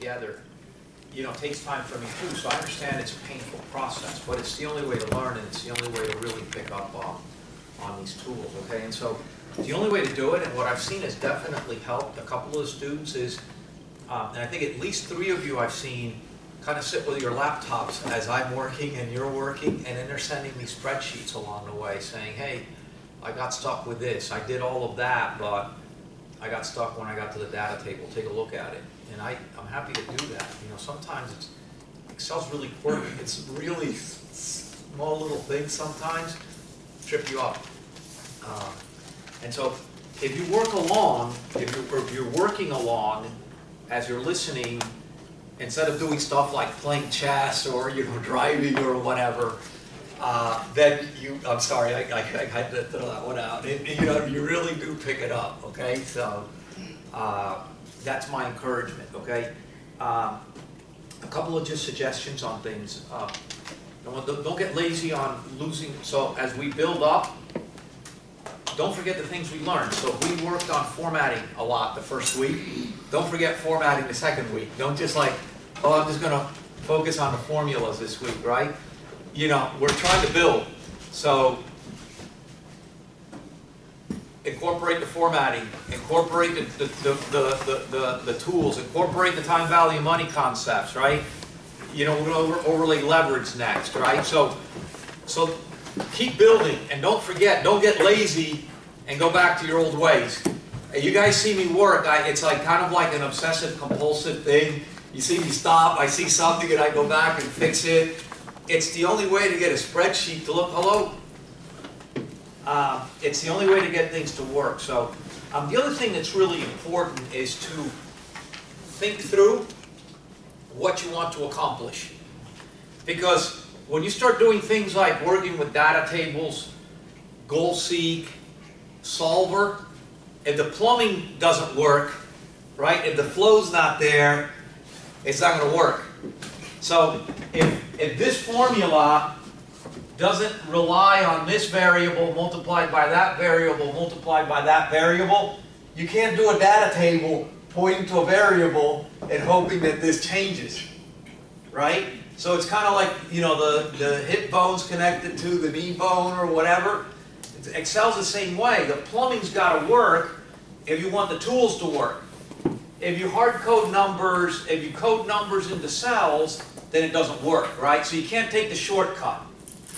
together, you know, it takes time for me too, so I understand it's a painful process, but it's the only way to learn and it's the only way to really pick up on, on these tools, okay? And so, the only way to do it, and what I've seen has definitely helped a couple of students is, um, and I think at least three of you I've seen kind of sit with your laptops as I'm working and you're working, and then they're sending me spreadsheets along the way saying, hey, I got stuck with this, I did all of that, but I got stuck when I got to the data table, take a look at it. And I, I'm happy to do that, you know, sometimes it's, Excel's really quirky, it's really small little things sometimes, trip you up. Um, And so, if you work along, if you're, if you're working along as you're listening, instead of doing stuff like playing chess or, you know, driving or whatever, uh, then you, I'm sorry, I, I I had to throw that one out. It- You know, you really do pick it up, okay? So, uh, that's my encouragement, okay? Um, A couple of just suggestions on things. Uh, Don't don't get lazy on losing, so as we build up, don't forget the things we learned. So we worked on formatting a lot the first week, don't forget formatting the second week. Don't just like, oh, I'm just gonna focus on the formulas this week, right? You know, we're trying to build, so incorporate the formatting, incorporate the, the, the, the, the, the tools, incorporate the time value of money concepts, right? You know, we're gonna over- overlay leverage next, right? So, so keep building and don't forget, don't get lazy and go back to your old ways. You guys see me work, I, it's like kind of like an obsessive compulsive thing. You see me stop, I see something and I go back and fix it. It's the only way to get a spreadsheet to look, hello? Uh, it's the only way to get things to work. So, um, the other thing that's really important is to think through what you want to accomplish. Because when you start doing things like working with data tables, goal seek, solver, if the plumbing doesn't work, right, if the flow's not there, it's not gonna work. So if, if this formula doesn't rely on this variable multiplied by that variable multiplied by that variable, you can't do a data table pointing to a variable and hoping that this changes, right? So it's kind of like, you know, the, the hip bone's connected to the knee bone or whatever. Excel's the same way. The plumbing's got to work if you want the tools to work. If you hard code numbers, if you code numbers into cells, then it doesn't work, right? So you can't take the shortcut,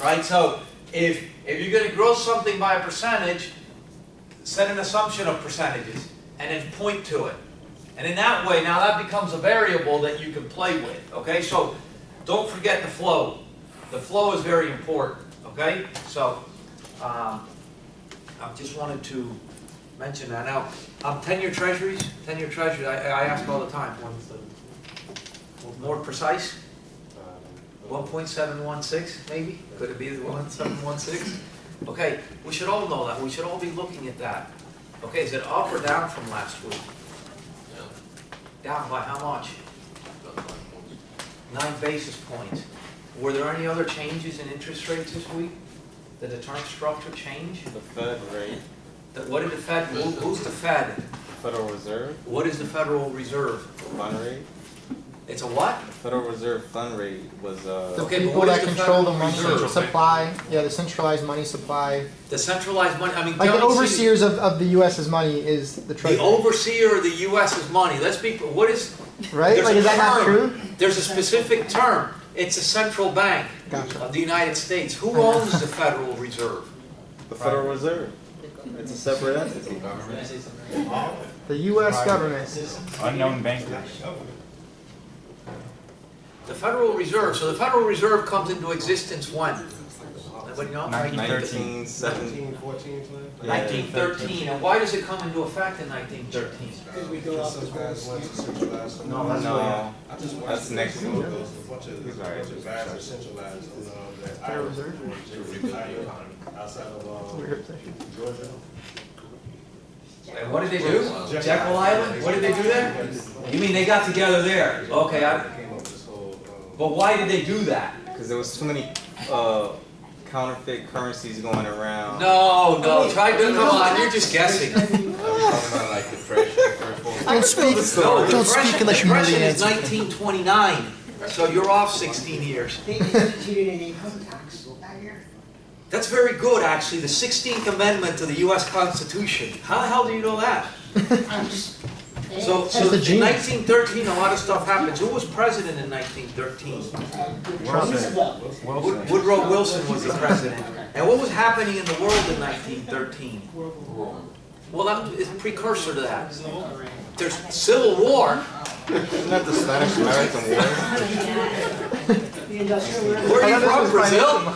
right? So if, if you're going to grow something by a percentage, set an assumption of percentages and then point to it. And in that way, now that becomes a variable that you can play with, okay? So don't forget the flow. The flow is very important, okay? So, um, I just wanted to mention that. Now, um, ten-year treasuries, ten-year treasuries, I, I ask all the time, the, more precise? One point seven one six, maybe? Could it be the one seven one six? Okay, we should all know that, we should all be looking at that. Okay, is it up or down from last week? Down Down by how much? Nine basis points. Were there any other changes in interest rates this week? Did the term structure change? The Fed rate, The- What did the Fed, who- who's the Fed? the Federal Reserve What is the Federal Reserve? fund rate, It's a what? the Federal Reserve fund rate was, The uh, Okay, but people what is that the control the Federal money Reserve? supply, yeah, the centralized money supply. The centralized money, I mean. Like the Kelly, overseers of, of the U.S.'s money is the The treasury, overseer of the U.S.'s money, let's be, what is, right? there's Like, a is that not term. true? there's a specific term. It's a central bank Gotcha. of the United States. Who owns the Federal Reserve? the Federal Reserve. It's a separate entity. The U.S. government. Unknown bankers. The Federal Reserve, so the Federal Reserve comes into existence when? Anybody know? 19, 17, 14, 1913, and why does it come into effect in 1913? Because we go off the guys went to centralized. No, that's No, I that's next A week. bunch of, He's a right. bunch of guys are centralized, you know, that. Federal Reserve? To rebuild the economy outside of, uh, Weird obsession. Georgia. And what did they do? Jekyll Island? What did they do there? You mean they got together there? Okay, I, Came up with this whole, um, but why did they do that? because there was too many, uh, counterfeit currencies going around. No, no, try to, come on, you're just guessing. Talking about like depression, first world. Don't speak, No, don't speak unless you know the depression is nineteen twenty-nine, so you're off sixteen years. They instituted an income tax that year. That's very good, actually, the sixteenth amendment to the US Constitution. How the hell do you know that? I'm just. So, so the in nineteen thirteen, a lot of stuff happens. Who was president in nineteen thirteen? Roosevelt. Woodrow Wilson was the president. And what was happening in the world in nineteen thirteen? Well, that is precursor to that. There's civil war. Isn't that the Spanish American War? The industrial. Where are you from, Brazil?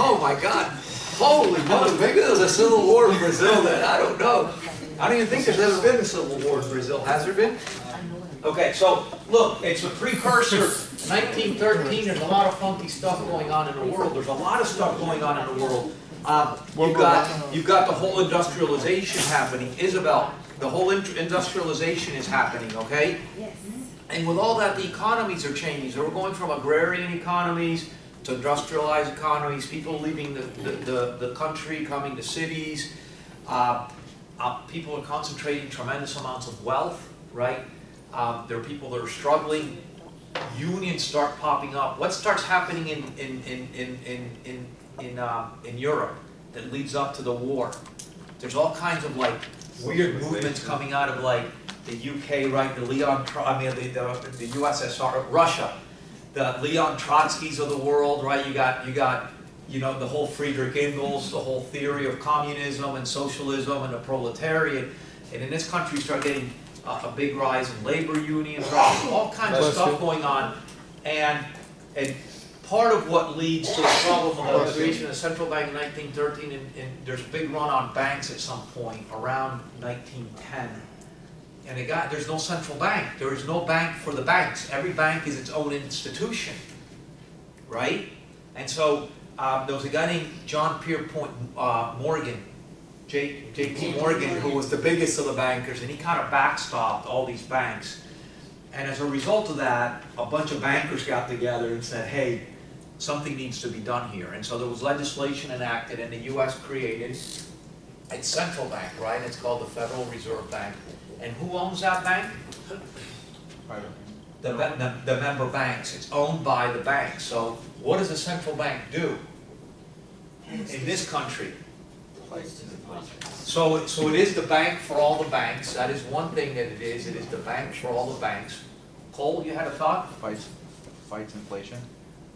Oh my God. Holy moly, maybe there was a civil war in Brazil then, I don't know. I don't even think there's ever been a civil war in Brazil, has there been? Okay, so, look, it's a precursor, nineteen thirteen, there's a lot of funky stuff going on in the world, there's a lot of stuff going on in the world. Um, you've got, you've got the whole industrialization happening, Isabel, the whole in- industrialization is happening, okay? Yes. And with all that, the economies are changing. So we're going from agrarian economies to industrialized economies, people leaving the, the, the, the country, coming to cities. Uh, uh, people are concentrating tremendous amounts of wealth, right? Um, there are people that are struggling. Unions start popping up. What starts happening in, in, in, in, in, in, in, um, in Europe that leads up to the war? There's all kinds of like weird movements coming out of like the UK, right, the Leon, I mean, the, the, the USSR, Russia, the Leon Trotskys of the world, right, you got, you got, you know, the whole Friedrich Engels, the whole theory of communism and socialism and the proletariat, and in this country, you start getting a, a big rise in labor unions, all kinds of stuff going on, and, and part of what leads to the problem of the creation of the central bank in nineteen thirteen, and, and there's a big run on banks at some point, around nineteen ten. And it got, there's no central bank, there is no bank for the banks, every bank is its own institution, right? And so, um, there was a guy named John Pierpont, uh, Morgan, J, J.P. Morgan, who was the biggest of the bankers, and he kind of backstopped all these banks. And as a result of that, a bunch of bankers got together and said, hey, something needs to be done here. And so there was legislation enacted and the US created its central bank, right? It's called the Federal Reserve Bank. And who owns that bank? The, the, the member banks. It's owned by the banks. So what does a central bank do in this country? So, so it is the bank for all the banks. That is one thing that it is. It is the bank for all the banks. Cole, you had a thought? Fights, fights inflation.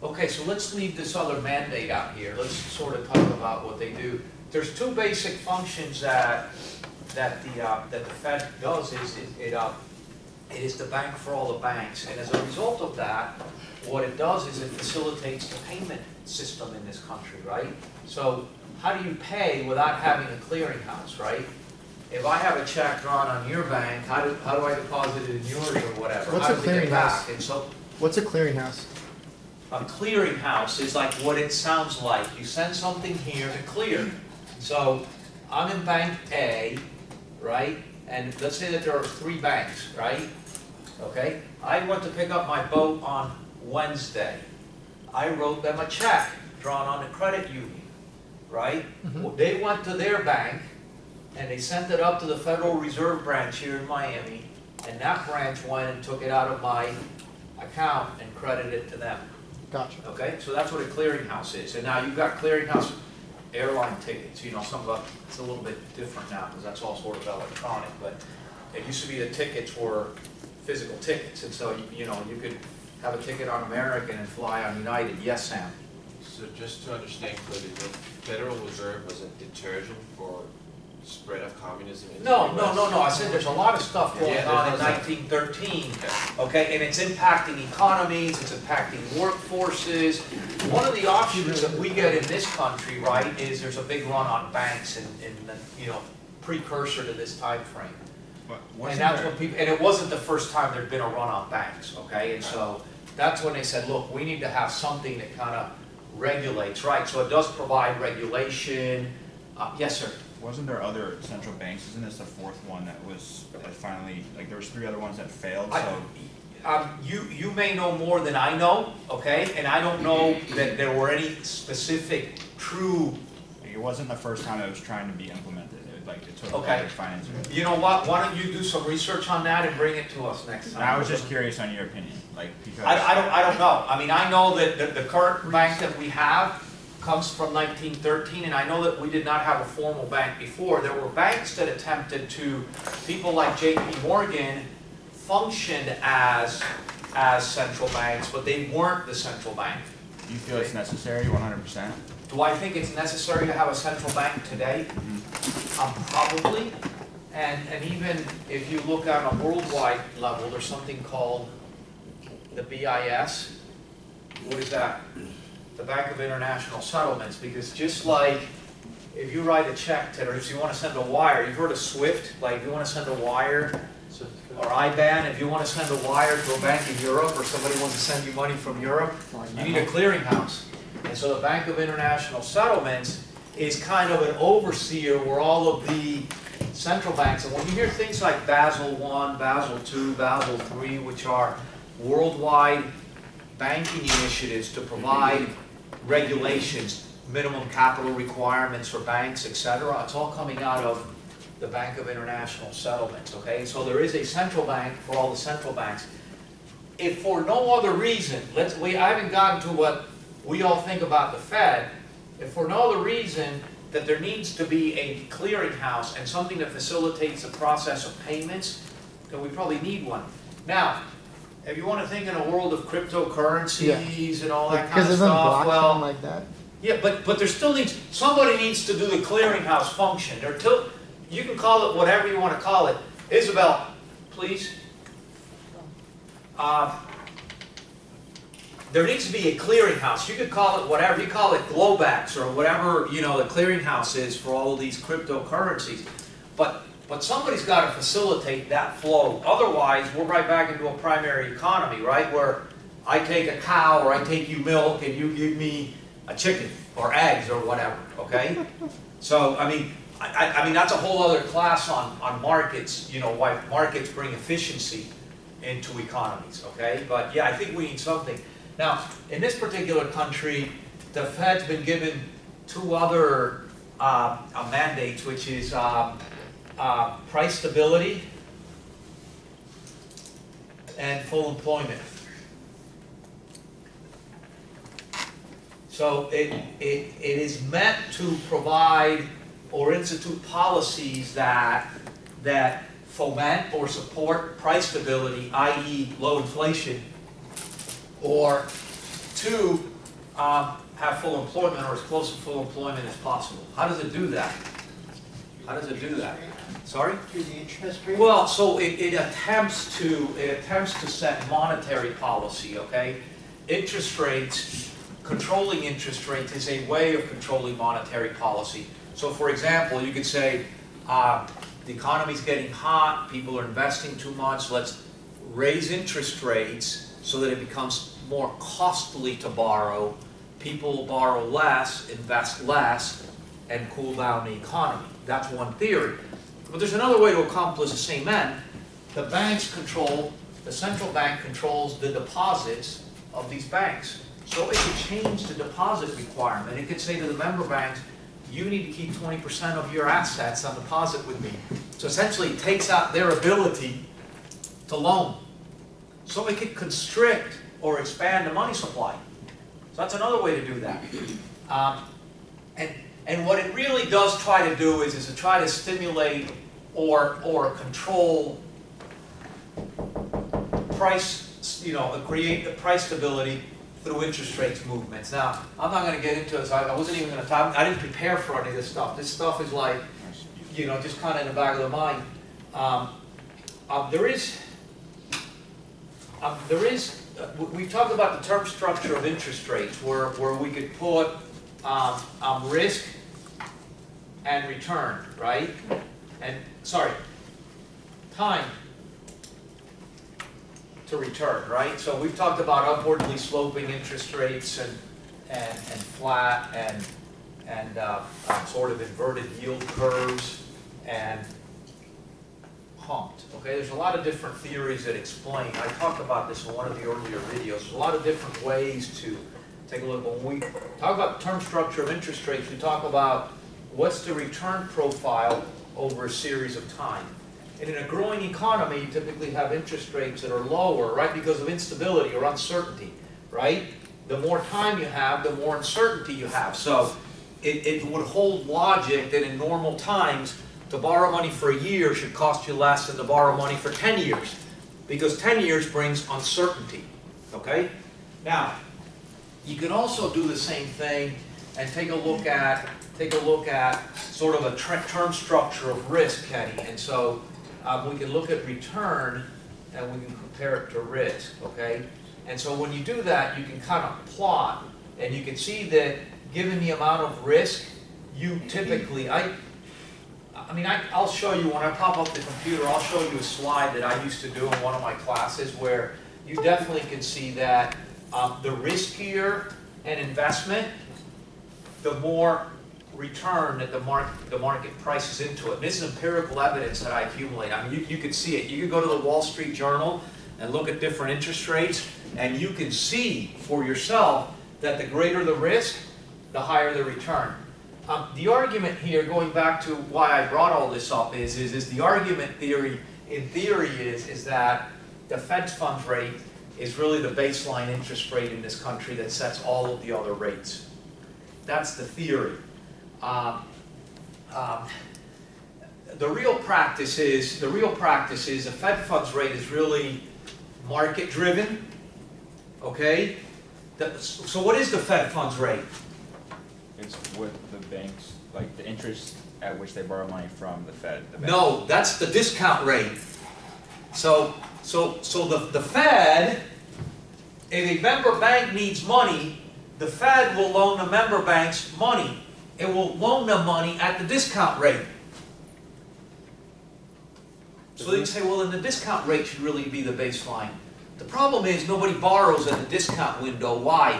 Okay, so let's leave this other mandate out here. Let's sort of talk about what they do. There's two basic functions that, that the, uh, that the Fed does is, it, it, uh, it is the bank for all the banks. And as a result of that, what it does is it facilitates the payment system in this country, right? So how do you pay without having a clearinghouse, right? If I have a check drawn on your bank, how do, how do I deposit it in yours or whatever? What's How a do we get clearinghouse? back? And so What's a clearinghouse? a clearinghouse is like what it sounds like. You send something here to clear. So I'm in bank A, right? And let's say that there are three banks, right? Okay? I want to pick up my boat on Wednesday. I wrote them a check drawn on the credit union, right? Mm-hmm. Well, They went to their bank and they sent it up to the Federal Reserve branch here in Miami. And that branch went and took it out of my account and credited it to them. Gotcha. Okay, so that's what a clearinghouse is, and now you've got clearinghouse airline tickets, you know, some of it's a little bit different now, because that's all sort of electronic, but it used to be the tickets were physical tickets, and so, you you know, you could have a ticket on American and fly on United, yes, Sam? So just to understand clearly, the Federal Reserve was a detergent for spread of communism in the No, no, no, no, I said there's a lot of stuff going Yeah, on in nineteen thirteen, Okay. okay, and it's impacting economies, it's impacting workforces. One of the options that we get in this country, right, is there's a big run on banks and, and, you know, precursor to this time frame. But And that's there- when people, and it wasn't the first time there'd been a run on banks, okay? And so, that's when they said, look, we need to have something that kind of regulates, right? So it does provide regulation, uh, yes, sir? Wasn't there other central banks? Isn't this the fourth one that was, that finally, like, there was three other ones that failed, I- so. um, you, you may know more than I know, okay? And I don't know that there were any specific true, It wasn't the first time it was trying to be implemented, it was like, it took Okay. finance. you know what, why don't you do some research on that and bring it to us next time? I was just curious on your opinion, like, because. I, I don't, I don't know. I mean, I know that the, the current bank that we have comes from nineteen thirteen, and I know that we did not have a formal bank before. There were banks that attempted to, people like JP Morgan functioned as, as central banks, but they weren't the central bank. Do you feel it's necessary, one hundred percent? Do I think it's necessary to have a central bank today? Um, probably. And, and even if you look on a worldwide level, there's something called the BIS. What is that? The Bank of International Settlements, because just like if you write a check to, or if you wanna send a wire, you've heard of SWIFT, like if you wanna send a wire, or IBAN, if you wanna send a wire to a bank in Europe, or somebody wants to send you money from Europe, you need a clearinghouse. And so the Bank of International Settlements is kind of an overseer where all of the central banks, and when you hear things like Basel One, Basel Two, Basel Three, which are worldwide banking initiatives to provide regulations, minimum capital requirements for banks, et cetera, it's all coming out of the Bank of International Settlements, okay? So there is a central bank for all the central banks. If for no other reason, let's, we, I haven't gotten to what we all think about the Fed, if for no other reason that there needs to be a clearinghouse and something that facilitates the process of payments, then we probably need one. Now, if you wanna think in a world of cryptocurrencies and all that kind of stuff, well. like that? Yeah, but, but there still needs, somebody needs to do the clearinghouse function. There till, you can call it whatever you wanna call it. Isabel, please. Uh, There needs to be a clearinghouse. You could call it whatever, you call it Globex or whatever, you know, the clearinghouse is for all of these cryptocurrencies. But, but somebody's gotta facilitate that flow. Otherwise, we're right back into a primary economy, right? Where I take a cow or I take you milk and you give me a chicken or eggs or whatever, okay? So, I mean, I, I mean, that's a whole other class on, on markets, you know, why markets bring efficiency into economies, okay? But yeah, I think we need something. Now, in this particular country, the Fed's been given two other, uh, uh, mandates, which is, um, uh, price stability and full employment. So it, it, it is meant to provide or institute policies that, that foment or support price stability, i.e. low inflation, or two, um, have full employment or as close to full employment as possible. How does it do that? How does it do that? Sorry? Through the interest rate? Well, so it, it attempts to, it attempts to set monetary policy, okay? Interest rates, controlling interest rates is a way of controlling monetary policy. So for example, you could say, uh, the economy's getting hot, people are investing too much, let's raise interest rates so that it becomes more costly to borrow. People borrow less, invest less, and cool down the economy. That's one theory. But there's another way to accomplish the same end. The banks control, the central bank controls the deposits of these banks. So it could change the deposit requirement. It could say to the member banks, you need to keep twenty percent of your assets on deposit with me. So essentially, it takes out their ability to loan. So it could constrict or expand the money supply. So that's another way to do that. Um, and, and what it really does try to do is, is to try to stimulate or, or control price, you know, create the price stability through interest rates movements. Now, I'm not gonna get into this, I I wasn't even gonna talk, I didn't prepare for any of this stuff. This stuff is like, you know, just kinda in the back of the mind. Um, um, there is, um, there is, uh, we, we talked about the term structure of interest rates, where, where we could put, um, um, risk and return, right? And, sorry, time to return, right? So we've talked about upwardly sloping interest rates and, and, and flat and, and, uh, um, sort of inverted yield curves and pumped, okay? There's a lot of different theories that explain, I talked about this in one of the earlier videos, there's a lot of different ways to take a look. When we talk about term structure of interest rates, we talk about what's the return profile over a series of time. And in a growing economy, you typically have interest rates that are lower, right, because of instability or uncertainty, right? The more time you have, the more uncertainty you have. So it, it would hold logic that in normal times, to borrow money for a year should cost you less than to borrow money for 10 years. Because 10 years brings uncertainty, okay? Now, you can also do the same thing and take a look at, take a look at sort of a term structure of risk, Kenny. And so, um, we can look at return and we can compare it to risk, okay? And so when you do that, you can kind of plot and you can see that given the amount of risk, you typically, I, I mean, I, I'll show you, when I pop up the computer, I'll show you a slide that I used to do in one of my classes where you definitely can see that um, the riskier an investment, the more return that the market, the market prices into it. This is empirical evidence that I accumulate. I mean, you, you can see it. You can go to the Wall Street Journal and look at different interest rates, and you can see for yourself that the greater the risk, the higher the return. Um, the argument here, going back to why I brought all this up, is, is, is the argument theory, in theory is, is that the Fed funds rate is really the baseline interest rate in this country that sets all of the other rates. That's the theory. Um, um, the real practice is, the real practice is the Fed funds rate is really market driven, okay? The- so what is the Fed funds rate? It's what banks, like the interest at which they borrow money from the Fed. the. No, that's the discount rate. So, so, so the, the Fed, if a member bank needs money, the Fed will loan the member banks money. It will loan them money at the discount rate. So they say, well, then the discount rate should really be the baseline. The problem is, nobody borrows at the discount window. Why?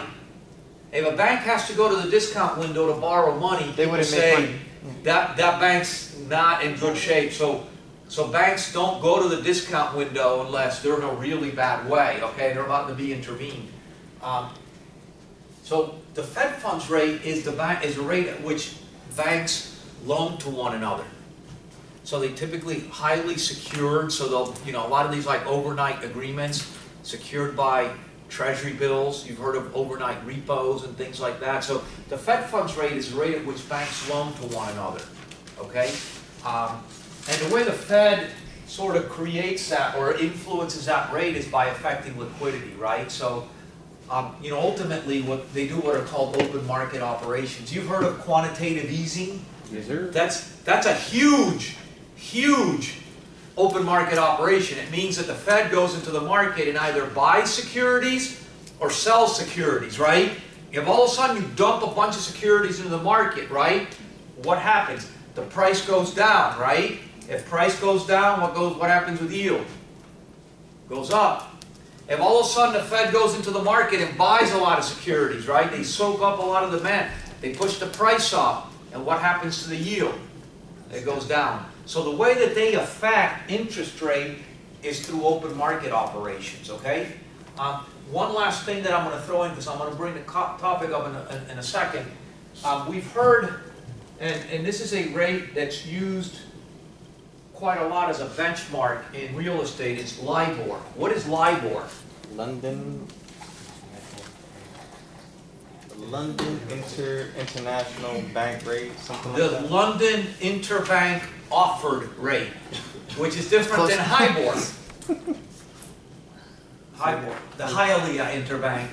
If a bank has to go to the discount window to borrow money, They wouldn't say, money. that, that bank's not in good shape, so, so banks don't go to the discount window unless they're in a really bad way, okay, they're about to be intervened. Um, So the Fed funds rate is the bank, is the rate at which banks loan to one another. So they typically highly secured, so they'll, you know, a lot of these like overnight agreements, secured by treasury bills, you've heard of overnight repos and things like that. So the Fed funds rate is the rate at which banks loan to one another, okay? Um, And the way the Fed sort of creates that or influences that rate is by affecting liquidity, right? So, um, you know, ultimately, what they do what are called open market operations. You've heard of quantitative easing? Yes, sir. That's, that's a huge, huge open market operation. It means that the Fed goes into the market and either buys securities or sells securities, right? If all of a sudden you dump a bunch of securities into the market, right? What happens? The price goes down, right? If price goes down, what goes, what happens with yield? Goes up. If all of a sudden the Fed goes into the market and buys a lot of securities, right? They soak up a lot of the demand. They push the price up. And what happens to the yield? It goes down. So the way that they affect interest rate is through open market operations, okay? Um, one last thing that I'm going to throw in, because I'm going to bring the topic up in a, in a second. Um, we've heard, and, and this is a rate that's used quite a lot as a benchmark in real estate, it's LIBOR. What is LIBOR? London. London Inter International Bank Rate, something like The that. London Interbank Offered Rate, which is different than Close. HIBOR. HIBOR, the Hialeah Interbank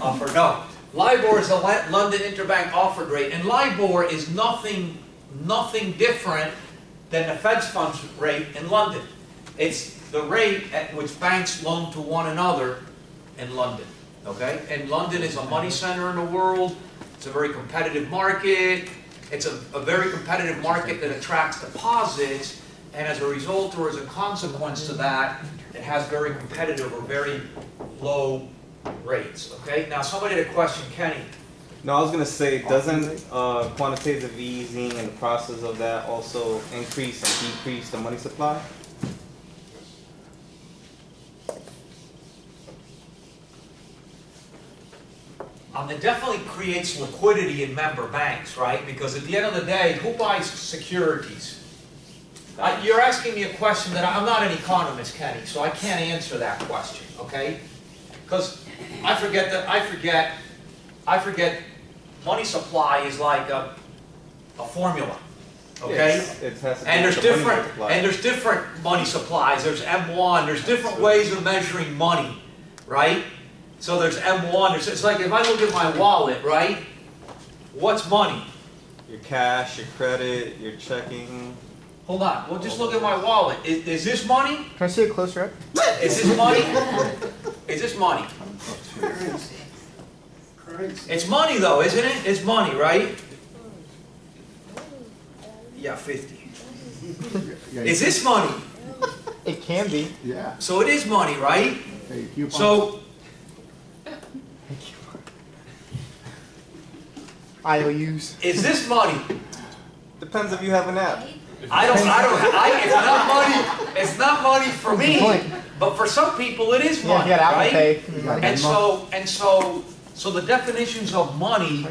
Offered, no. LIBOR is the London Interbank Offered Rate, and LIBOR is nothing, nothing different than the Fed's funds rate in London. It's the rate at which banks loan to one another in London, okay? And London is a money center in the world, it's a very competitive market, it's a, a very competitive market that attracts deposits, and as a result or as a consequence to that, it has very competitive or very low rates, okay? Now, somebody had a question, Kenny, No, I was gonna say, doesn't uh, quantitative easing and the process of that also increase and decrease the money supply? Um, it definitely creates liquidity in member banks, right? Because at the end of the day, who buys securities? Uh, you're asking me a question that, I- I'm not an economist, Kenny, so I can't answer that question, okay? Because I forget that, I forget, I forget, money supply is like a, a formula, okay? It's- It And there's the different, and there's different money supplies, there's M1, there's different ways of measuring money, right? So there's M1, there's, it's like if I look at my wallet, right? What's money? Your cash, your credit, your checking. Hold on, well, just look at my wallet, is, is this money? Can I see it closer up? Is this money? Is this money? Currency. Currency. It's money though, isn't it? It's money, right? Yeah, fifty. Is this money? It can be. Yeah. So it is money, right? Hey. So, IOUs. is this money? Depends if you have an app. I don't, I don't, I, it's not money, it's not money for me, but for some people it is money, you got Apple right? Pay. it can be money. And so, and so, so the definitions of money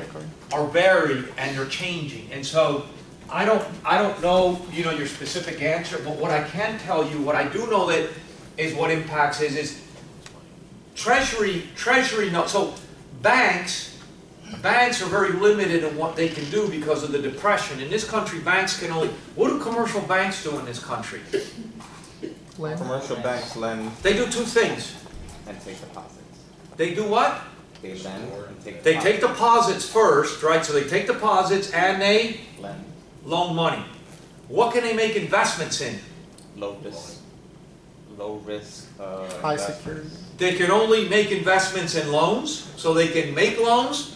are varied and they're changing. And so, I don't, I don't know, you know, your specific answer, but what I can tell you, what I do know that is what impacts is, is treasury, treasury notes, so banks, banks are very limited in what they can do because of the depression. In this country, banks can only, what do commercial banks do in this country? Lynn? Commercial banks lend They do two things. and take deposits. They do what? They lend and take They deposits. take deposits first, right? So they take deposits and they Lend, loan money. What can they make investments in? low risk, low risk, uh. High security. They can only make investments in loans, so they can make loans,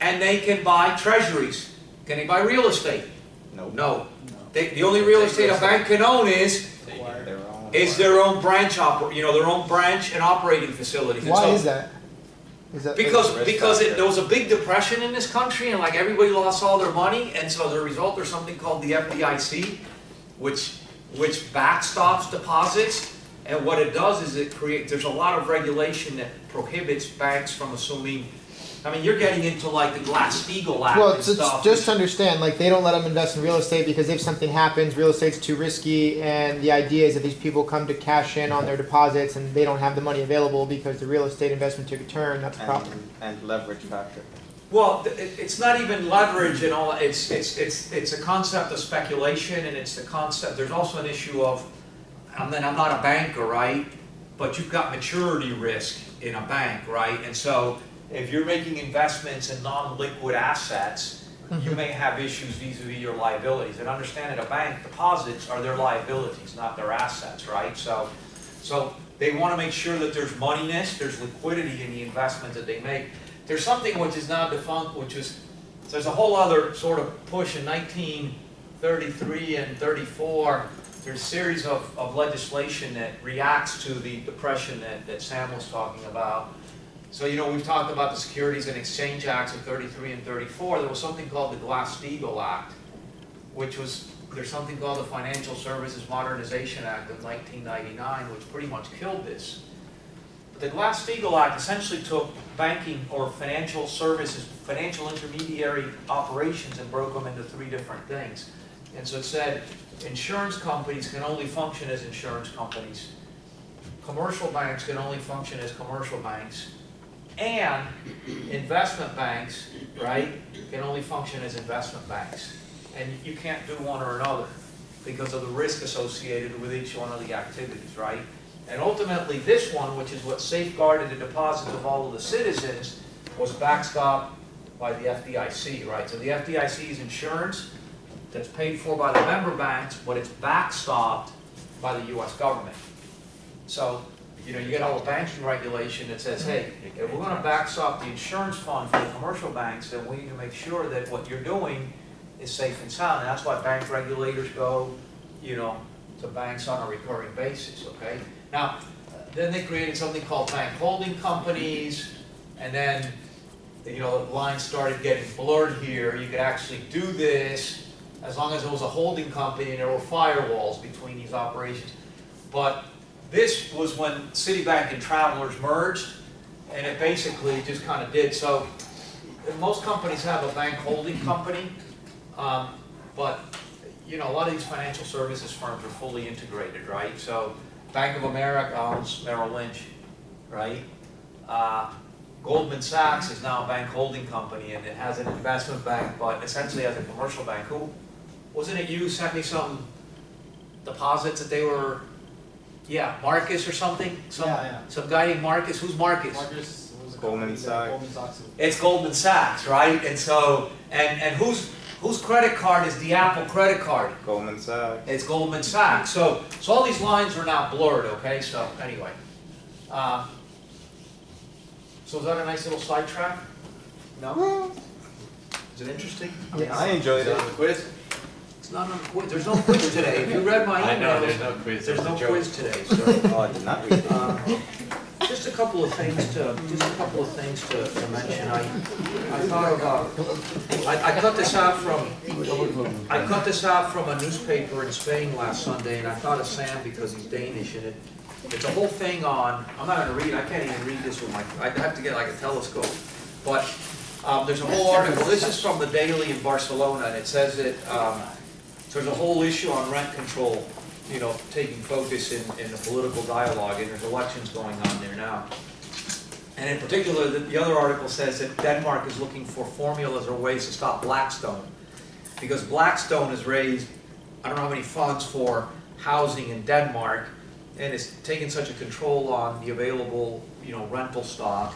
and they can buy treasuries. Can they buy real estate? Nope. No. They, the only real estate a bank can own is, Their own. is their own branch oper, you know, their own branch and operating facilities. And Why so- is that? Is that Because, because it, there was a big depression in this country and like everybody lost all their money and so as a result there's something called the FDIC which, which backstops deposits and what it does is it create, there's a lot of regulation that prohibits banks from assuming, I mean, you're getting into like the Glass-Steagall Act well, and it's, it's stuff. just to understand, like they don't let them invest in real estate because if something happens, real estate's too risky, and the idea is that these people come to cash in on their deposits and they don't have the money available because the real estate investment took a turn. That's a problem. And, and leverage factor. Well, it's not even leverage and all, it's, it's, it's, it's a concept of speculation and it's the concept, there's also an issue of, I mean, I'm not a banker, right? But you've got maturity risk in a bank, right? And so if you're making investments in non-liquid assets, you mm-hmm. may have issues vis-à-vis your liabilities. And understand that a bank, deposits are their liabilities, not their assets, right? So, so they want to make sure that there's moneyness, there's liquidity in the investment that they make. There's something which is now defunct, which is, there's a whole other sort of push in 1933 and 34. There's a series of, of legislation that reacts to the depression that, that Sam was talking about. So, you know, we've talked about the Securities and Exchange Acts of 33 and 34. There was something called the Glass-Steagall Act, which was, there's something called the Financial Services Modernization Act of 1999, which pretty much killed this. But The Glass-Steagall Act essentially took banking or financial services, financial intermediary operations and broke them into three different things. And so it said, insurance companies can only function as insurance companies. Commercial banks can only function as commercial banks. And investment banks, right, can only function as investment banks. And you can't do one or another because of the risk associated with each one of the activities, right? And ultimately, this one, which is what safeguarded the deposits of all of the citizens, was backstopped by the FDIC, right? So the FDIC is insurance that's paid for by the member banks, but it's backstopped by the US government. So, you know, you get all the banking regulation that says, hey, if we're gonna backstop the insurance fund for the commercial banks, then we need to make sure that what you're doing is safe and sound. And that's why bank regulators go, you know, to banks on a recurring basis, okay? Now, then they created something called bank holding companies, and then, you know, the lines started getting blurred here. You could actually do this as long as it was a holding company and there were firewalls between these operations. But this was when Citibank and Travelers merged, and it basically just kind of did. So most companies have a bank holding company, um, but, you know, a lot of these financial services firms are fully integrated, right? So Bank of America owns Merrill Lynch, right? Uh, Goldman Sachs is now a bank holding company and it has an investment bank, but essentially has a commercial bank. Who, wasn't it you sent me some deposits that they were, yeah, Marcus or something? Some- Yeah, yeah. Some guy named Marcus, who's Marcus? Marcus, was Goldman? Sachs. Goldman Sachs. It's Goldman Sachs, right? And so, and, and whose, whose credit card is the Apple credit card? Goldman Sachs. It's Goldman Sachs. So, so all these lines are now blurred, okay? So, anyway. Um, So is that a nice little sidetrack? No? Is it interesting? I enjoyed Is that it. on the quiz? It's not on the quiz, there's no quiz today. If you read my I know, there's no quiz, there's no quiz today, so. Oh, I did not read it. Uh, Just a couple of things to, just a couple of things to, to mention. I, I thought of, uh, I, I cut this out from, I cut this out from a newspaper in Spain last Sunday, and I thought of Sam because he's Danish, and it, it's a whole thing on, I'm not gonna read, I can't even read this with my, I'd have to get like a telescope. But, um, there's a whole article, this is from the Daily in Barcelona, and it says that, um, there's a whole issue on rent control, you know, taking focus in, in the political dialogue, and there's elections going on there now. And in particular, the, the other article says that Denmark is looking for formulas or ways to stop Blackstone. Because Blackstone has raised, I don't know how many funds for housing in Denmark, and it's taken such a control on the available, you know, rental stock.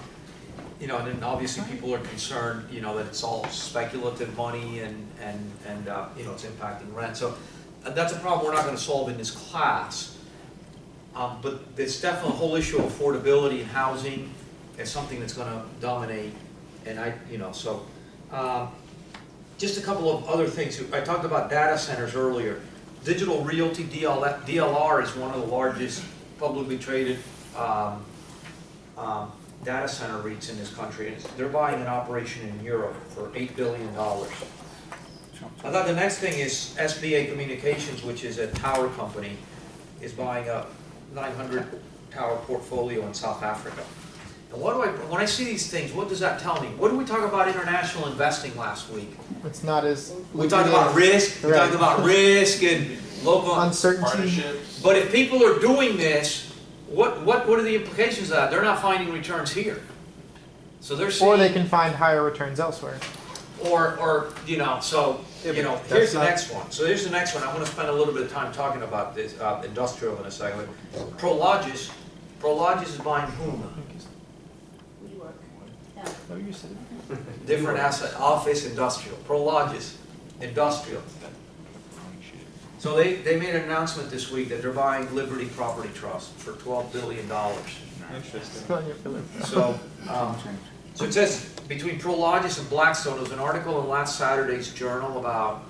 You know, and obviously people are concerned, you know, that it's all speculative money and, and, and, uh, you know, it's impacting rent. So uh, that's a problem we're not gonna solve in this class. Um, but there's definitely a whole issue of affordability in housing is something that's gonna dominate. And I, you know, so, um, just a couple of other things. I talked about data centers earlier. Digital Realty DL DLR is one of the largest publicly traded, um, um, data center REITs in this country. And They're buying an operation in Europe for eight billion dollars. I thought the next thing is SBA Communications, which is a tower company, is buying a nine hundred tower portfolio in South Africa. And what do I, when I see these things, what does that tell me? What did we talk about international investing last week? It's not as. We talked about risk, we talked Right. about risk and local, Uncertainty. Partnerships? but if people are doing this, what, what, what are the implications of that? They're not finding returns here. So they're Or they can find higher returns elsewhere. or, or, you know, so, Yeah, you know, that's here's the not- next one. So here's the next one. I wanna spend a little bit of time talking about this, uh, industrial in a second. Prologis, Prologis is buying Puma. Different asset, office, industrial, Prologis, industrial. So they, they made an announcement this week that they're buying Liberty Property Trust for twelve billion dollars. Interesting. So, um, so it says, between Prologis and Blackstone, there was an article in last Saturday's Journal about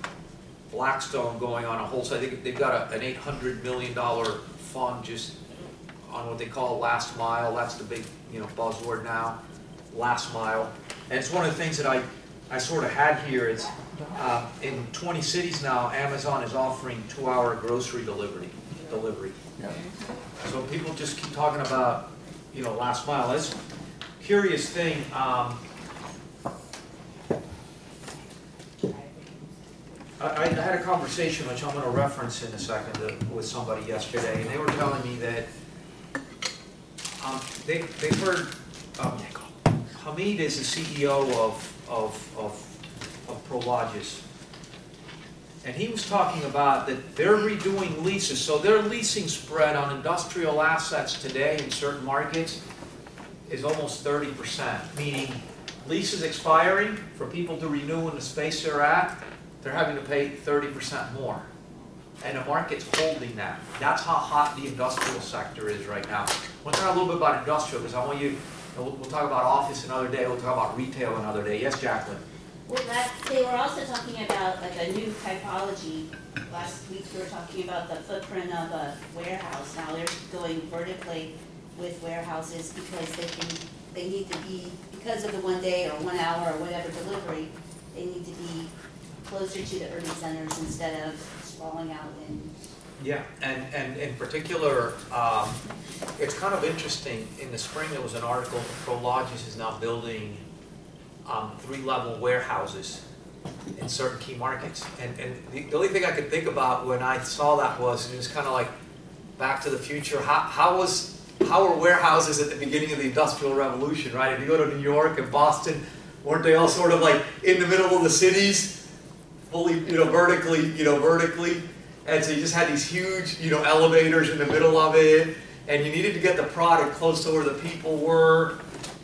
Blackstone going on a whole, I think they've got a- an eight hundred million dollar fund just on what they call last mile, that's the big, you know, buzzword now, last mile. And it's one of the things that I, I sort of had here is, uh, in twenty cities now, Amazon is offering two-hour grocery delivery, delivery. So people just keep talking about, you know, last mile. That's a curious thing, um. I, I had a conversation, which I'm gonna reference in a second, uh, with somebody yesterday, and they were telling me that, um, they, they've heard, um, Hamid is the CEO of, of, of, of Prologis. And he was talking about that they're redoing leases, so their leasing spread on industrial assets today in certain markets is almost thirty percent, meaning leases expiring for people to renew in the space they're at, they're having to pay thirty percent more. And the market's holding that. That's how hot the industrial sector is right now. We'll talk a little bit about industrial, because I want you, we'll, we'll talk about office another day, we'll talk about retail another day. Yes, Jacqueline? Well, that, they were also talking about like a new typology. Last week, we were talking about the footprint of a warehouse. Now they're going vertically with warehouses because they can, they need to be, because of the one day or one hour or whatever delivery, they need to be closer to the urban centers instead of sprawling out in Yeah, and, and in particular, um, it's kind of interesting, in the spring, there was an article, Prologis is now building um, three-level warehouses in certain key markets. And, and the, the only thing I could think about when I saw that was, it was kind of like Back to the Future, how, how was, how were warehouses at the beginning of the Industrial Revolution, right? If you go to New York and Boston, weren't they all sort of like in the middle of the cities, fully, you know, vertically, you know, vertically? And so you just had these huge, you know, elevators in the middle of it, and you needed to get the product close to where the people were,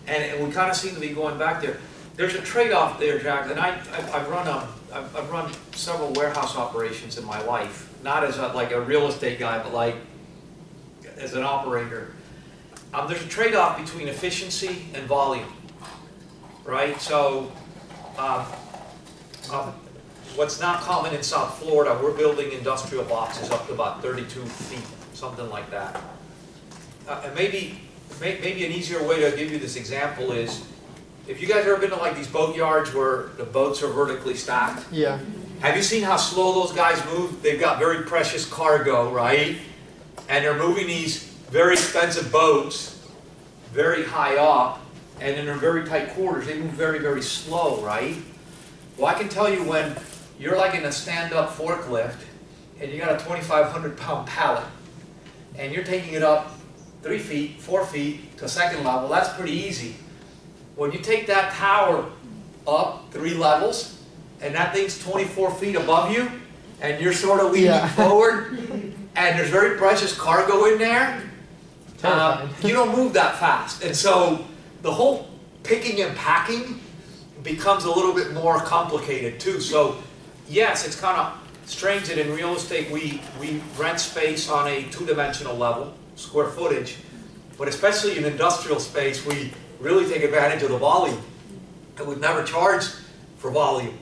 and, and we kind of seem to be going back there. There's a trade-off there, Jack, and I, I've, I've run a, I've, I've run several warehouse operations in my life, not as a, like a real estate guy, but like as an operator. Um, there's a trade-off between efficiency and volume, right? So, um, um, what's not common in South Florida, we're building industrial boxes up to about 32 feet, something like that. Uh, and maybe, may, maybe an easier way to give you this example is, if you guys ever been to like these boat yards where the boats are vertically stacked, Yeah. have you seen how slow those guys move? They've got very precious cargo, right? And they're moving these very expensive boats very high up, and in their very tight quarters, they move very, very slow, right? Well, I can tell you when you're like in a stand-up forklift, and you got a 2,500 pound pallet, and you're taking it up three feet, four feet to second level, that's pretty easy. When you take that tower up three levels, and that thing's 24 feet above you, and you're sort of leaning Yeah. forward, and there's very precious cargo in there, uh, Terrifying. you don't move that fast. And so the whole picking and packing becomes a little bit more complicated too. So yes, it's kind of strange that in real estate we, we rent space on a two-dimensional level, square footage, but especially in industrial space, we really take advantage of the volume. And we've never charged for volume.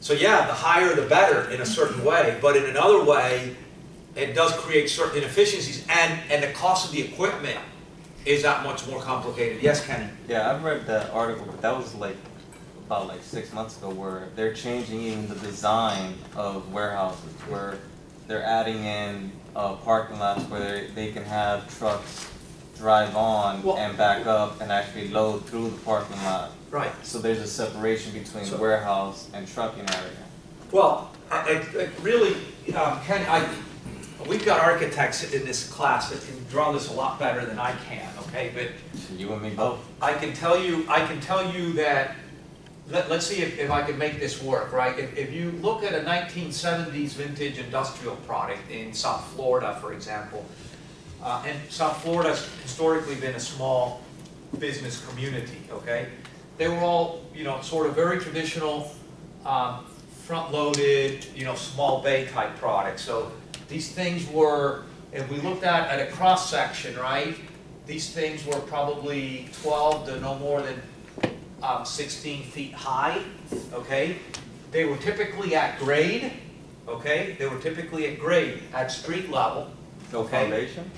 So yeah, the higher the better in a certain way, but in another way, it does create certain inefficiencies, and, and the cost of the equipment is that much more complicated. Yes, Kenny? Yeah, I've read that article, but that was like about like six months ago where they're changing even the design of warehouses, where they're adding in uh, parking lots where they, they can have trucks drive on Well- and back up and actually load through the parking lot. Right. So there's a separation between So- warehouse and trucking area. Well, I, I- I really, um, Ken, I, we've got architects in this class that can draw this a lot better than I can, okay? But You and me both. I can tell you, I can tell you that, let, let's see if, if I can make this work, right? If, if you look at a nineteen seventies vintage industrial product in South Florida, for example, uh, and South Florida's historically been a small business community, okay? They were all, you know, sort of very traditional, um, front-loaded, you know, small bay type products. So these things were, if we looked at, at a cross-section, right? These things were probably twelve to no more than, um, sixteen feet high, okay? They were typically at grade, okay? They were typically at grade, at street level. Okay. foundation?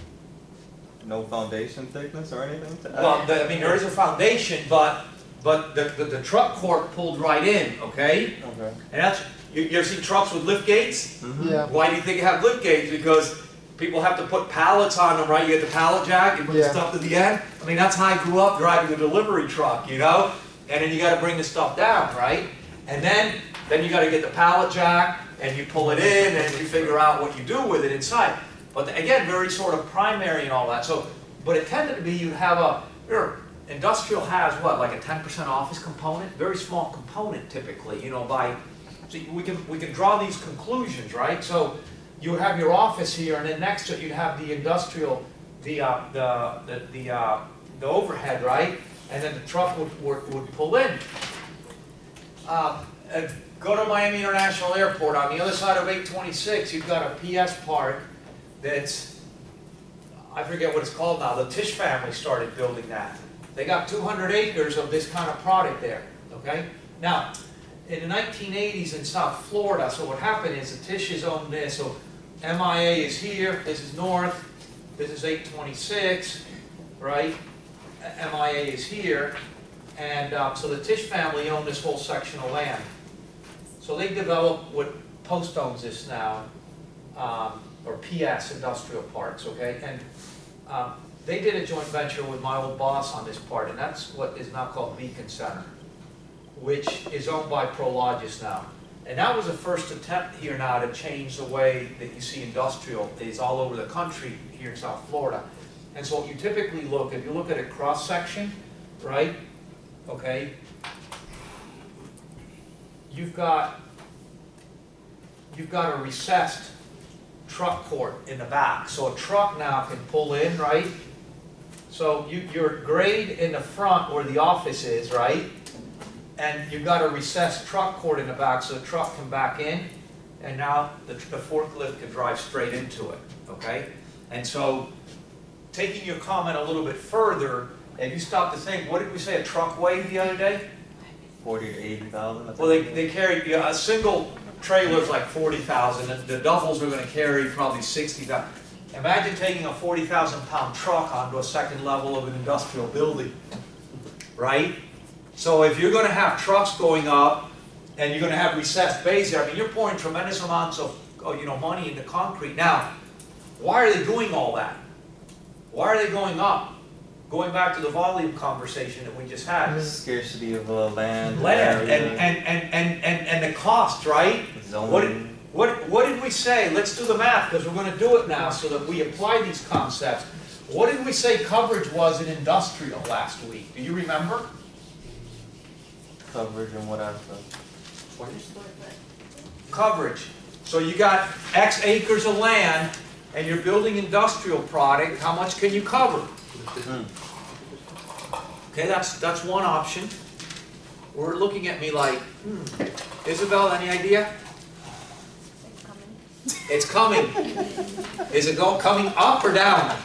No foundation thickness or anything to add? Well, the- I mean, there is a foundation, but, but the, the, the truck court pulled right in, okay? Okay. And that's, you, you ever seen trucks with lift gates? Mhm. Yeah. Why do you think you have lift gates? Because people have to put pallets on them, right? You get the pallet jack, and put the stuff to the end. I mean, that's how I grew up driving a delivery truck, you know? And then you gotta bring the stuff down, right? And then, then you gotta get the pallet jack, and you pull it in, and you figure out what you do with it inside. But again, very sort of primary and all that, so, but it tended to be you'd have a, your industrial has what, like a ten percent office component? Very small component typically, you know, by, so we can, we can draw these conclusions, right? So you have your office here, and then next to it, you'd have the industrial, the, uh, the, the, the, uh, the overhead, right? And then the truck would, would, would pull in. Uh, uh, go to Miami International Airport, on the other side of eight twenty-six, you've got a PS park that's, I forget what it's called now, the Tisch family started building that. They got two hundred acres of this kind of product there, okay? Now, in the nineteen eighties in South Florida, so what happened is the Tisches owned this, so MIA is here, this is north, this is eight twenty-six, right? MIA is here, and, uh, so the Tisch family owned this whole section of land. So they developed what Post owns this now, um, or PS Industrial Parks, okay? And, um, they did a joint venture with my old boss on this part, and that's what is now called Beacon Center. which is owned by Prologis now. And that was the first attempt here now to change the way that you see industrial is all over the country here in South Florida. And so you typically look, if you look at a cross-section, right, okay, you've got, you've got a recessed truck court in the back. So a truck now can pull in, right? So you, your grade in the front where the office is, right? And you've got a recessed truck court in the back, so the truck can back in, and now the the forklift can drive straight into it, okay? And so, taking your comment a little bit further, if you stop to think, what did we say a truck weighed the other day? Forty to eighty thousand. Well, they, they carry, yeah, a single trailer's like forty thousand, and the doubles are gonna carry probably sixty thousand. Imagine taking a forty thousand pound truck onto a second level of an industrial building, right? So if you're gonna have trucks going up, and you're gonna have recessed bays there, I mean, you're pouring tremendous amounts of, you know, money into concrete. Now, why are they doing all that? Why are they going up? Going back to the volume conversation that we just had. Scarcity of uh, land. Land and, and, and, and, and, and the cost, right? Zoning. What, what, what did we say? Let's do the math, because we're gonna do it now, so that we apply these concepts. What did we say coverage was in industrial last week? Do you remember? coverage and what aspect? Coverage. So you got X acres of land, and you're building industrial product, how much can you cover? Hmm. Okay, that's, that's one option. We're looking at me like, hmm, Isabel, any idea? It's coming. Is it going, coming up or down?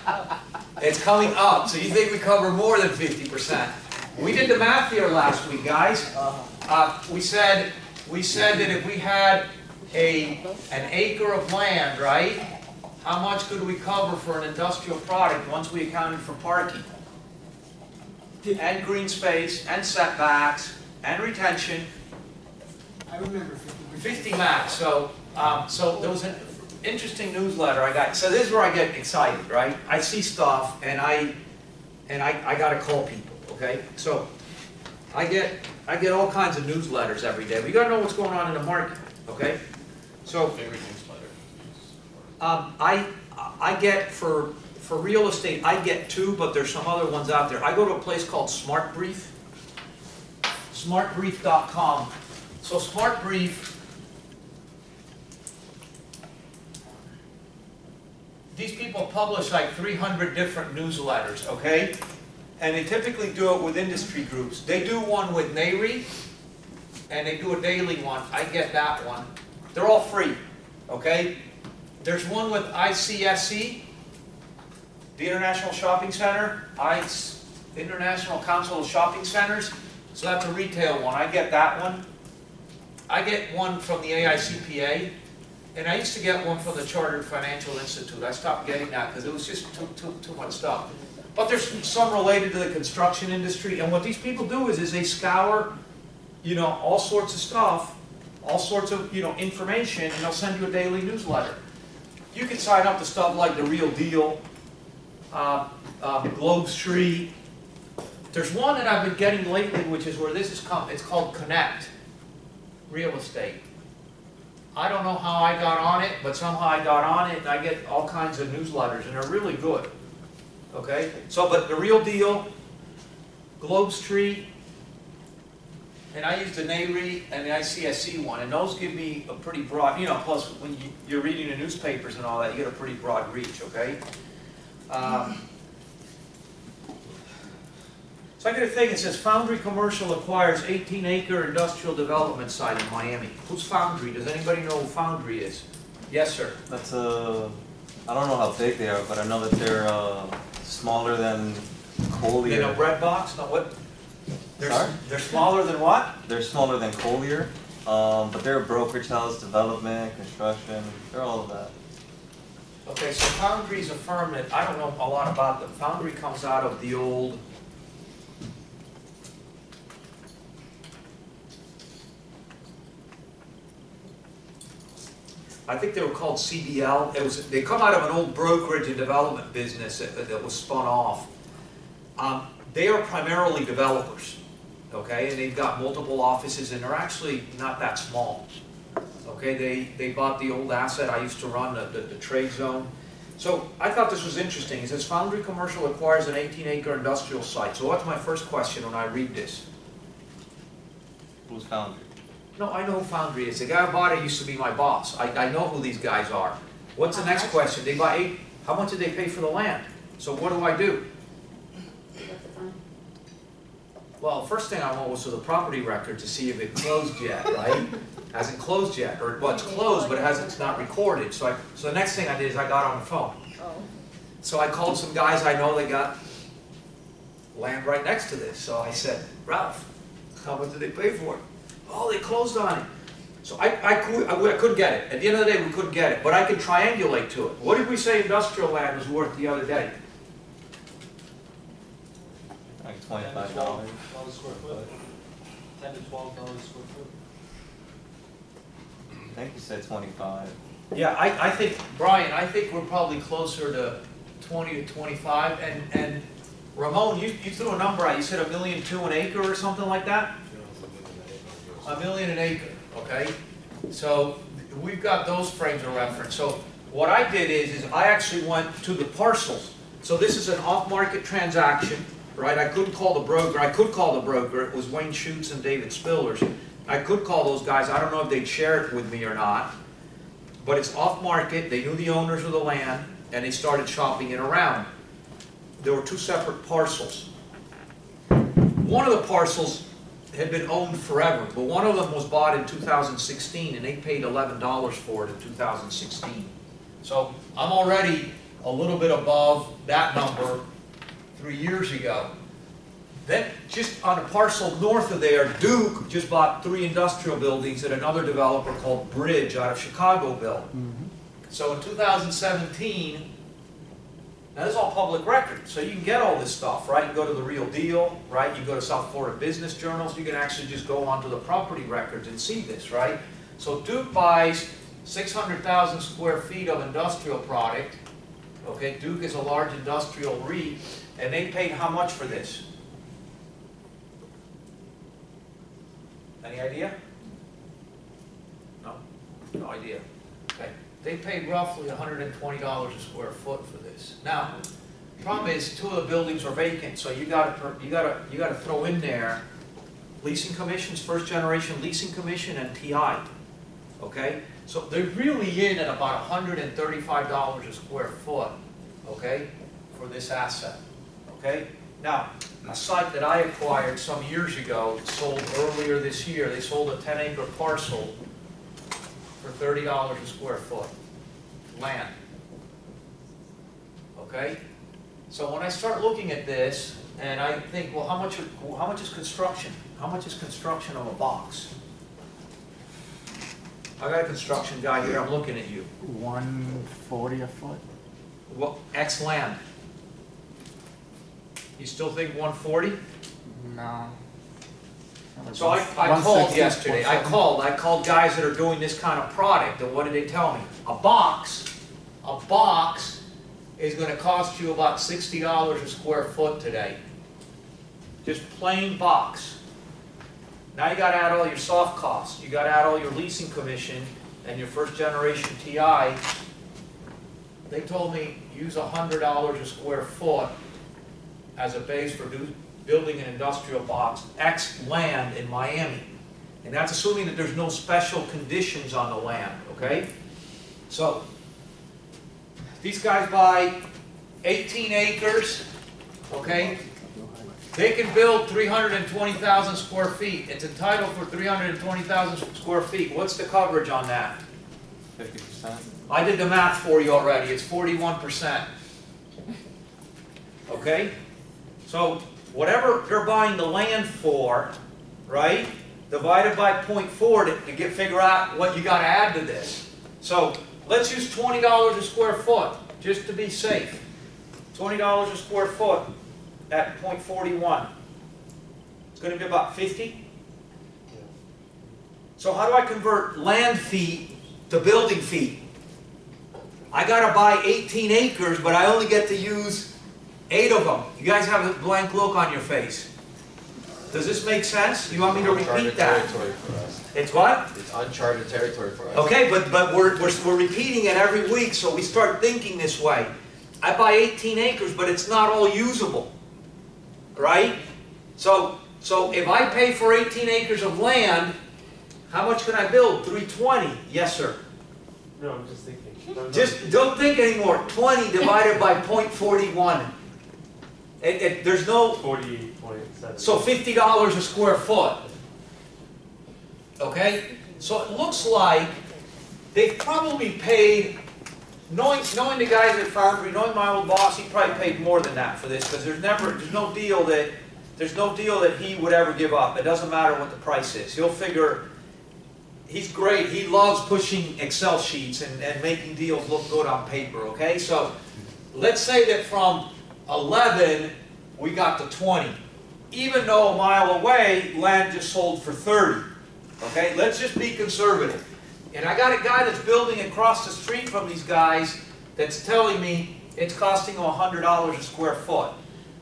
It's coming up, so you think we cover more than fifty percent? We did the math here last week, guys. Uh, we said, we said that if we had a, an acre of land, right? How much could we cover for an industrial product once we accounted for parking? And green space, and setbacks, and retention, I remember fifty percent. 50 max, so, um, so there was an interesting newsletter I got, so this is where I get excited, right? I see stuff and I, and I, I gotta call people, okay? So, I get, I get all kinds of newsletters every day, we gotta know what's going on in the market, okay? So, Favorite newsletter. Um, I, I get for, for real estate, I get two, but there's some other ones out there. I go to a place called Smart Brief, smartbrief.com. So Smart Brief, these people publish like three hundred different newsletters, okay? And they typically do it with industry groups. They do one with NARI, and they do a daily one. I get that one. They're all free, okay? There's one with ICSC, the International Shopping Center, ICE, International Council of Shopping Centers. So that's a retail one. I get that one. I get one from the AICPA, and I used to get one from the Chartered Financial Institute. I stopped getting that because it was just too, too, too much stuff. But there's some related to the construction industry, and what these people do is, is they scour, you know, all sorts of stuff, all sorts of, you know, information, and they'll send you a daily newsletter. You can sign up to stuff like The Real Deal, uh, uh, Globe Street. There's one that I've been getting lately, which is where this is come, it's called Connect Real Estate. I don't know how I got on it, but somehow I got on it, and I get all kinds of newsletters, and they're really good. Okay, so, but The Real Deal, Globe Street, and I use the NARI and the ICSC one, and those give me a pretty broad, you know, plus when you, you're reading the newspapers and all that, you get a pretty broad reach, okay? Um, Second thing, it says Foundry Commercial acquires 18 acre industrial development site in Miami. Who's Foundry? Does anybody know who Foundry is? Yes, sir. That's uh, I don't know how big they are, but I know that they're uh, smaller than They Collier. know bread box, no what? They're, Sorry? they're smaller than what? They're smaller than Collier, um, but they're a brokerage house, development, construction. They're all of that. Okay, so Foundry's a firm that, I don't know a lot about them. Foundry comes out of the old, I think they were called CNL. It was, they come out of an old brokerage and development business that, that was spun off. Um, they are primarily developers, okay, and they've got multiple offices, and they're actually not that small. Okay, they, they bought the old asset I used to run, the, the, the trade zone. So I thought this was interesting, it says Foundry Commercial acquires an eighteen acre industrial site, so what's my first question when I read this? Who's Foundry? No, I know who Foundry is. The guy who bought it used to be my boss. I, I know who these guys are. What's the uh, next question? They buy eight, how much did they pay for the land? So what do I do? Is that the fund? Well, first thing I want was to the property record to see if it closed yet, right? Hasn't closed yet, or, well, it's closed, but it hasn't, it's not recorded. So I, so the next thing I did is I got on the phone. Oh. So I called some guys I know they got land right next to this. So I said, Ralph, how much did they pay for it? Oh, they closed on it. So I, I could, I I couldn't get it. At the end of the day, we couldn't get it, but I could triangulate to it. What did we say industrial land was worth the other day? Like twenty-five dollars. Dollars square foot. Ten to twelve dollars square foot. I think you said twenty-five. Yeah, I, I think, Brian, I think we're probably closer to twenty to twenty-five, and, and Ramon, you, you threw a number out, you said a million two an acre or something like that? A million an acre, okay? So, we've got those frames of reference, so what I did is, is I actually went to the parcels. So this is an off-market transaction, right, I couldn't call the broker, I could call the broker, it was Wayne Schutz and David Spillers. I could call those guys, I don't know if they'd share it with me or not, but it's off-market, they knew the owners of the land, and they started shopping it around. There were two separate parcels. One of the parcels had been owned forever, but one of them was bought in 2016, and they paid $11 for it in 2016. So I'm already a little bit above that number three years ago. Then, just on a parcel north of there, Duke just bought three industrial buildings that another developer called Bridge out of Chicago built. Mm-hmm. So in 2017, now this is all public record, so you can get all this stuff, right? You can go to the Real Deal, right? You go to South Florida Business Journals, you can actually just go onto the property records and see this, right? So Duke buys 600,000 square feet of industrial product, okay? Duke is a large industrial REIT, and they paid how much for this? Any idea? No? No idea. Okay. They paid roughly hundred and twenty dollars a square foot for this. Now, problem is, two of the buildings are vacant, so you gotta, you gotta, you gotta throw in there leasing commissions, first generation leasing commission and TI. Okay? So they're really in at about hundred and thirty-five dollars a square foot, okay, for this asset. Okay? Now, a site that I acquired some years ago, sold earlier this year, they sold a ten acre parcel for thirty dollars a square foot, land. Okay? So when I start looking at this, and I think, well, how much, how much is construction? How much is construction of a box? I got a construction guy here, I'm looking at you. One forty a foot? What, X land? You still think one forty? No. So I, I called yesterday, I called, I called guys that are doing this kind of product, and what did they tell me? A box, a box is gonna cost you about sixty dollars a square foot today. Just plain box. Now you gotta add all your soft costs, you gotta add all your leasing commission and your first generation TI. They told me use a hundred dollars a square foot as a base for do, building an industrial box, X land in Miami. And that's assuming that there's no special conditions on the land, okay? So, these guys buy eighteen acres, okay? They can build three hundred and twenty thousand square feet. It's entitled for three hundred and twenty thousand square feet. What's the coverage on that? Fifty percent? I did the math for you already, it's forty-one percent. Okay? So, whatever you're buying the land for, right, divided by 0.4 to, to get, figure out what you gotta add to this. So, let's use twenty dollars a square foot, just to be safe. Twenty dollars a square foot at 0.41. It's gonna be about fifty? So how do I convert land feet to building feet? I gotta buy 18 acres, but I only get to use eight of them. You guys have a blank look on your face. Does this make sense? You want me to repeat Uncharted that? territory for us. It's what? It's uncharted territory for us. Okay, but, but we're, we're, we're repeating it every week, so we start thinking this way. I buy eighteen acres, but it's not all usable, right? So, so if I pay for eighteen acres of land, how much can I build? Three twenty? Yes, sir. No, I'm just thinking. No, no. Just, don't think anymore. Twenty divided by point forty-one. It, it, there's no, Forty-eight point seven. so fifty dollars a square foot. Okay, so it looks like they've probably paid, knowing, knowing the guys at Foundry, knowing my old boss, he probably paid more than that for this, because there's never, there's no deal that, there's no deal that he would ever give up. It doesn't matter what the price is. He'll figure, he's great, he loves pushing Excel sheets and, and making deals look good on paper, okay? So, let's say that from eleven, we got to twenty. Even though a mile away, land just sold for thirty. Okay, let's just be conservative. And I got a guy that's building across the street from these guys that's telling me it's costing hundred dollars a square foot.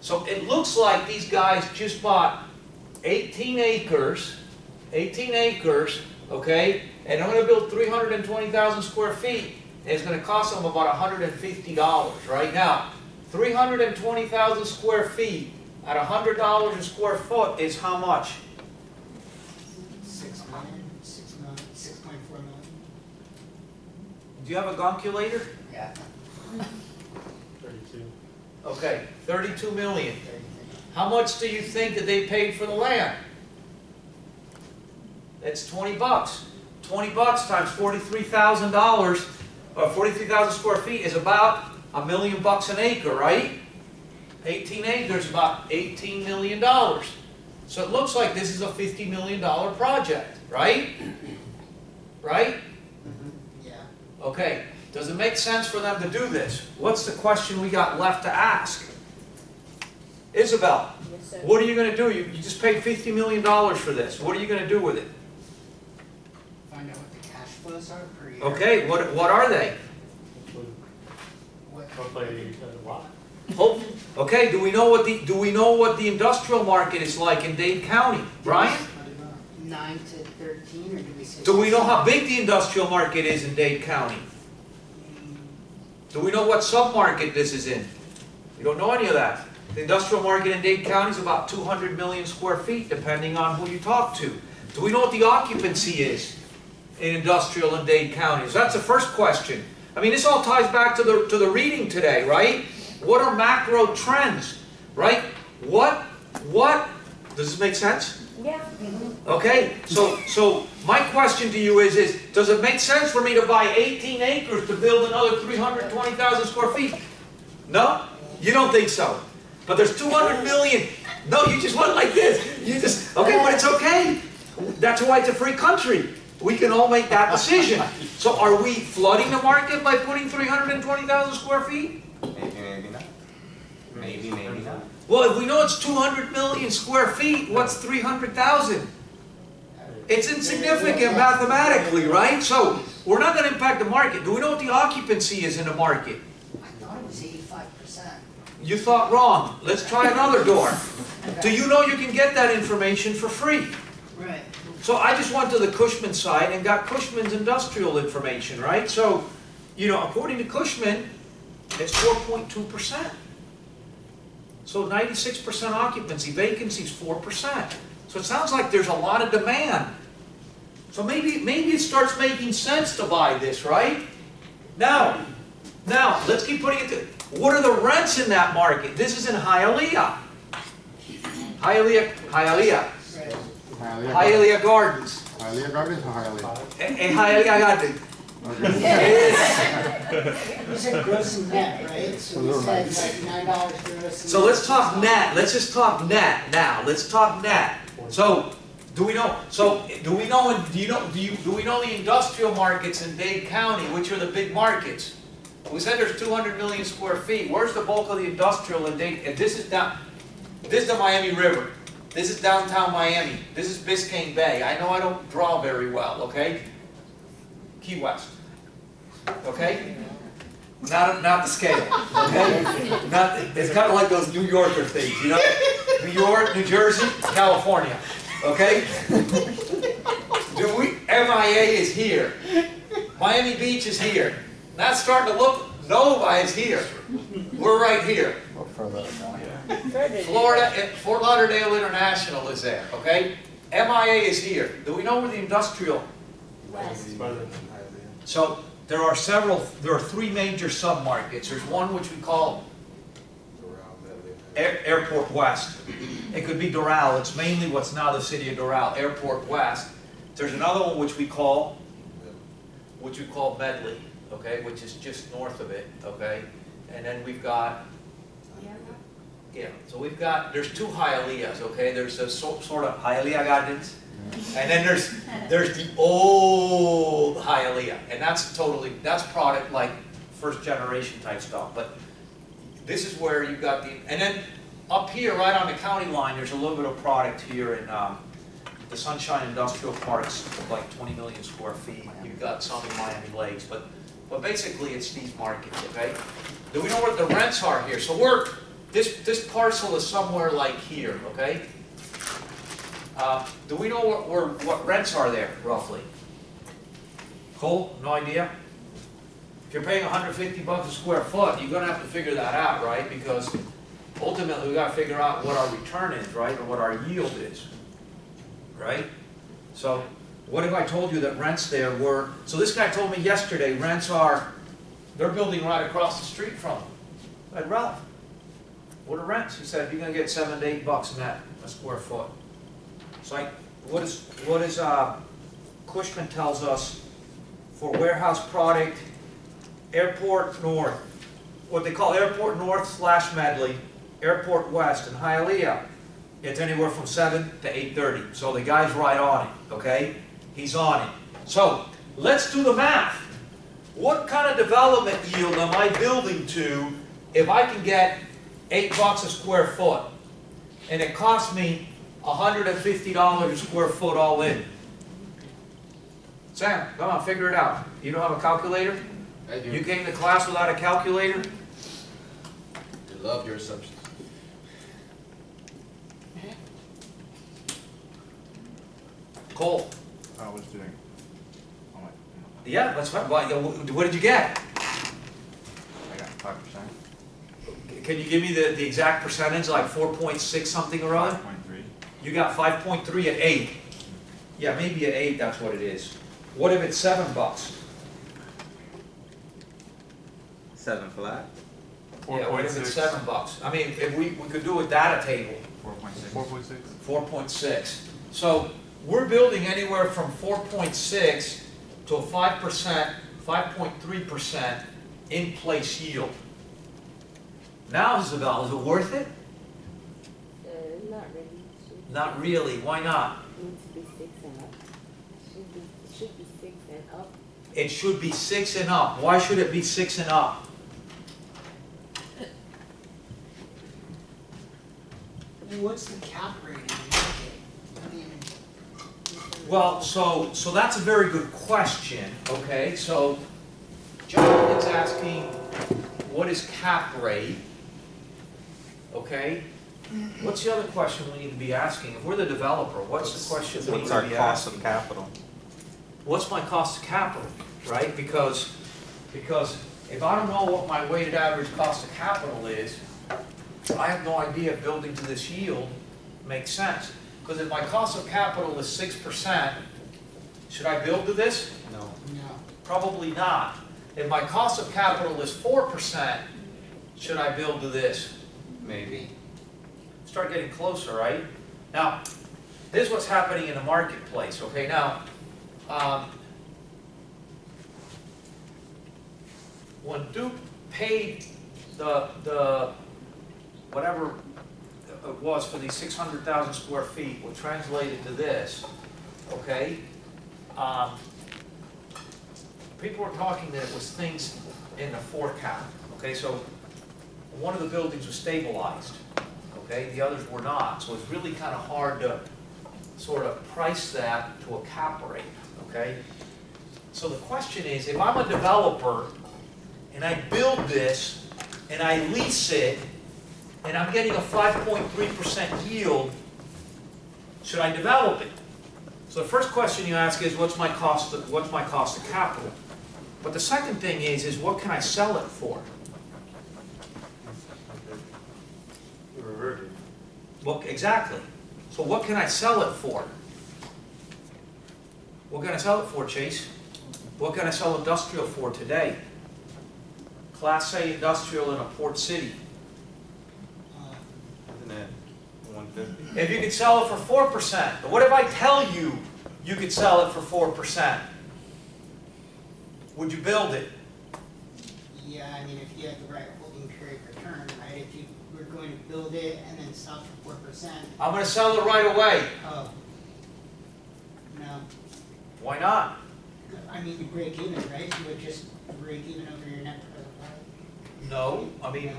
So it looks like these guys just bought eighteen acres, eighteen acres, okay? And I'm build hundred and twenty thousand square feet, and it's gonna cost them about hundred and fifty dollars, right? Now, three hundred and twenty thousand square feet at hundred dollars a square foot is how much? Six million, six million, six point four million. Do you have a calculator? Yeah. Thirty-two. Okay, thirty-two million. How much do you think that they paid for the land? That's twenty bucks. Twenty bucks times forty-three thousand dollars, or forty-three thousand square feet is about a million bucks an acre, right? Eighteen acres, about eighteen million dollars. So it looks like this is a fifty million dollar project, right? Right? Yeah. Okay, does it make sense for them to do this? What's the question we got left to ask? Isabel, Yes, sir. what are you gonna do? You, you just paid fifty million dollars for this. What are you gonna do with it? Find out what the cash flows are per year. Okay, what, what are they? What, Hopefully, a lot. Hope, okay, do we know what the, do we know what the industrial market is like in Dade County? Brian? nine to thirteen, or do we say? Do we know how big the industrial market is in Dade County? Do we know what submarket this is in? We don't know any of that. The industrial market in Dade County is about two hundred million square feet, depending on who you talk to. Do we know what the occupancy is in industrial in Dade County? So that's the first question. I mean, this all ties back to the, to the reading today, right? What are macro trends, right? What, what, does this make sense? Yeah. Mm-hmm. Okay, so, so my question to you is, is, does it make sense for me to buy eighteen acres to build another three hundred twenty thousand square feet? No? You don't think so? But there's two hundred million, no, you just went like this, you just, okay, but it's okay. That's why it's a free country. We can all make that decision. So are we flooding the market by putting three hundred and twenty thousand square feet? Maybe, maybe not. Maybe, maybe not. Well, if we know it's two hundred million square feet, what's three hundred thousand? It's insignificant mathematically, right? So, we're not gonna impact the market. Do we know what the occupancy is in the market? I thought it was eighty-five percent. You thought wrong. Let's try another door. Do you know you can get that information for free? So I just went to the Cushman site and got Cushman's industrial information, right? So, you know, according to Cushman, it's four point two percent. So ninety-six percent occupancy, vacancy's four percent. So it sounds like there's a lot of demand. So maybe, maybe it starts making sense to buy this, right? Now, now, let's keep putting it to, what are the rents in that market? This is in Hialeah. Hialeah, Hialeah. Hialeah, Hialeah Gardens. Hialeah Gardens or Hialeah? And and Hialeah Gardens. Okay. You said gross net, right? So we said like nine dollars gross. So let's talk net, let's just talk net now, let's talk net. So, do we know, so, do we know, do you know, do you, do we know the industrial markets in Dade County, which are the big markets? We said there's two hundred million square feet, where's the bulk of the industrial in Dade, and this is down, this is the Miami River. This is downtown Miami, this is Biscayne Bay, I know I don't draw very well, okay? Key West, okay? Not, not the scale, okay? Not, it's kind of like those New Yorker things, you know? New York, New Jersey, California, okay? Do we, MIA is here. Miami Beach is here. That's starting to look, Nova is here. We're right here. Or further down. Florida, eh, Fort Lauderdale International is there, okay? MIA is here. Do we know where the industrial? West. So there are several, there are three major submarkets. There's one which we call Air- Airport West. It could be Doral, it's mainly what's now the city of Doral, Airport West. There's another one which we call, which we call Medley, okay, which is just north of it, okay? And then we've got, yeah, so we've got, there's two Hialeahs, okay? There's a so- sort of Hialeah Gardens, and then there's, there's the old Hialeah, and that's totally, that's product like first generation type stuff, but this is where you've got the, and then up here, right on the county line, there's a little bit of product here in, um, the Sunshine Industrial Parks, like twenty million square feet. You've got some in Miami Lakes, but, but basically it's these markets, okay? Do we know what the rents are here? So we're, this, this parcel is somewhere like here, okay? Uh, do we know what, where, what rents are there roughly? Cole, no idea? If you're paying hundred fifty bucks a square foot, you're gonna have to figure that out, right? Because ultimately, we gotta figure out what our return is, right, or what our yield is, right? So, what if I told you that rents there were, so this guy told me yesterday, rents are, they're building right across the street from him. Ralph, what are rents? He said, you're gonna get seven to eight bucks net a square foot. It's like, what is, what is, uh, Cushman tells us for warehouse product, Airport North, what they call Airport North slash Medley, Airport West, and Hialeah, it's anywhere from seven to eight thirty. So the guy's right on it, okay? He's on it. So, let's do the math. What kind of development yield am I building to if I can get eight bucks a square foot? And it cost me hundred and fifty dollars a square foot all in. Sam, come on, figure it out. You don't have a calculator? I do. You came to class without a calculator? I love your assumptions. Cole? I was doing, oh my, Yeah, that's fine. What, what did you get? I got five percent, Can you give me the, the exact percentage, like four point six something or other? five point three. You got five point three at eight. Yeah, maybe at eight, that's what it is. What if it's seven bucks? Seven flat? Yeah, what if it's seven bucks? I mean, if we, we could do a data table, Four point six. Four point six? four point six. So, we're building anywhere from four point six to a five percent, five point three percent in-place yield. Now, Isabel, is it worth it? Uh, not really. Should, Not really, why not? needs to be six and up. Should be, should be six and up. It should be six and up. Why should it be six and up? I mean, what's the cap rate in the market? I mean, Well, so, so that's a very good question, okay? So, John is asking, what is cap rate? Okay? What's the other question we need to be asking? If we're the developer, what's the question we need to be asking? What's to our be cost asking? of capital? What's my cost of capital, right? Because, because if I don't know what my weighted average cost of capital is, I have no idea if building to this yield makes sense. Because if my cost of capital is six percent, should I build to this? No. no. Probably not. If my cost of capital is four percent, should I build to this? Maybe. Start getting closer, right? Now, this is what's happening in the marketplace, okay? Now, um, when Duke paid the, the, whatever it was for these six hundred thousand square feet, what translated to this, okay? Um, people were talking that it was things in the four cap, okay? So, one of the buildings was stabilized, okay, the others were not, so it's really kind of hard to sort of price that to a cap rate, okay? So the question is, if I'm a developer and I build this and I lease it and I'm getting a five point three percent yield, should I develop it? So the first question you ask is, what's my cost, of- what's my cost of capital? But the second thing is, is what can I sell it for? What, exactly. So what can I sell it for? What can I sell it for, Chase? What can I sell industrial for today? Class A industrial in a port city. Uh, Isn't it one fifty? If you could sell it for four percent, but what if I tell you you could sell it for four percent? Would you build it? Yeah, I mean, if you had the right holding period return, right, if you were going to build it and then sell for four percent, I'm gonna sell it right away. oh. No, Why not? I mean, you break even, right, you would just break even over your net present. No, I mean,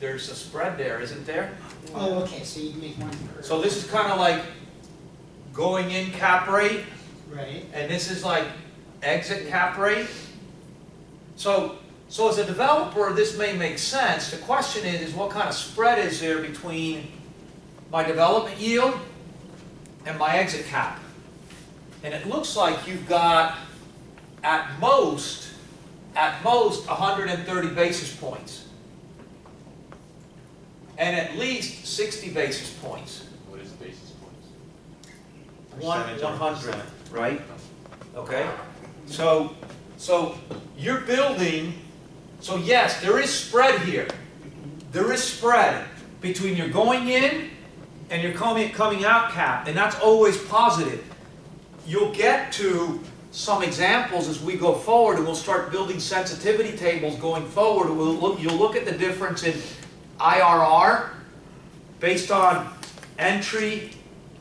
there's a spread there, isn't there? Oh, okay, so you make one per. So this is kinda like going in cap rate, Right, and this is like exit cap rate. So, so as a developer, this may make sense. The question is, is what kind of spread is there between my development yield and my exit cap? And it looks like you've got, at most, at most, hundred and thirty basis points. And at least sixty basis points. What is basis points? One, Percentage one hundred, right? Okay? So, so you're building, so yes, there is spread here. There is spread between your going in and your coming, coming out cap, and that's always positive. You'll get to some examples as we go forward, and we'll start building sensitivity tables going forward. We'll look, you'll look at the difference in IRR based on entry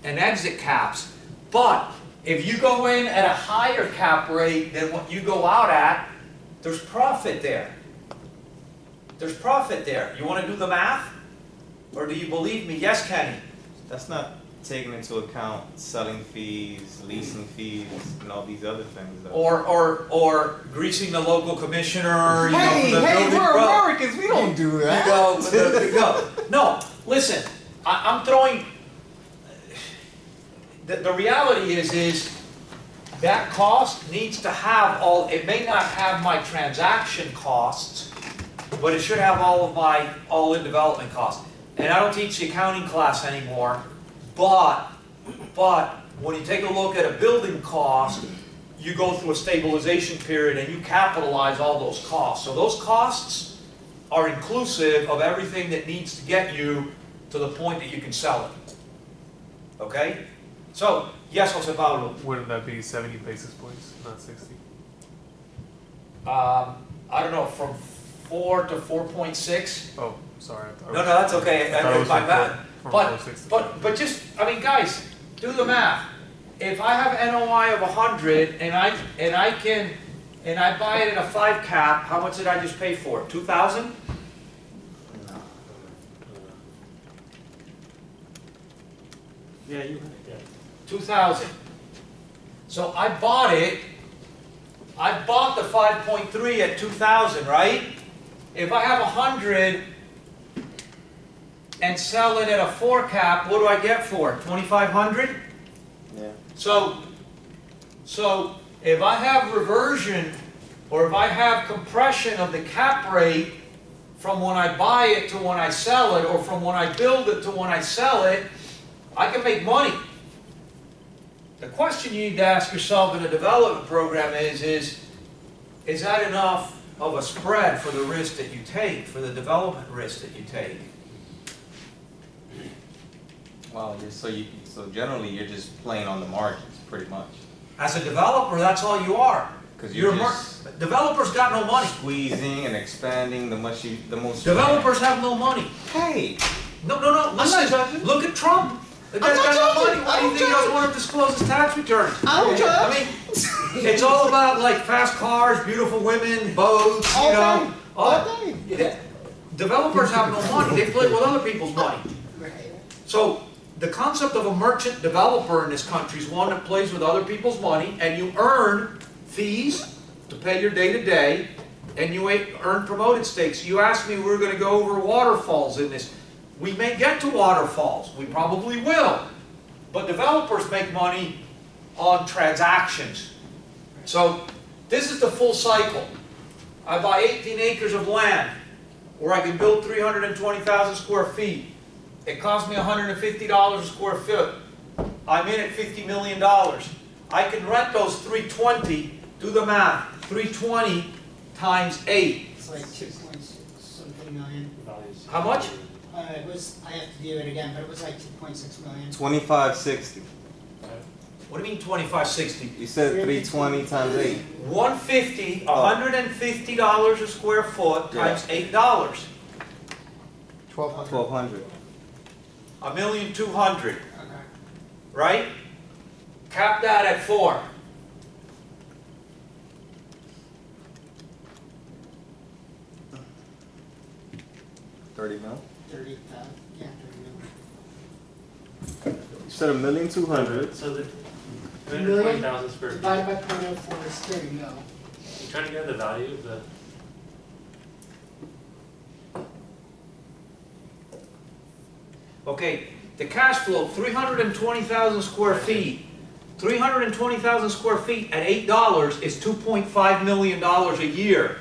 and exit caps. But if you go in at a higher cap rate than what you go out at, there's profit there. There's profit there. You want to do the math? Or do you believe me? Yes, Kenny? That's not taking into account selling fees, leasing fees, and all these other things though. Or, or, or greasing the local commissioner, you Hey, for the hey, building. we're bro. Americans, we don't do You that. go, you go. No, listen, I, I'm throwing, the, the reality is, is that cost needs to have all, it may not have my transaction costs, but it should have all of my all-in development costs. And I don't teach the accounting class anymore, but, but when you take a look at a building cost, you go through a stabilization period and you capitalize all those costs. So those costs are inclusive of everything that needs to get you to the point that you can sell it. Okay? So, yes, Jose Paulo. Wouldn't that be seventy basis points, not sixty? Um, I don't know, from four to four point six? Oh, sorry. I thought No, no, that's okay, I thought it I- was my from bad. But, but, but just, I mean, guys, do the math. If I have NOI of a hundred and I, and I can, and I buy it at a five cap, how much did I just pay for it? Two thousand? Yeah, you, have it, yeah. Two thousand. So I bought it, I bought the five point three at two thousand, right? If I have a hundred and sell it at a four cap, what do I get for it? Twenty-five hundred? Yeah. So, so if I have reversion, or if I have compression of the cap rate from when I buy it to when I sell it, or from when I build it to when I sell it, I can make money. The question you need to ask yourself in a development program is, is, is that enough of a spread for the risk that you take, for the development risk that you take? Wow, you're, so you, so generally you're just playing on the margins, pretty much. As a developer, that's all you are. Cause You're you're a mar- just developers got no money. squeezing and expanding the much you, the most. Developers have no money. Hey, No, no, no, listen, judging. look at Trump. The guy's not got no money. Why do you I'm think he doesn't want to disclose his tax returns? I don't I mean, it's all about like fast cars, beautiful women, boats, you All know. day. all- All day. Yeah. Developers have no money. They play with other people's money. right. So the concept of a merchant developer in this country is one that plays with other people's money and you earn fees to pay your day-to-day and you earn promoted stakes. You asked me, we were gonna go over waterfalls in this. We may get to waterfalls, we probably will. But developers make money on transactions. So this is the full cycle. I buy 18 acres of land where I can build 320,000 square feet. It cost me $150 a square foot. I'm in at $50 million. I can rent those 320, do the math, 320 times 8. It's like 2.6 something million. How much? Uh, it was, I have to do it again, but it was like 2.6 million. 2560. What do you mean 2560? You said 320 times 8. 150, $150 a square foot times $8. 1200. 1200. A million two hundred, Okay. right? Cap that at four. Thirty mil. Thirty thousand, yeah, thirty million. You said a million two hundred. So the, three Million hundred twenty thousand square feet, Divided by point oh four is thirty mil. you trying to get the value of the, Okay, the cash flow, three hundred and twenty thousand square feet. Three hundred and twenty thousand square feet at eight dollars is two point five million dollars a year.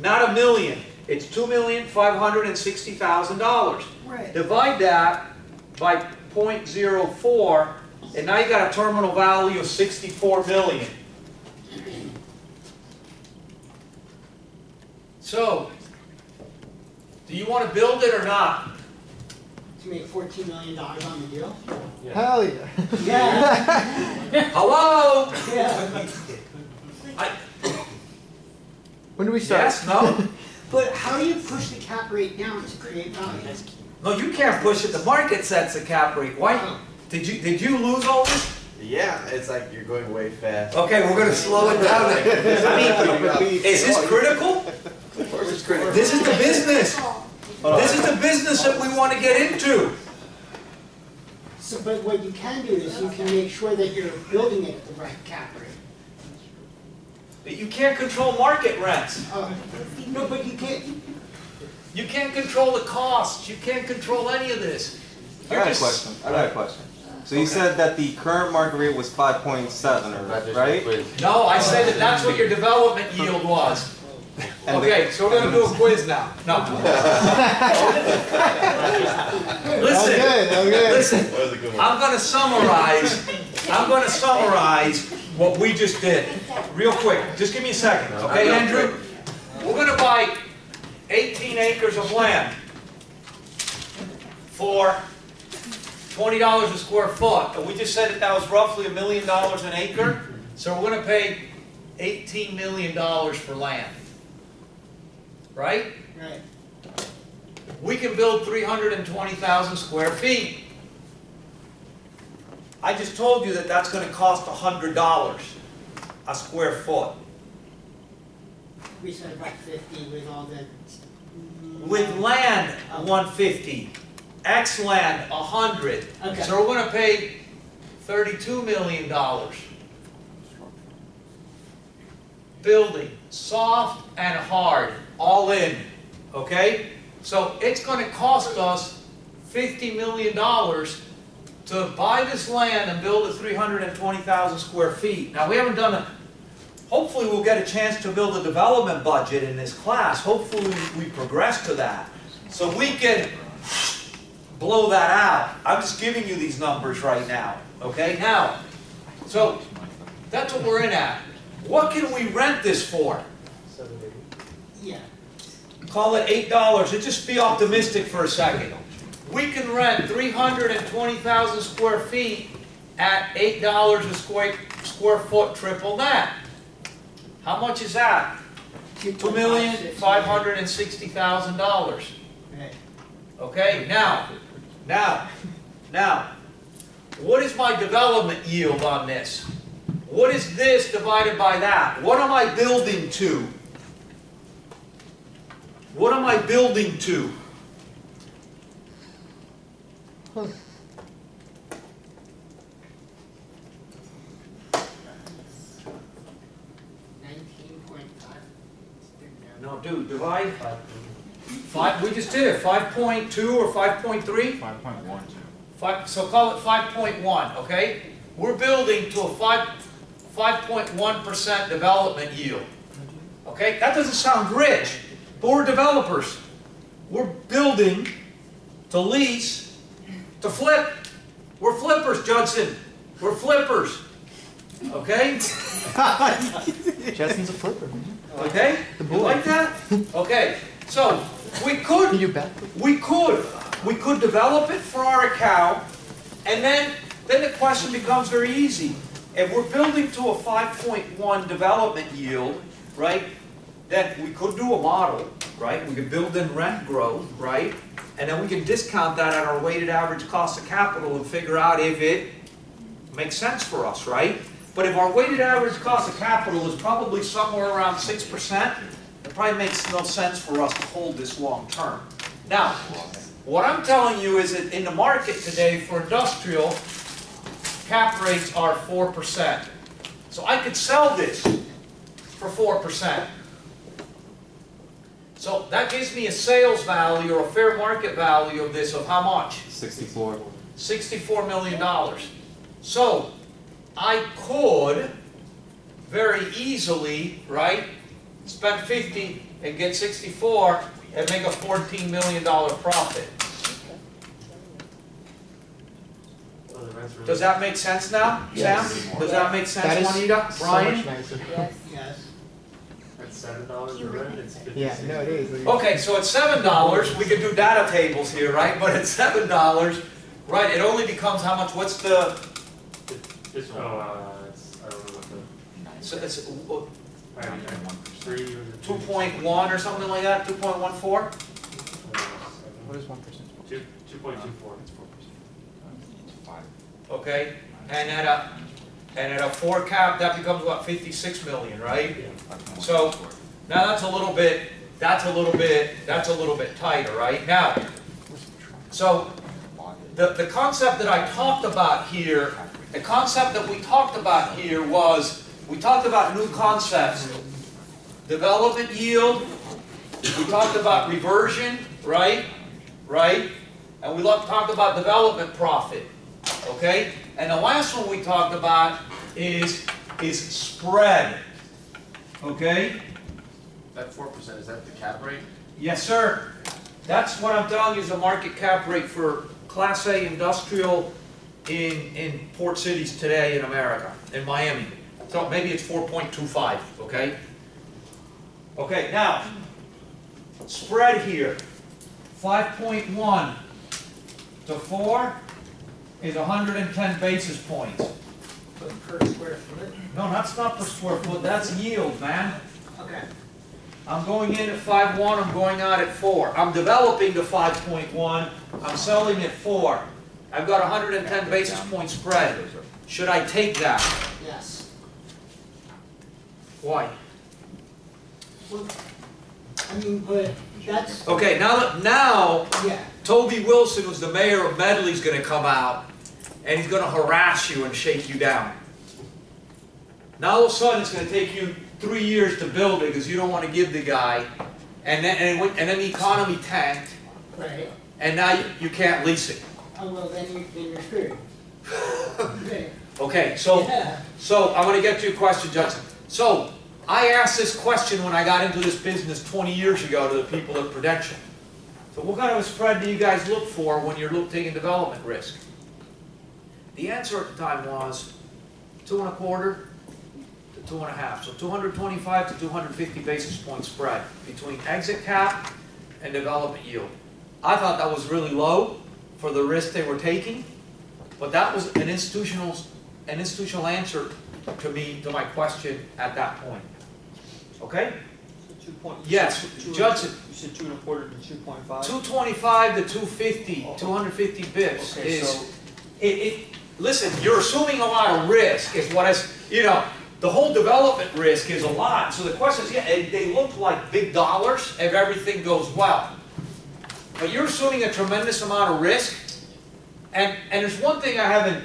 Not a million, it's two million five hundred and sixty thousand dollars. Right. Divide that by 0.04, and now you got a terminal value of sixty-four million. So, do you wanna build it or not? To make fourteen million dollars on the deal? yeah. Hell yeah. Yeah. Hello? Yeah. When do we start? Yes, no? But how do you push the cap rate down to create value? No, you can't push it, the market sets the cap rate, why? Oh. Did you, did you lose all this? Yeah, it's like you're going way fast. Okay, we're gonna slow it down then. I mean, is this critical? Of course it's critical. This is the business. This is the business that we wanna get into. So, but what you can do is you can make sure that you're building it at the right cap rate. But you can't control market rents. Uh, No, but you can't, You can't control the costs, you can't control any of this. I You're got a question. I got a question. So you said that the current market rate was five point seven, right? No, I said that that's what your development yield was. And the- Okay, so we're gonna do a quiz now. No. Listen, Okay, okay. listen, That was a good one. I'm gonna summarize, I'm gonna summarize what we just did, real quick, just give me a second, okay, Andrew? We're gonna buy eighteen acres of land for twenty dollars a square foot, and we just said that that was roughly a million dollars an acre, so we're gonna pay eighteen million dollars for land. Right? right, we can build three hundred and twenty thousand square feet. I just told you that that's gonna cost hundred dollars a square foot. we said about fifty with all the. With land, oh. one fifty, X land, a hundred. Okay. So we're gonna pay thirty-two million dollars. Building, soft and hard, all in, okay? So it's gonna cost us fifty million dollars to buy this land and build twenty thousand square feet. Now, we haven't done a, hopefully we'll get a chance to build a development budget in this class. Hopefully we progress to that. So we can blow that out. I'm just giving you these numbers right now, okay? Now, so that's what we're in at. What can we rent this for? Seven eighty. Yeah, Call it eight dollars, and just be optimistic for a second. We can rent three hundred and twenty thousand square feet at eight dollars a square, square foot triple net. How much is that? Two million, five hundred and sixty thousand dollars. Okay, now, now, now, what is my development yield on this? What is this divided by that? What am I building to? What am I building to? nineteen point five. No, dude, divide Five Five, we just did it, five point two or five point three? Five point one two. Five, so call it five point one, okay? We're building to a five, five point one percent development yield. Okay, that doesn't sound rich, but we're developers. We're building to lease, to flip. We're flippers, Judson. We're flippers. Okay? Judson's a flipper. Okay? You like that? Okay, so we could You bet. we could, we could develop it for our account, and then, then the question becomes very easy. If we're building to a five point one development yield, right, then we could do a model, right? We could build in rent growth, right? And then we can discount that at our weighted average cost of capital and figure out if it makes sense for us, right? But if our weighted average cost of capital is probably somewhere around six percent, it probably makes no sense for us to hold this long term. Now, what I'm telling you is that in the market today for industrial, cap rates are four percent. So I could sell this for four percent. So that gives me a sales value or a fair market value of this of how much? Sixty-four. Sixty-four million dollars. So, I could very easily, right, spend fifty and get sixty-four and make a fourteen million dollar profit. The rent's really- Does that make sense now, Sam? Does that make sense, That is Juanita, so Brian? much. Yes. Yes. At seven dollars a rent, it's fifty-six. Yeah, no, it is. Okay, so at seven dollars, we could do data tables here, right? But at seven dollars, right, it only becomes how much, what's the, This one, uh, it's, I don't know what the, so it's I don't three or. two point one or something like that, two point one four? What is one percent? Two, two point two four. Okay, and at a, and at a four cap, that becomes what, fifty-six million, right? So, now that's a little bit, that's a little bit, that's a little bit tighter, right? Now, so, the, the concept that I talked about here, the concept that we talked about here was, we talked about new concepts. Development yield, we talked about reversion, right? Right? And we talked about development profit, okay? And the last one we talked about is, is spread, okay? That four percent, is that the cap rate? Yes, sir. That's what I'm telling you is the market cap rate for Class A industrial in, in port cities today in America, in Miami. So maybe it's four point two five, okay? Okay, now, spread here, five point one to four is hundred and ten basis points. But per square foot? No, that's not per square foot, that's yield, man. Okay. I'm going in at five one, I'm going out at four. I'm developing to five point one, I'm selling at four. I've got hundred and ten basis point spread. Should I take that? Yes. Why? Well, I mean, but that's, Okay, now now, yeah, Toby Wilson, who's the mayor of Medley's gonna come out, and he's gonna harass you and shake you down. Now all of a sudden, it's gonna take you three years to build it, because you don't wanna give the guy, and then, and, went- and then the economy tanked, right. and now you, you can't lease it. Oh, well, then you, then you're screwed. Okay. Okay, so, Yeah. so I'm gonna get to your question, Judson. So, I asked this question when I got into this business twenty years ago to the people at Prudential. So what kind of a spread do you guys look for when you're taking development risk? The answer at the time was two and a quarter to two and a half, so two hundred twenty-five to two hundred fifty basis point spread between exit cap and development yield. I thought that was really low for the risk they were taking, but that was an institutional, an institutional answer to me, to my question at that point. Okay? So two point. Yes, two- Judson. You said two and a quarter to two point five? Two two point five. Two twenty five to two fifty. Two hundred fifty bips Okay, is, so, it, it, listen, you're assuming a lot of risk is what I, s- you know, the whole development risk is a lot, so the question is, yeah, they- look like big dollars if everything goes well. But you're assuming a tremendous amount of risk, and, and there's one thing I haven't,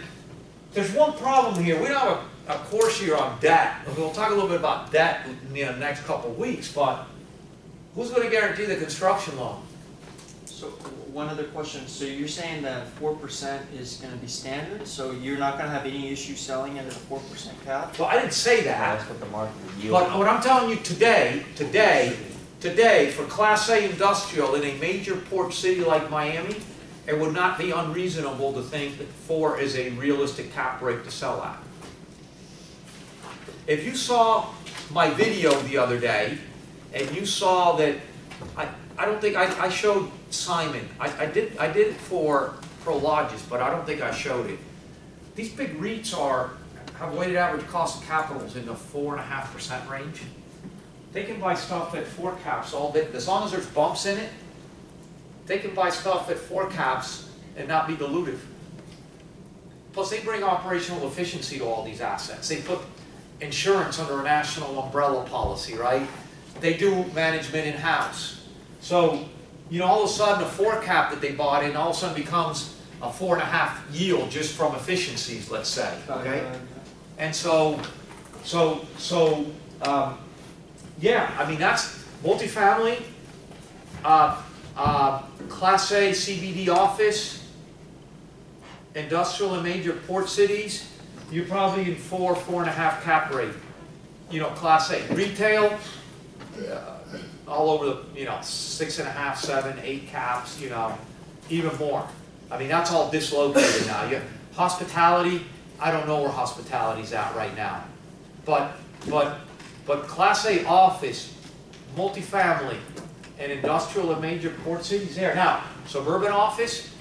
there's one problem here, we don't have a, a course here on debt, we'll talk a little bit about debt in the next couple of weeks, but who's gonna guarantee the construction loan? So, one other question, so you're saying that four percent is gonna be standard, so you're not gonna have any issue selling it at a four percent cap? Well, I didn't say that. That's what the market would yield. But what I'm telling you today, today, today, for Class A industrial in a major port city like Miami, it would not be unreasonable to think that four is a realistic cap rate to sell at. If you saw my video the other day, and you saw that, I, I don't think, I, I showed Simon, I, I did, I did it for Prologis, but I don't think I showed it. These big REITs are, have weighted average cost of capitals in the four and a half percent range. They can buy stuff at four caps all day, as long as there's bumps in it, they can buy stuff at four caps and not be dilutive. Plus, they bring operational efficiency to all these assets. They put insurance under a national umbrella policy, right? They do management in-house. So, you know, all of a sudden, a four cap that they bought in all of a sudden becomes a four and a half yield just from efficiencies, let's say, okay? And so, so, so, um, yeah, I mean, that's multifamily, uh, uh, Class A CBD office, industrial and major port cities, you're probably in four, four and a half cap rate. You know, Class A. Retail, uh, all over the, you know, six and a half, seven, eight caps, you know, even more. I mean, that's all dislocated now. You, hospitality, I don't know where hospitality's at right now. But, but, but Class A office, multifamily, and industrial and major port cities there. Now, suburban office,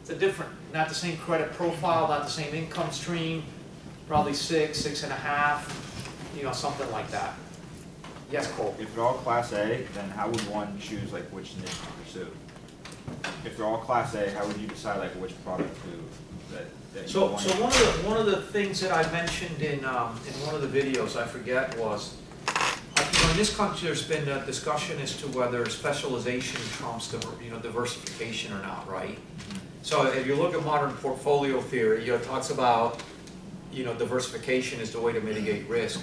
it's a different, not the same credit profile, not the same income stream, probably six, six and a half, you know, something like that. Yes, Cole? If they're all class A, then how would one choose like which niche to pursue? If they're all class A, how would you decide like which product to, that, that you So, want? so one of the, one of the things that I mentioned in, um, in one of the videos, I forget, was, like, you know, in this country, there's been a discussion as to whether specialization trumps, diver- you know, diversification or not, right? So if you look at modern portfolio theory, you know, it talks about, you know, diversification is the way to mitigate risk.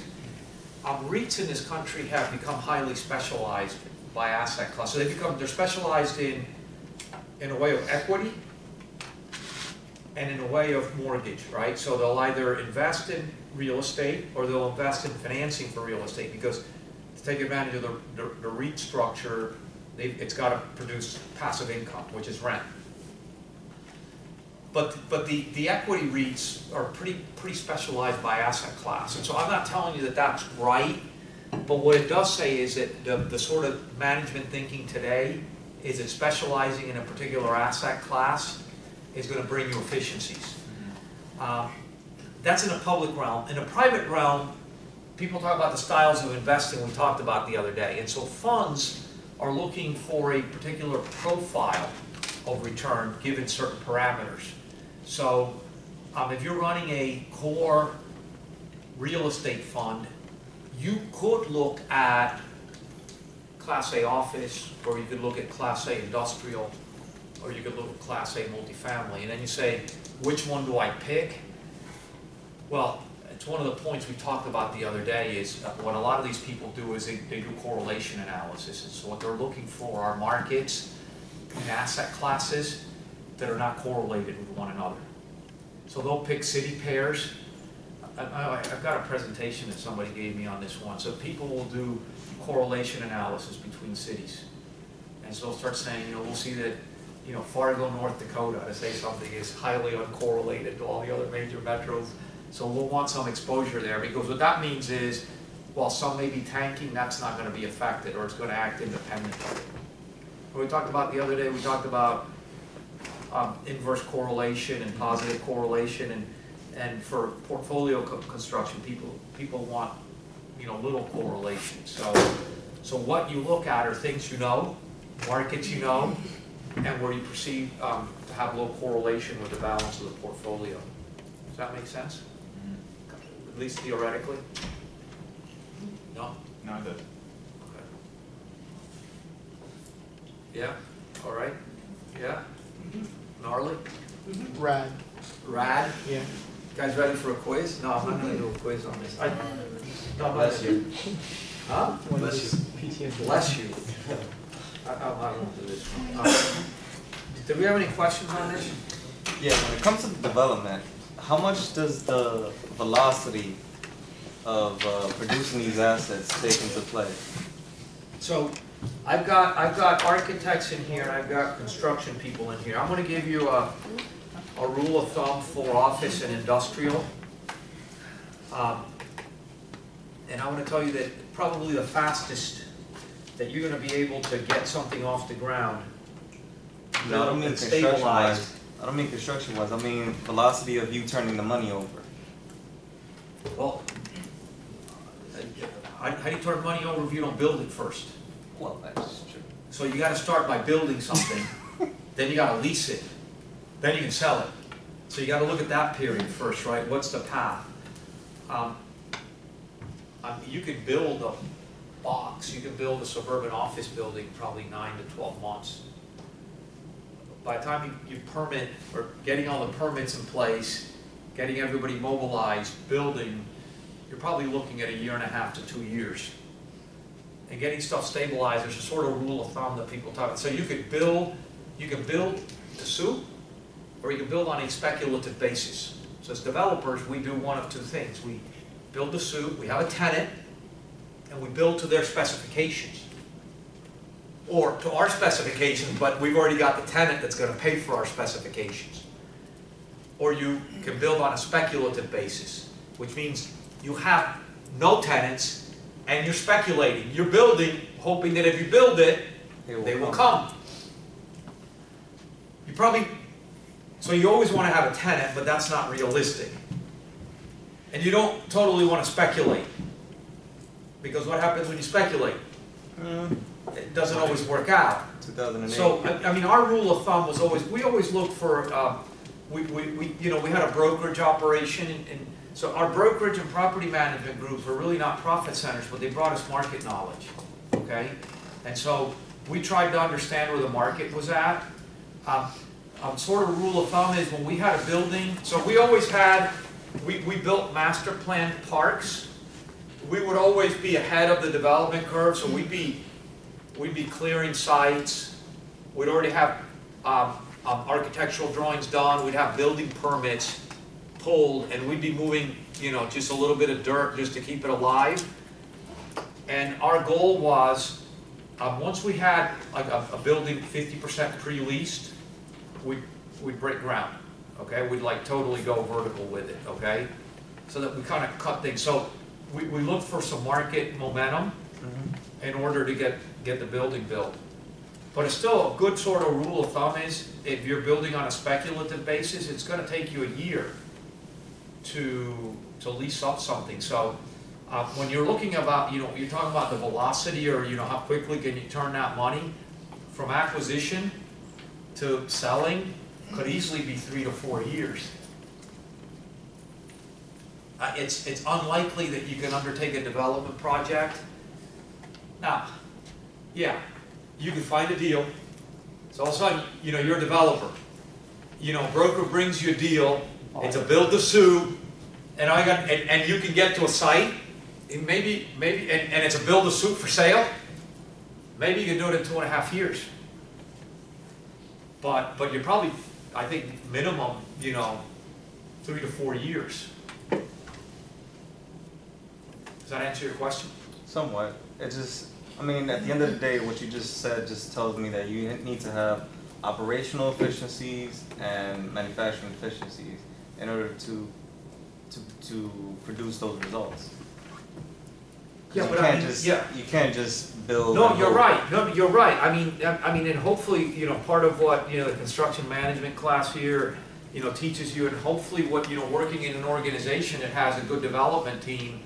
Um, REITs in this country have become highly specialized by asset class. So they become, they're specialized in, in a way of equity, and in a way of mortgage, right? So they'll either invest in real estate or they'll invest in financing for real estate because to take advantage of the, the, the REIT structure, it's gotta produce passive income, which is rent. But, but the, the equity REITs are pretty, pretty specialized by asset class. And so I'm not telling you that that's right, but what it does say is that the, the sort of management thinking today is that specializing in a particular asset class is gonna bring you efficiencies. Um, That's in a public realm. In a private realm, people talk about the styles of investing we talked about the other day. And so funds are looking for a particular profile of return given certain parameters. So um, if you're running a core real estate fund, you could look at Class A office, or you could look at Class A industrial, or you could look at Class A multifamily, and then you say, which one do I pick? Well, it's one of the points we talked about the other day, is uh, what a lot of these people do is they, they do correlation analysis, and so what they're looking for are markets and asset classes that are not correlated with one another. So they'll pick city pairs. I, I, I've got a presentation that somebody gave me on this one, so people will do correlation analysis between cities. And so they'll start saying, you know, we'll see that, you know, Fargo, North Dakota, to say something is highly uncorrelated to all the other major metros. So we'll want some exposure there, because what that means is, while some may be tanking, that's not gonna be affected, or it's gonna act independently. What we talked about the other day, we talked about um, inverse correlation and positive correlation, and, and for portfolio co- construction, people, people want, you know, little correlation. So, so what you look at are things you know, markets you know, and where you perceive um, to have low correlation with the balance of the portfolio. Does that make sense? At least theoretically? No? No, the, Okay. Yeah, all right, yeah? Gnarly? Rad, Rad? yeah. Guys ready for a quiz? No, I'm not gonna do a quiz on this. I- No, Bless you. Huh? One Bless you. these PTSD. Bless you. I, I I won't do this one. Um, did we have any questions on this? Yeah, when it comes to the development, how much does the velocity of uh, producing these assets take into play? So, I've got, I've got architects in here, and I've got construction people in here. I'm gonna give you a, a rule of thumb for office and industrial. Um, And I wanna tell you that probably the fastest that you're gonna be able to get something off the ground, No, I don't mean construction stabilized. wise. I don't mean construction wise. I mean velocity of you turning the money over. Well, how, how do you turn money over if you don't build it first? Well, that's true. So you gotta start by building something, then you gotta lease it, then you can sell it. So you gotta look at that period first, right? What's the path? Um, um, you could build a box, you can build a suburban office building probably nine to twelve months. By the time you, you permit, or getting all the permits in place, getting everybody mobilized, building, you're probably looking at a year and a half to two years and getting stuff stabilized, there's a sort of rule of thumb that people talk about. So you could build, you can build to suit, or you can build on a speculative basis. So as developers, we do one of two things. We build to suit, we have a tenant, and we build to their specifications. Or to our specifications, but we've already got the tenant that's gonna pay for our specifications. Or you can build on a speculative basis, which means you have no tenants, and you're speculating. You're building, hoping that if you build it, they will come. You probably, so you always want to have a tenant, but that's not realistic. And you don't totally want to speculate. Because what happens when you speculate? Mm, It doesn't always work out. 2008. So, I, I mean, our rule of thumb was always, we always looked for, uh, we, we, we, you know, we had a brokerage operation and, and so our brokerage and property management groups were really not profit centers, but they brought us market knowledge, okay? And so we tried to understand where the market was at. Um, um, sort of rule of thumb is when we had a building, so we always had, we, we built master planned parks. We would always be ahead of the development curve, so we'd be, we'd be clearing sites. We'd already have, um, um, architectural drawings done, we'd have building permits pulled, and we'd be moving, you know, just a little bit of dirt just to keep it alive. And our goal was, um, once we had like a, a building fifty percent pre-leased, we'd, we'd break ground, okay? We'd like totally go vertical with it, okay? So that we kind of cut things, so we, we looked for some market momentum Mhm. in order to get, get the building built. But it's still a good sort of rule of thumb is, if you're building on a speculative basis, it's gonna take you a year to, to lease up something. So, uh, when you're looking about, you know, you're talking about the velocity or, you know, how quickly can you turn that money from acquisition to selling, could easily be three to four years. Uh, it's, it's unlikely that you can undertake a development project. Now, yeah, you can find a deal, so all of a sudden, you know, you're a developer. You know, broker brings you a deal, it's a build to suit, and I got, and, and you can get to a site, and maybe, maybe, and, and it's a build to suit for sale, maybe you can do it in two and a half years. But, but you're probably, I think, minimum, you know, three to four years. Does that answer your question? Somewhat. It just, I mean, at the end of the day, what you just said just tells me that you need to have operational efficiencies and manufacturing efficiencies in order to, to, to produce those results. Yeah, you but I can't mean, just- yeah. You can't just build. No, you're hope. right, no, you're right, I mean, I I mean, and hopefully, you know, part of what, you know, the construction management class here, you know, teaches you, and hopefully what, you know, working in an organization that has a good development team,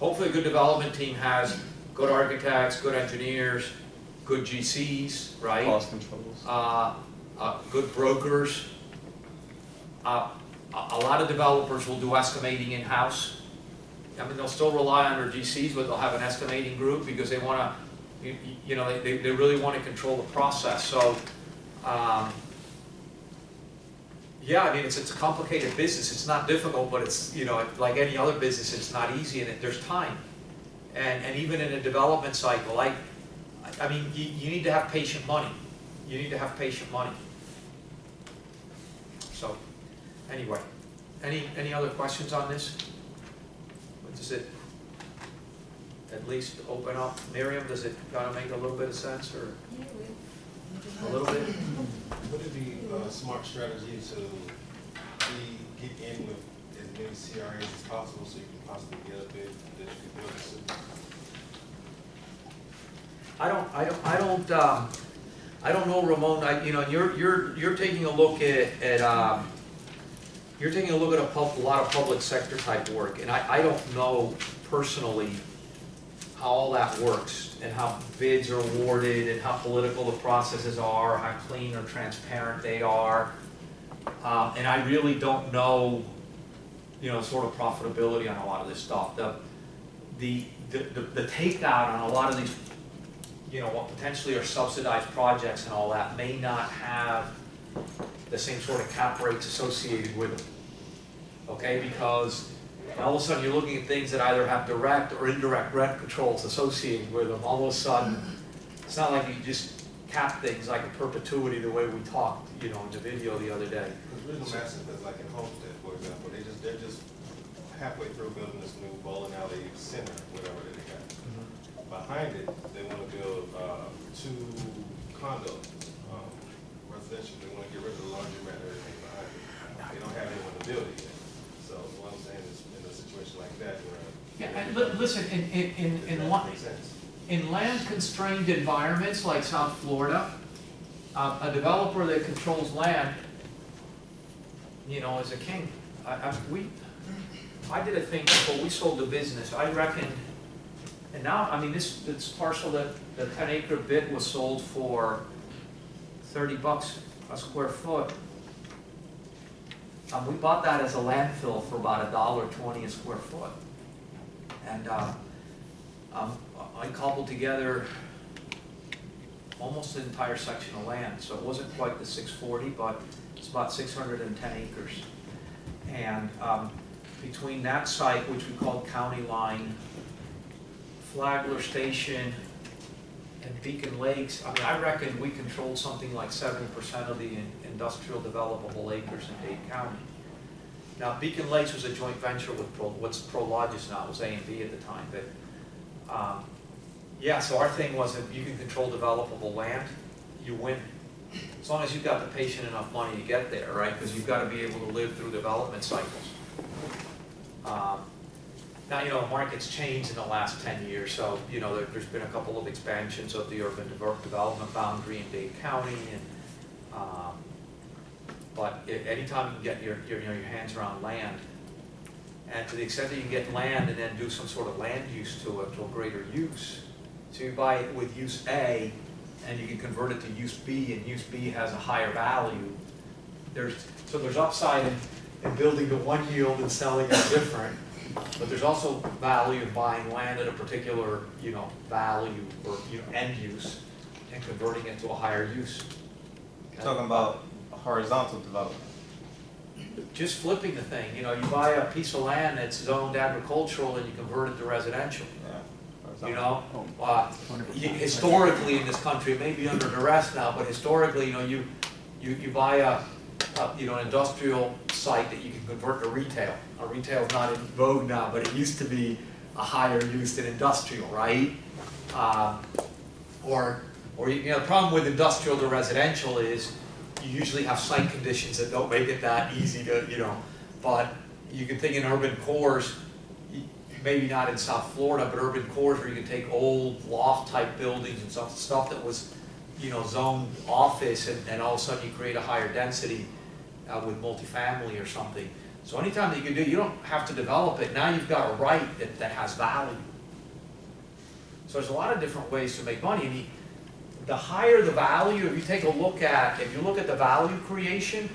hopefully a good development team has good architects, good engineers, good GCs, right? Cost controls. uh, uh, good brokers. Uh, A lot of developers will do estimating in-house. I mean, they'll still rely on their GCs, but they'll have an estimating group because they want to, you you know, they- they they really want to control the process. So, um, yeah, I mean, it's it's a complicated business. It's not difficult, but it's, you know, like any other business, it's not easy and it- there's time. And and even in a development cycle, I, I mean, you you need to have patient money. You need to have patient money. So, anyway, any, any other questions on this? Does it at least open up, Miriam, does it kind of make a little bit of sense, or a little bit? Would it be a smart strategy to be, get in with as many CRAs as possible so you can possibly get a bid that you can build a city? I don't, I don't, I don't, um, I don't know, Ramon, I, you know, you're, you're, you're taking a look at, at, um, you're taking a look at a pub, a lot of public sector type work, and I, I don't know personally how all that works, and how bids are awarded, and how political the processes are, how clean or transparent they are. Um, and I really don't know, you know, sort of profitability on a lot of this stuff. The, the, the, the the takeout on a lot of these you know, what potentially are subsidized projects and all that may not have the same sort of cap rates associated with them. Okay, because all of a sudden you're looking at things that either have direct or indirect rent controls associated with them. All of a sudden, it's not like you just cap things like a perpetuity the way we talked, you know, in the video the other day. Because Ridge Massive is like in Homestead, for example, they just, they're just halfway through building this new bowling alley center, whatever they got. Behind it, they wanna build, uh, two condos, residential, they wanna get rid of the laundromat and everything behind it. They don't have anyone to build it yet, so what I'm saying is, in a situation like that, where. Yeah, and li- listen, in, in, in, in that one, make sense? in land-constrained environments like South Florida, uh, a developer that controls land, you know, is a king. I, I, we, I did a thing before we sold the business, I reckon, and now, I mean, this, this parcel that, the ten acre bit was sold for thirty bucks a square foot. Um, we bought that as a landfill for about a dollar twenty a square foot. And, uh, um, I cobbled together almost an entire section of land, so it wasn't quite the six forty, but it's about six hundred and ten acres. And, um, between that site, which we called County Line, Flagler Station, and Beacon Lakes, I mean, I reckon we controlled something like seventy percent of the in- industrial developable acres in Dade County. Now, Beacon Lakes was a joint venture with Pro, what's Prologis now, it was AMB at the time, but, um, yeah, so our thing was if you can control developable land, you win. As long as you've got the patient enough money to get there, right? Because you've got to be able to live through development cycles. Um, Now, you know, the market's changed in the last ten years, so, you know, there, there's been a couple of expansions of the urban development boundary in Dade County and, um, but a- anytime you can get your, your, you know, your hands around land, and to the extent that you can get land and then do some sort of land use to it, to a greater use. So you buy it with use A, and you can convert it to use B, and use B has a higher value. There's, so there's upside in, in building to one yield and selling it different, but there's also value in buying land at a particular, you know, value or, you know, end use, and converting it to a higher use. Talking about horizontal development. Just flipping the thing, you know, you buy a piece of land that's zoned agricultural and you convert it to residential. Yeah. You know, uh, historically in this country, it may be under duress now, but historically, you know, you, you, you buy a, a, you know, an industrial site that you can convert to retail. A is not in vogue now, but it used to be a higher use than industrial, right? Um, Or, or, you know, the problem with industrial to residential is you usually have site conditions that don't make it that easy to, you know, but you can think in urban cores, maybe not in South Florida, but urban cores where you can take old loft-type buildings and stuff, stuff that was, you know, zoned office, and, and all of a sudden you create a higher density uh, with multifamily or something. So anytime that you can do, you don't have to develop it, now you've got a right that, that has value. So there's a lot of different ways to make money. Mean, the higher the value, if you take a look at, if you look at the value creation,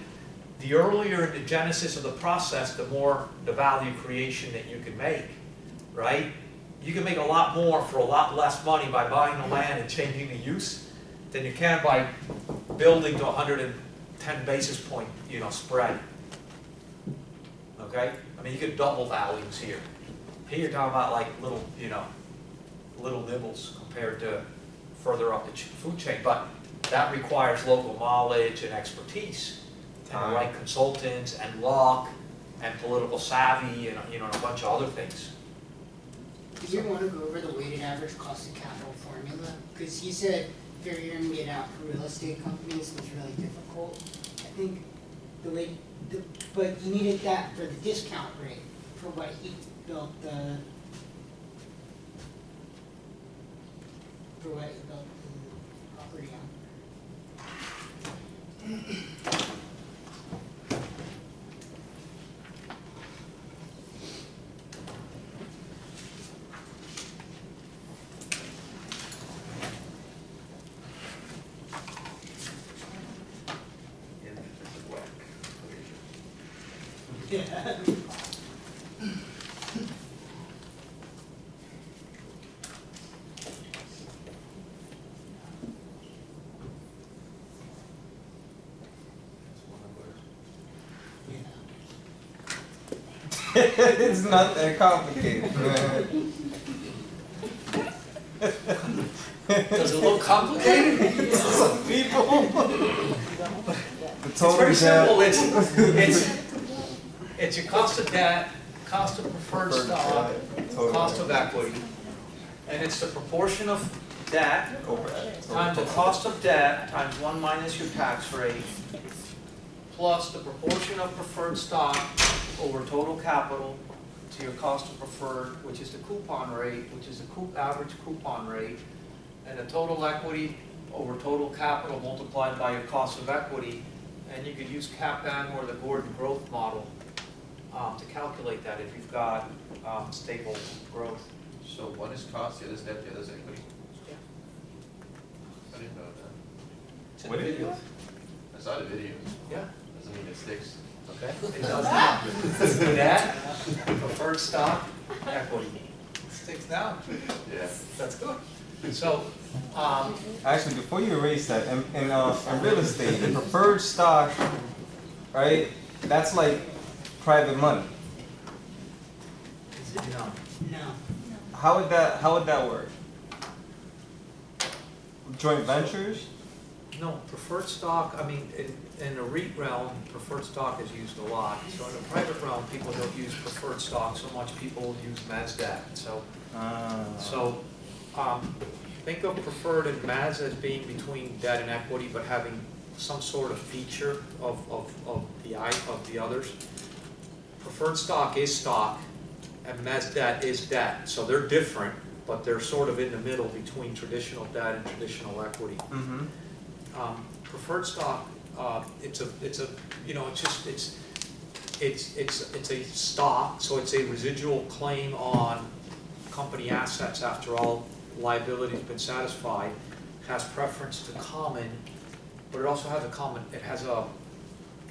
the earlier in the genesis of the process, the more the value creation that you can make, right? You can make a lot more for a lot less money by buying the land and changing the use than you can by building to hundred and ten basis point, you know, spread. Okay? I mean, you could double values here. Here you're talking about like little, you know, little nibbles compared to further up the food chain, but that requires local knowledge and expertise and the right consultants, and luck, and political savvy, and, you know, and a bunch of other things. Do you wanna go over the weighted average cost of capital formula? Cause you said figuring it out for real estate companies was really difficult. I think the way, the, but you needed that for the discount rate, for what he built the, for what he built the property on. Yeah. it's not that complicated, man. Does it look complicated? Some people. The It's total very simple, it's, it's, it's your cost of debt, cost of preferred stock, cost of equity, and it's the proportion of debt times the cost of debt times one minus your tax rate, plus the proportion of preferred stock over total capital to your cost of preferred, which is the coupon rate, which is the coup, average coupon rate, and the total equity over total capital multiplied by your cost of equity, and you could use CAPM or the Gordon growth model um, to calculate that if you've got um, stable growth. So one is cost, the other is debt, the other is equity? Yeah. I didn't know that. It's in What the is video. I saw the video, Yeah. doesn't mean it sticks. Okay, it does not. That, preferred stock, equity. Sticks now. Yeah. That's good. So, um, Actually, before you erase that, in, in, uh, in real estate, the preferred stock, right, that's like private money. know, No, How would that, how would that work? Joint ventures? no, preferred stock, I mean, in, in the REIT realm, preferred stock is used a lot. So in the private realm, people don't use preferred stock so much, people use debt. So, Ah. so, um, think of preferred and mezz as being between debt and equity, but having some sort of feature of, of, of the I, of the others. Preferred stock is stock, and mezz debt is debt, so they're different, but they're sort of in the middle between traditional debt and traditional equity. Mm-hmm. Um, preferred stock, uh, it's a, it's a, you know, it's just, it's, it's, it's, it's a stock, so it's a residual claim on company assets after all liability's been satisfied, has preference to common, but it also has a common, it has a,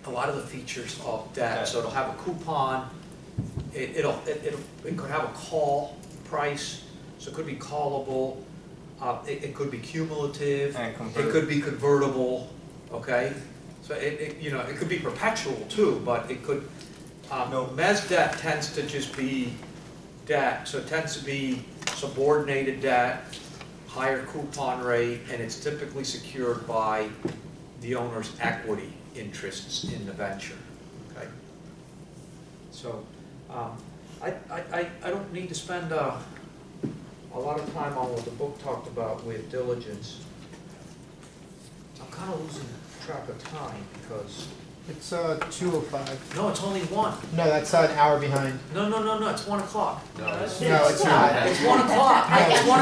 a lot of the features of debt, so it'll have a coupon, it, it'll, it, it'll, it could have a call price, so it could be callable, uh, it, it could be cumulative, And it convert. could be convertible, okay? So it, it, you know, it could be perpetual too, but it could, um, No. mezz debt tends to just be debt, so it tends to be subordinated debt, higher coupon rate, and it's typically secured by the owner's equity interests in the venture, okay? So, um, I, I, I, I don't need to spend, uh, a lot of time on what the book talked about with diligence. I'm kinda losing track of time, because, It's, uh, two oh five. no, it's only one. No, that's uh, an hour behind. No, no, no, no, it's one o'clock. No, it's. No, it's not. It's one o'clock, No, it's it's one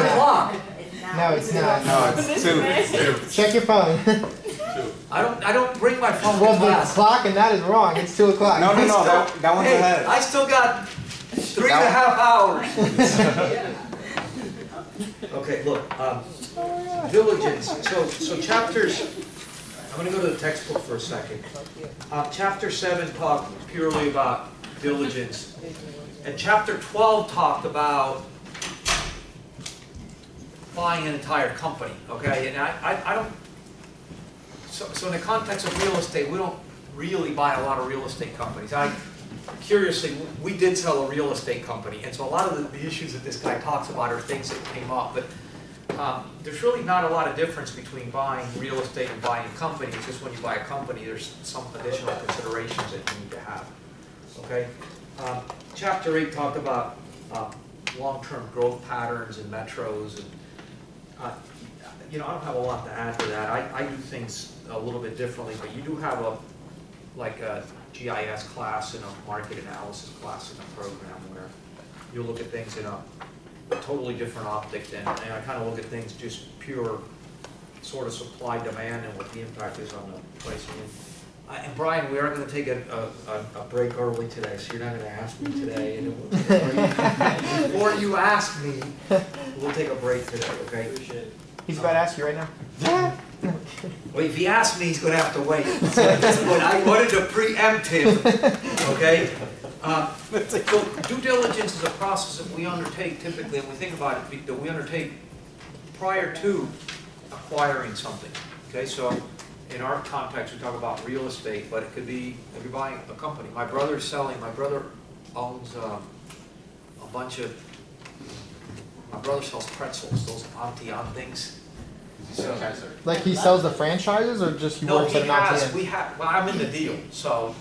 not. No, it's not. No, it's two. Check your phone. I don't, I don't bring my phone Well, the clock and that is wrong. It's two o'clock. No, no, I no, still- that, that one's Hey, ahead. I still got three and a half hours. Okay, look, um, diligence, so, so chapters, I'm gonna go to the textbook for a second. Uh, chapter seven talked purely about diligence, and chapter twelve talked about buying an entire company, okay, and I, I, I don't, so, so in the context of real estate, we don't really buy a lot of real estate companies. I, curiously, we did sell a real estate company, and so a lot of the, the issues that this guy talks about are things that came up, but Um, there's really not a lot of difference between buying real estate and buying a company, it's just when you buy a company, there's some additional considerations that you need to have, okay? Um, chapter eight talked about, uh, long-term growth patterns in metros and, uh, you know, I don't have a lot to add to that, I, I do things a little bit differently, but you do have a, like a GIS class and a market analysis class in the program where you look at things in a totally different optic than, and I kind of look at things just pure sort of supply demand and what the impact is on the pricing. Uh, And Brian, we are gonna take a, a, a- a break early today, so you're not gonna ask me today, and then we'll take a break. Before you ask me, we'll take a break today, okay? Appreciate it. He's about to ask you right now. Well, if he asks me, he's gonna have to wait. So at I wanted to preempt him, okay? Uh, So due diligence is a process that we undertake typically, and we think about it, that we undertake prior to acquiring something, okay? So in our context, we talk about real estate, but it could be, if you're buying a company. My brother's selling, my brother owns um, a bunch of, my brother sells pretzels, those Auntie Anne things. So- Like he sells the franchises or just he no, works he at an has, RTM? we have, well, I'm in the deal, so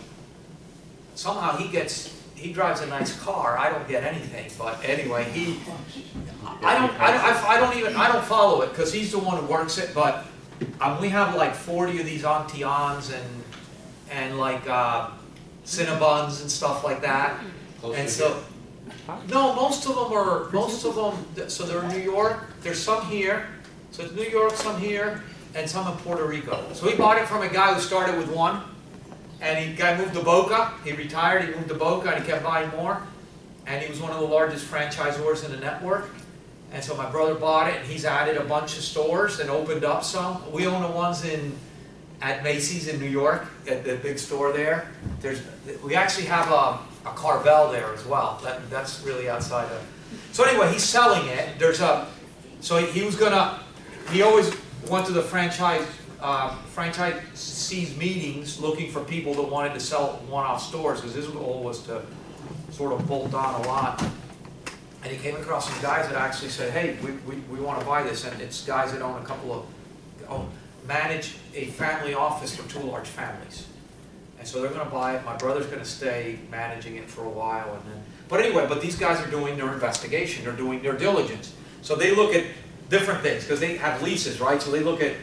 somehow he gets, he drives a nice car, I don't get anything, but anyway, he, I don't, I don't, I I don't even, I don't follow it, cause he's the one who works it, but, um, we have like forty of these Auntie Anne's and, and like, uh, Cinnabons and stuff like that, and so, no, most of them are, most of them, so they're in New York, there's some here, so it's New York, some here, and some in Puerto Rico. So he bought it from a guy who started with one, and he, guy moved to Boca, he retired, he moved to Boca, and he kept buying more, and he was one of the largest franchisors in the network. And so my brother bought it, and he's added a bunch of stores and opened up some. We own the ones in, at Macy's in New York, at the big store there. There's, we actually have a, a Carvel there as well, that, that's really outside of. So anyway, he's selling it, there's a, so he was gonna, he always went to the franchise, uh, franchisees meetings looking for people that wanted to sell one-off stores, because his goal was to sort of bolt on a lot. And he came across some guys that actually said, hey, we, we, we wanna buy this, and it's guys that own a couple of, own, manage a family office for two large families. And so they're gonna buy it, my brother's gonna stay managing it for a while, and then, but anyway, but these guys are doing their investigation, they're doing their diligence. So they look at different things, because they have leases, right? So they look at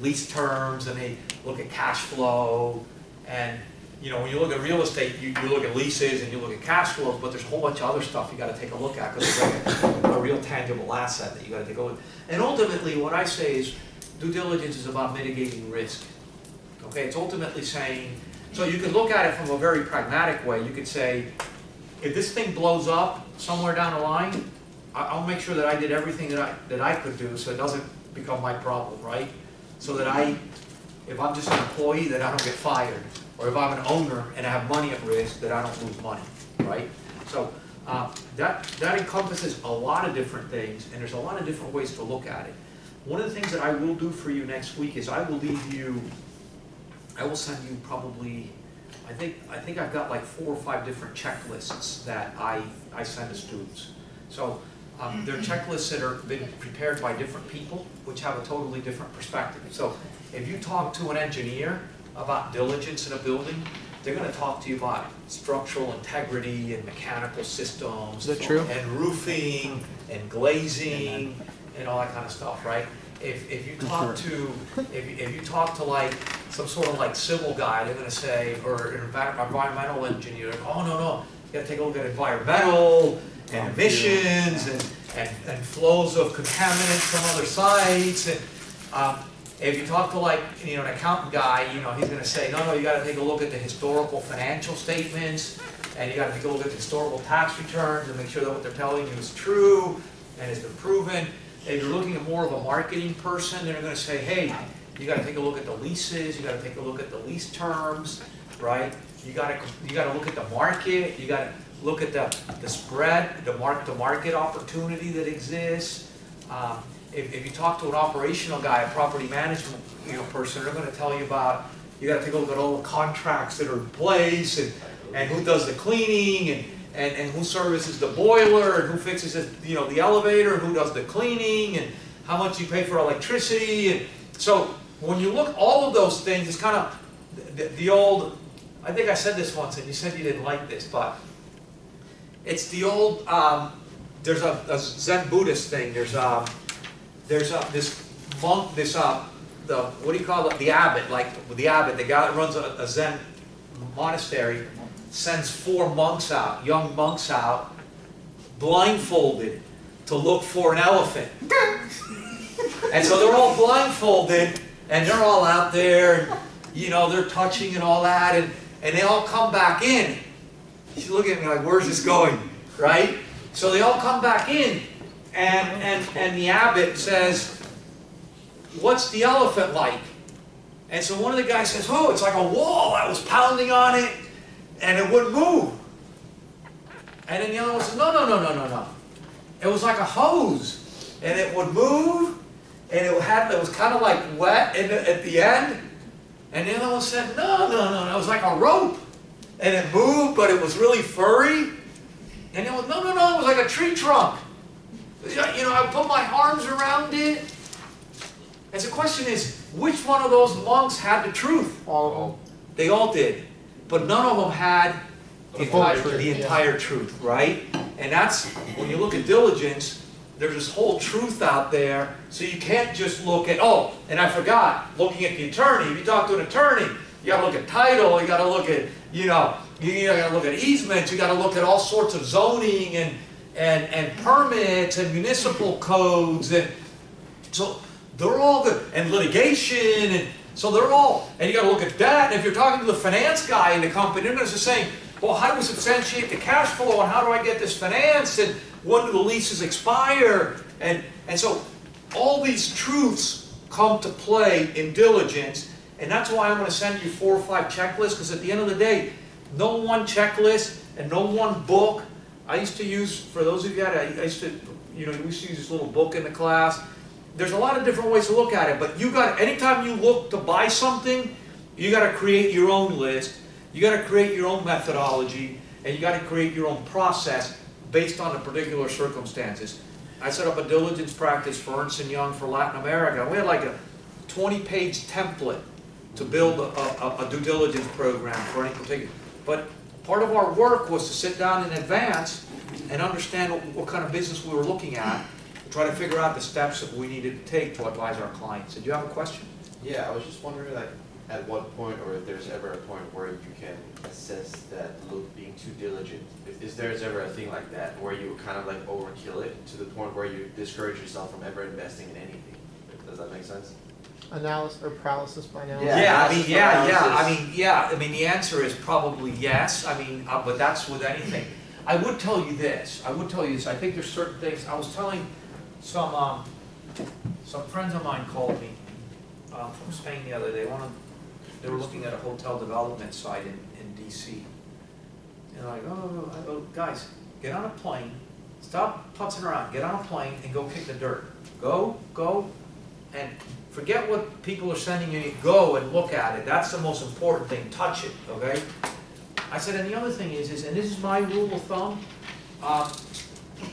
lease terms, and they look at cash flow, and, you know, when you look at real estate, you, you look at leases and you look at cash flows, but there's a whole bunch of other stuff you gotta take a look at, because it's like a, a real tangible asset that you gotta take a look. at. And ultimately, what I say is, due diligence is about mitigating risk. Okay, it's ultimately saying, so you could look at it from a very pragmatic way, you could say, if this thing blows up somewhere down the line, I'll make sure that I did everything that I, that I could do, so it doesn't become my problem, right? So that I, if I'm just an employee, that I don't get fired, or if I'm an owner and I have money at risk, that I don't lose money, right? So, uh, that, that encompasses a lot of different things, and there's a lot of different ways to look at it. One of the things that I will do for you next week is I will leave you, I will send you probably, I think, I think I've got like four or five different checklists that I, I send to students. So, um, they're checklists that are been prepared by different people, which have a totally different perspective. So, if you talk to an engineer about diligence in a building, they're gonna talk to you about structural integrity and mechanical systems. Is that true? And roofing and glazing and all that kind of stuff, right? If, if you talk to, if, you- if you talk to like, some sort of like civil guy, they're gonna say, or environmental engineer, oh, no, no, you gotta take a look at environmental and emissions and, and, and flows of contaminants from other sites and, um, if you talk to like, you know, an accountant guy, you know, he's gonna say, no, no, you gotta take a look at the historical financial statements, and you gotta take a look at the historical tax returns and make sure that what they're telling you is true and has been proven. If you're looking at more of a marketing person, they're gonna say, hey, you gotta take a look at the leases, you gotta take a look at the lease terms, right? You gotta, you gotta look at the market, you gotta look at the, the spread, the mark, the market opportunity that exists. Um, if, if you talk to an operational guy, a property management, you know, person, they're gonna tell you about, you gotta take a look at all the contracts that are in place and, and who does the cleaning and, and, and who services the boiler and who fixes, you know, the elevator and who does the cleaning and how much you pay for electricity, and so when you look all of those things, it's kind of the, the old. I think I said this once, and you said you didn't like this, but it's the old. Um, there's a, a Zen Buddhist thing. There's um, there's a, this monk, this uh, the what do you call it? The abbot, like the abbot, the guy that runs a, a Zen monastery, sends four monks out, young monks out, blindfolded, to look for an elephant. And so they're all blindfolded, and they're all out there, and, you know, they're touching and all that, and, and they all come back in. She's looking at me like, where's this going? Right? So they all come back in, and, and, and the abbot says, what's the elephant like? And so one of the guys says, oh, it's like a wall. I was pounding on it, and it wouldn't move. And then the other one says, no, no, no, no, no, no. It was like a hose, and it would move, and it had it was kind of like wet the, at the end. And the other one said, no, no, no, no, it was like a rope, and it moved, but it was really furry. And it was, no, no, no, it was like a tree trunk. You know, I put my arms around it. And the question is, which one of those monks had the truth? All of them. They all did, but none of them had the The entire, truth, the yeah. truth, right? And that's, when you look at diligence, there's this whole truth out there, so you can't just look at, oh, and I forgot, looking at the attorney, if you talk to an attorney, you gotta look at title, you gotta look at, you know, you you gotta look at easements, you gotta look at all sorts of zoning and, and, and permits and municipal codes and, so they're all good, and litigation, and so they're all, and you gotta look at that, and if you're talking to the finance guy in the company, they're just saying, well, how do we substantiate the cash flow, and how do I get this financed, and when do the leases expire, and, and so all these truths come to play in diligence, and that's why I'm gonna send you four or five checklists, because at the end of the day, no one checklist and no one book. I used to use, for those of you that, I I used to, you know, we used to use this little book in the class, there's a lot of different ways to look at it, but you got, anytime you look to buy something, you gotta create your own list, you gotta create your own methodology, and you gotta create your own process based on the particular circumstances. I set up a diligence practice for Ernst Young for Latin America, we had like a twenty-page template to build a, a, a due diligence program for any particular, but part of our work was to sit down in advance and understand what, what kind of business we were looking at, try to figure out the steps that we needed to take to advise our clients. Did you have a question? Yeah, I was just wondering like, at what point, or if there's ever a point where you can assess that look being too diligent? If, is there ever a thing like that, where you kind of like overkill it to the point where you discourage yourself from ever investing in anything? Does that make sense? Analysis or paralysis by analysis. Yeah, Yeah, I mean, analysis yeah, yeah, I mean, yeah, I mean, the answer is probably yes, I mean, uh, but that's with anything. I would tell you this, I would tell you this, I think there's certain things, I was telling some, um, some friends of mine called me, um, from Spain the other day, one of, they were looking at a hotel development site in, in DC. And I'm like, oh, I go, guys, get on a plane, stop putzing around, get on a plane and go kick the dirt. Go, go, and forget what people are sending you, go and look at it, that's the most important thing, touch it, okay? I said, and the other thing is, is, and this is my rule of thumb, um,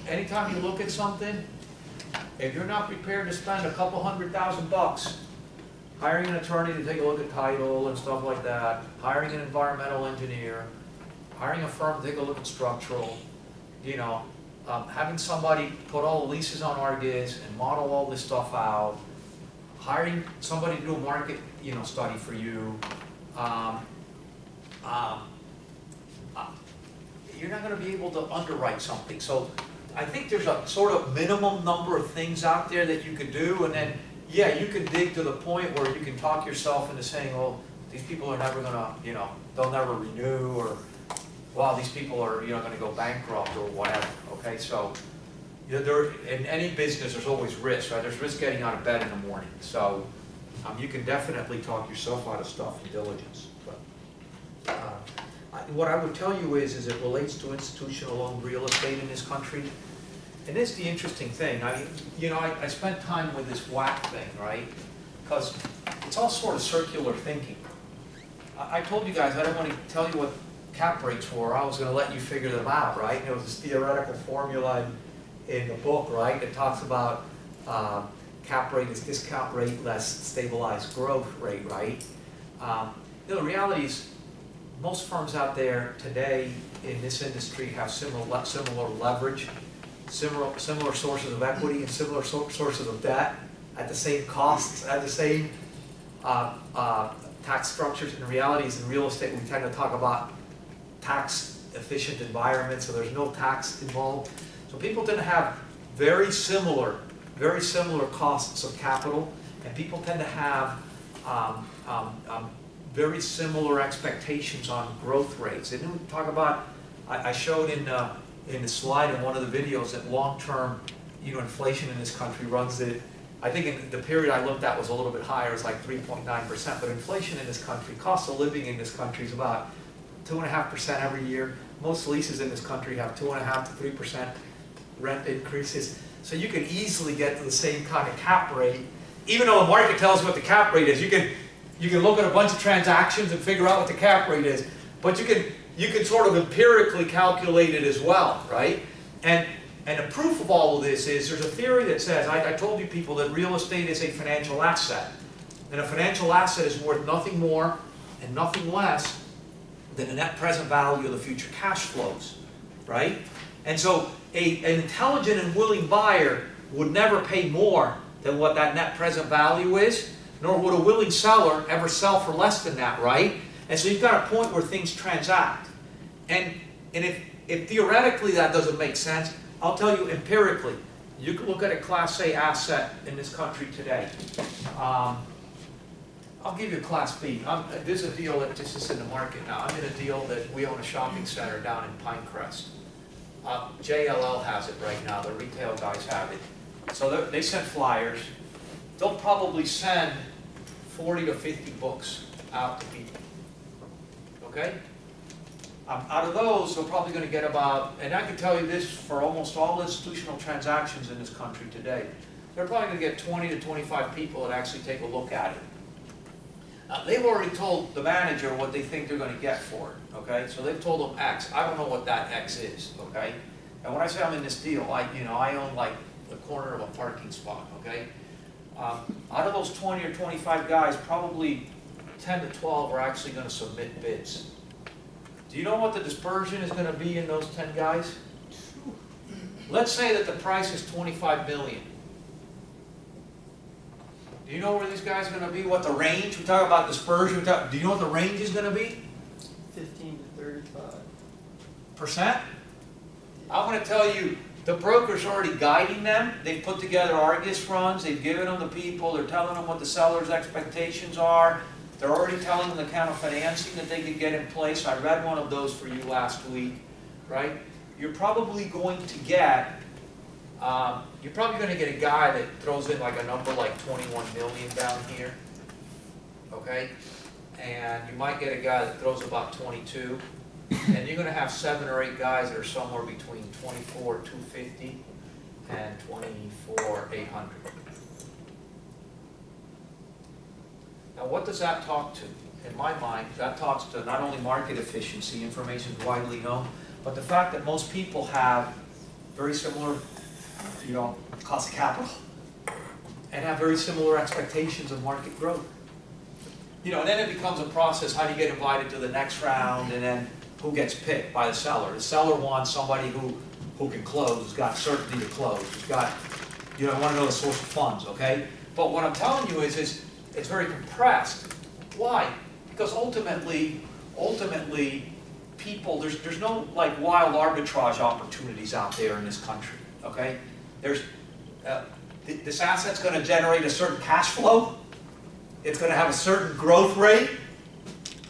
anytime you look at something, if you're not prepared to spend a couple hundred thousand bucks hiring an attorney to take a look at title and stuff like that, hiring an environmental engineer, hiring a firm to take a look at structural, you know, um, having somebody put all the leases on Argus and model all this stuff out, hiring somebody to do a market, you know, study for you, um, um, uh, you're not gonna be able to underwrite something, so I think there's a sort of minimum number of things out there that you could do, and then, yeah, you can dig to the point where you can talk yourself into saying, well, these people are never gonna, you know, they'll never renew, or, wow, these people are, you know, gonna go bankrupt, or whatever, okay, so, you know, there, in any business, there's always risk, right, there's risk getting out of bed in the morning, so, um, you can definitely talk yourself out of stuff in diligence, but, uh, I- what I would tell you is, is it relates to institutional owned real estate in this country, and this is the interesting thing, I, you know, I, I spent time with this WACC thing, right? Because it's all sort of circular thinking. I, I told you guys, I didn't want to tell you what cap rates were, I was gonna let you figure them out, right? And It was this theoretical formula in, in the book, right, It talks about, um, cap rate is discount rate less stabilized growth rate, right? Um, You know, the reality is, most firms out there today in this industry have similar, similar leverage, similar, similar sources of equity and similar so- sources of debt at the same costs, at the same uh, uh, tax structures. And the reality is in real estate, we tend to talk about tax efficient environments, so there's no tax involved. So people tend to have very similar, very similar costs of capital, and people tend to have um, um, um, very similar expectations on growth rates. And then we talk about, I, I showed in, uh, in the slide in one of the videos that long-term, you know, inflation in this country runs at, I think in the period I looked at was a little bit higher, it's like three point nine percent, but inflation in this country, cost of living in this country is about two and a half percent every year. Most leases in this country have two and a half to three percent rent increases. So you can easily get to the same kind of cap rate, even though the market tells you what the cap rate is. You can, you can look at a bunch of transactions and figure out what the cap rate is. But you can, you can sort of empirically calculate it as well, right? And, and the proof of all of this is, there's a theory that says, I, I told you people that real estate is a financial asset. And a financial asset is worth nothing more and nothing less than the net present value of the future cash flows, right? And so a, an intelligent and willing buyer would never pay more than what that net present value is, nor would a willing seller ever sell for less than that, right? And so you've got a point where things transact. And, and if, if theoretically that doesn't make sense, I'll tell you empirically, you can look at a Class A asset in this country today. Um, I'll give you a Class B. Um, This is a deal that just is in the market now. I'm in a deal that we own a shopping center down in Pinecrest. Uh, JLL has it right now, the retail guys have it. So they're- send flyers. They'll probably send 40 to 50 books out to people. Okay? Um, Out of those, they're probably going to get about, and I can tell you this for almost all institutional transactions in this country today, they're probably going to get 20 to 25 people that actually take a look at it. Now, they've already told the manager what they think they're gonna get for it, okay? So they've told them X, I don't know what that X is, okay? And when I say I'm in this deal, I, you know, I own like the corner of a parking spot, okay? Um, out of those twenty or twenty-five guys, probably ten to twelve are actually gonna submit bids. Do you know what the dispersion is gonna be in those ten guys? Let's say that the price is twenty-five million. Do you know where these guys are gonna be, what the range, we talk about dispersion, we talk, do you know what the range is gonna be? Fifteen to thirty-five. Percent? I'm gonna tell you, the broker's already guiding them, they've put together Argus runs, they've given them the people, they're telling them what the seller's expectations are, they're already telling them the kind of financing that they could get in place, I read one of those for you last week, right? You're probably going to get, um, you're probably gonna get a guy that throws in like a number like twenty-one million down here, okay? And you might get a guy that throws about twenty-two, and you're gonna have seven or eight guys that are somewhere between twenty-four, two fifty, and twenty-four, eight hundred. Now, what does that talk to? In my mind, that talks to not only market efficiency, information is widely known, but the fact that most people have very similar, you know, cost of capital, and have very similar expectations of market growth. You know, and then it becomes a process, how do you get invited to the next round, and then who gets picked by the seller? The seller wants somebody who, who can close, who's got certainty to close, who's got, you know, I want to know the source of funds, okay? But what I'm telling you is, is it's very compressed. Why? Because ultimately, ultimately, people, there's, there's no like wild arbitrage opportunities out there in this country, okay? There's, uh, th- this asset's gonna generate a certain cash flow, it's gonna have a certain growth rate,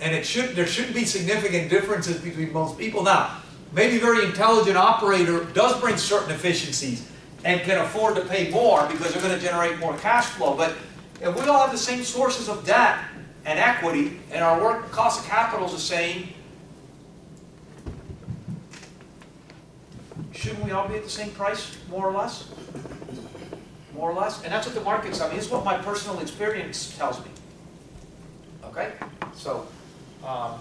and it should, there shouldn't be significant differences between most people. Now, maybe very intelligent operator does bring certain efficiencies and can afford to pay more because they're gonna generate more cash flow, but if we all have the same sources of debt and equity, and our work, cost of capital is the same, shouldn't we all be at the same price, more or less? More or less? And that's what the market's, I mean, this is what my personal experience tells me. Okay? So, um,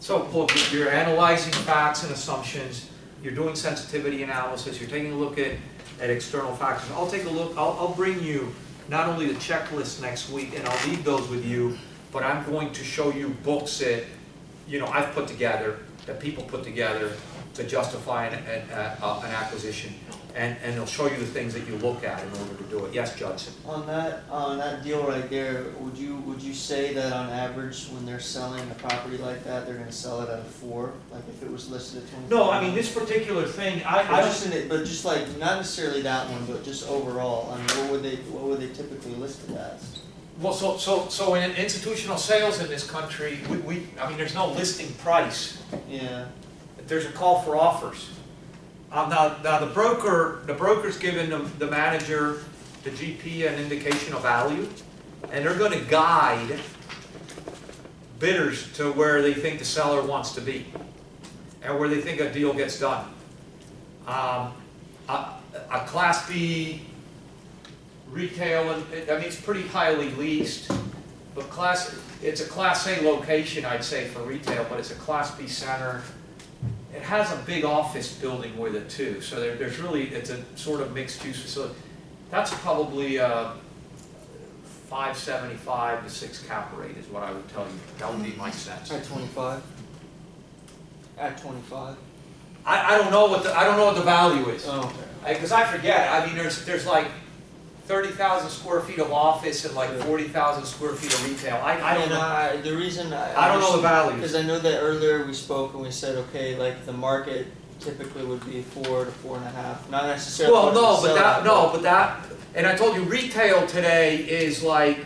so you're analyzing facts and assumptions, you're doing sensitivity analysis, you're taking a look at, at external factors. I'll take a look, I'll, I'll bring you not only the checklist next week, and I'll leave those with you, but I'm going to show you books that, you know, I've put together, that people put together to justify an, an, uh, an acquisition. And, and it'll show you the things that you look at in order to do it. Yes, Judson? On that, on that deal right there, would you, would you say that on average, when they're selling a property like that, they're gonna sell it at a four? Like if it was listed at twenty. No, I mean, this particular thing, I, But I just in it, but just like, not necessarily that one, but just overall, I mean, what would they, what would they typically list it as? Well, so, so, so in institutional sales in this country, we, we, I mean, there's no listing price. Yeah, There's a call for offers. Um, now, now the broker, the broker's giving the, the manager, the GP an indication of value, and they're gonna guide bidders to where they think the seller wants to be, and where they think a deal gets done. Um, a, a Class B retail, and, I mean, it's pretty highly leased, but class, it's a Class A location, I'd say, for retail, but it's a Class B center. It has a big office building with it too, so there, there's really, it's a sort of mixed-use facility. That's probably, uh, five seventy-five to six cap rate is what I would tell you, that would be my sense. at twenty-five? At twenty-five? I, I don't know what the, I don't know what the value is. Oh, Because I forget, I mean, there's, there's like thirty thousand square feet of office and like forty thousand square feet of retail, I, I don't And know. I, the reason I. I don't know the values. Because I know that earlier we spoke and we said, okay, like the market typically would be four to four and a half, not necessarily. Well, no, but that, no, but that, and I told you, retail today is like,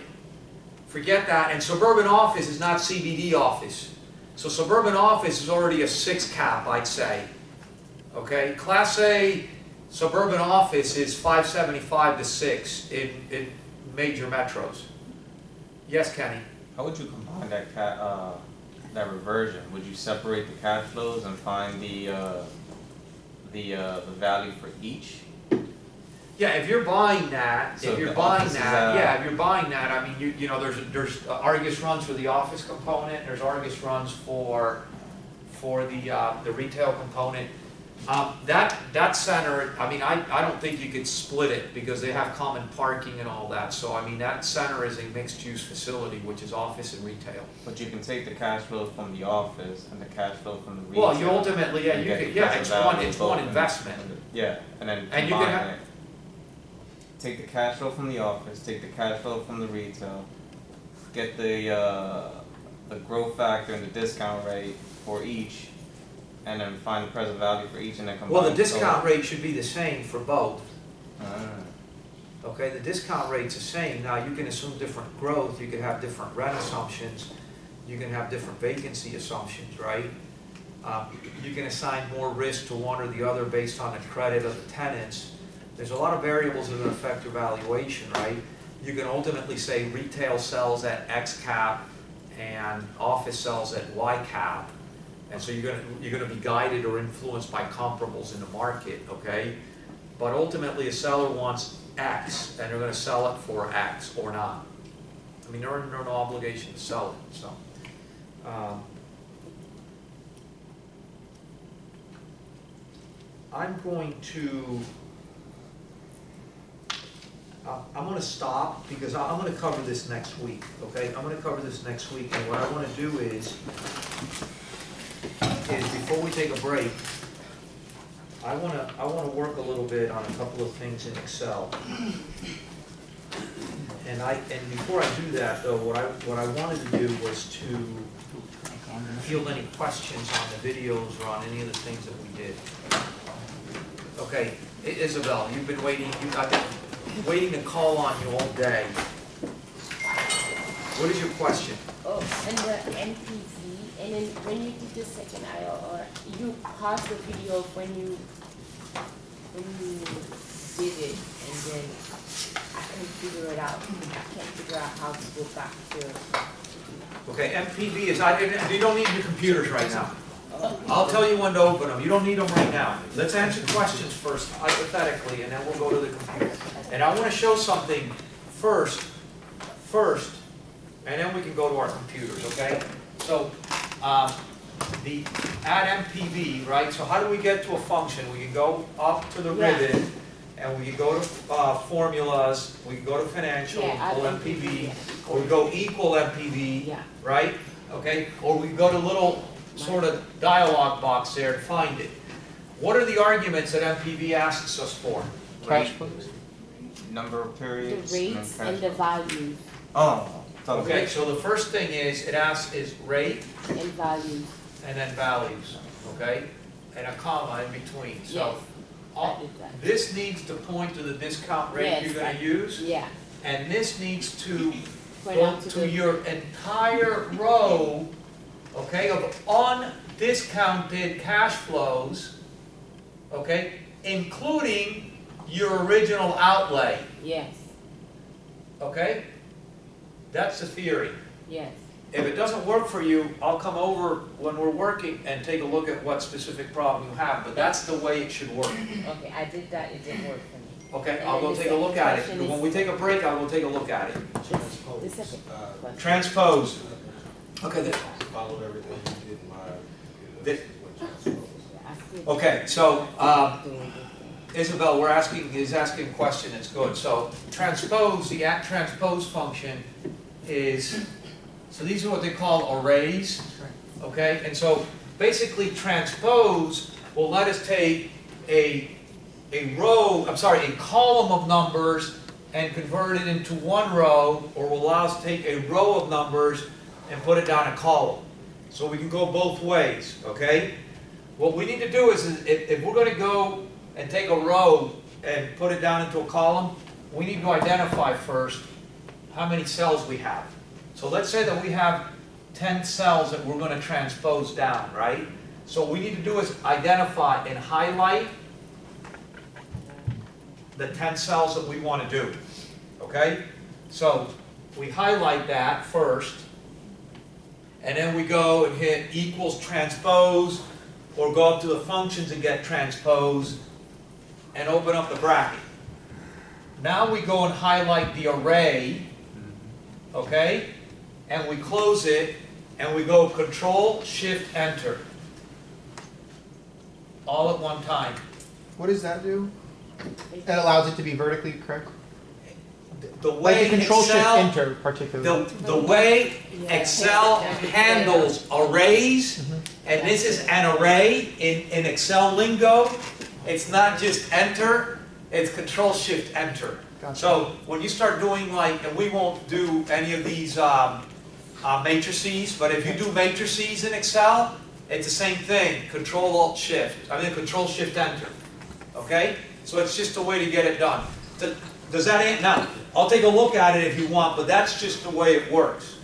forget that, and suburban office is not CBD office. So suburban office is already a six cap, I'd say. Okay, Class A suburban office is five seventy-five to six in, in major metros. Yes, Kenny? How would you combine that ca- uh, that reversion? Would you separate the cash flows and find the, uh, the, uh, the value for each? Yeah, if you're buying that, So if you're buying that, yeah, if you're buying that, I mean, you, you know, there's, there's uh, Argus runs for the office component, there's Argus runs for, for the, uh, the retail component. Um, that, that center, I mean, I, I don't think you could split it, because they have common parking and all that, so I mean, that center is a mixed-use facility, which is office and retail. But you can take the cash flow from the office and the cash flow from the retail. Well, you ultimately, yeah, you could, yeah, it's one, it's one and- investment. Yeah, and then And you can have- Take the cash flow from the office, take the cash flow from the retail, get the, uh, the growth factor and the discount rate for each, and then find the present value for each and then combine. Well, the discount rate should be the same for both. Ah. Okay, the discount rate's the same, now you can assume different growth, you can have different rent assumptions, you can have different vacancy assumptions, right? Um, You can assign more risk to one or the other based on the credit of the tenants. There's a lot of variables that affect your valuation, right? You can ultimately say retail sells at X cap and office sells at Y cap. And so you're gonna, you're gonna be guided or influenced by comparables in the market, okay? But ultimately, a seller wants X, and they're gonna sell it for X or not. I mean, they're under no obligation to sell it, so. um, I'm going to, uh, I'm gonna stop, because I- I'm gonna cover this next week, okay? I'm gonna cover this next week, and what I wanna do is, is before we take a break, I wanna, I wanna work a little bit on a couple of things in Excel. And I, and before I do that, though, what I, what I wanted to do was to field any questions on the videos or on any of the things that we did. Okay, Isabel, you've been waiting, you, I've been waiting to call on you all day. What is your question? Oh, and the NPV, and then when you did the second IRR, you paused the video of when you, when you did it, and then I couldn't figure it out. I can't figure out how to go back to. Okay, NPV is, I, you don't need your computers right now. Oh, I'll tell you when to open them, you don't need them right now. Let's answer questions first hypothetically, and then we'll go to the computer. And I wanna show something first, first, and then we can go to our computers, okay? So, um, the, at NPV, right, so how do we get to a function? We can go up to the Yeah. ribbon, and we can go to, uh, formulas, we can go to financial, Yeah, pull NPV, NPV, yeah. or we go equal NPV, Yeah. right? Okay, or we go to a little sort of dialogue box there and find it. What are the arguments that NPV asks us for? Cash flows. Number of periods. The periods. rates then cash and the flow. values, Oh. Okay, so the first thing is, it asks is rate and values, and then values, okay? And a comma in between, yes, so. I all- did that. This needs to point to the discount rate Yes, you're gonna I- use, Yeah, and this needs to point go out to to the, your entire row, okay, of undiscounted cash flows, okay, including your original outlay, yes, okay? That's the theory. yes, If it doesn't work for you, I'll come over when we're working and take a look at what specific problem you have, but that's the way it should work. okay, I did that, it didn't work for me. Okay, And I'll go take a look at it. When we take a break, I will take a look at it. The second Uh, question. Transpose. Okay, the- Followed everything you did in my, The- this is what you're supposed to. I okay, so, um, doing. Isabel, we're asking, is asking a question, it's good. So transpose, the at transpose function is, so these are what they call arrays, okay? And so basically transpose will let us take a, a row, I'm sorry, a column of numbers and convert it into one row, or will allow us to take a row of numbers and put it down a column. So we can go both ways, okay? What we need to do is, is if, if we're gonna go and take a row and put it down into a column, we need to identify first how many cells we have. So let's say that we have ten cells that we're gonna transpose down, right? So what we need to do is identify and highlight the ten cells that we wanna do, okay? So we highlight that first, and then we go and hit equals transpose, or go up to the functions and get transpose, and open up the bracket. Now we go and highlight the array, okay? And we close it, and we go Control Shift Enter. All at one time. What does that do? That allows it to be vertically correct? The Like way the control shift Excel, enter particularly. the, the way Yeah. Excel handles arrays, and this is an array in, in Excel lingo, it's not just enter, it's Control Shift Enter. Gotcha. So when you start doing like, and we won't do any of these um, uh, matrices, but if you do matrices in Excel, it's the same thing, Control Alt Shift, I mean Control Shift Enter. Okay? So it's just a way to get it done. Does that, an- now, I'll take a look at it if you want, but that's just the way it works.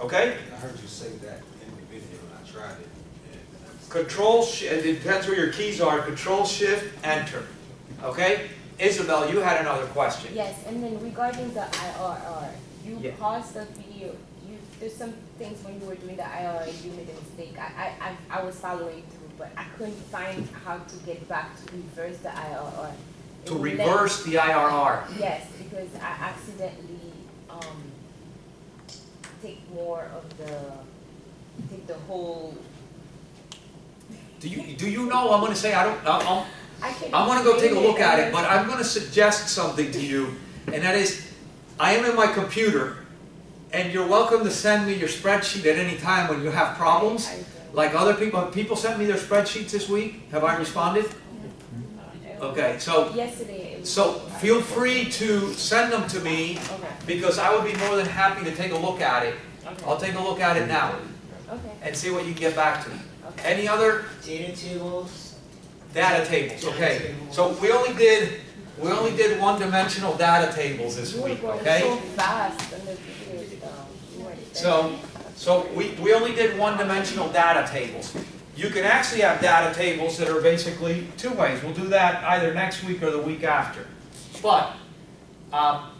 Okay? I heard you say that in the video and I tried it and Control, Shi- it depends where your keys are, Control Shift Enter. Okay? Isabel, you had another question. Yes, and then regarding the IRR, you Yeah. paused the video, you, there's some things when you were doing the IRR, you made a mistake. I, I, I, was following through, but I couldn't find how to get back to reverse the IRR. It To reverse the IRR. Yes, because I accidentally, um, take more of the, take the whole, Do you, do you know, I'm gonna say, I don't, I'm. I'm gonna go take a look at it, but I'm gonna suggest something to you, and that is, I am in my computer, and you're welcome to send me your spreadsheet at any time when you have problems. I- I- Like other people, have people sent me their spreadsheets this week? Have I responded? Okay, so, Yesterday. it so feel free to send them to me, because I would be more than happy to take a look at it. I'll take a look at it now, and see what you can get back to me. Any other Data tables, data tables, okay? So we only did, we only did one-dimensional data tables this You were week, going okay? So so we, we only did one-dimensional data tables. You can actually have data tables that are basically two ways. We'll do that either next week or the week after. But, um,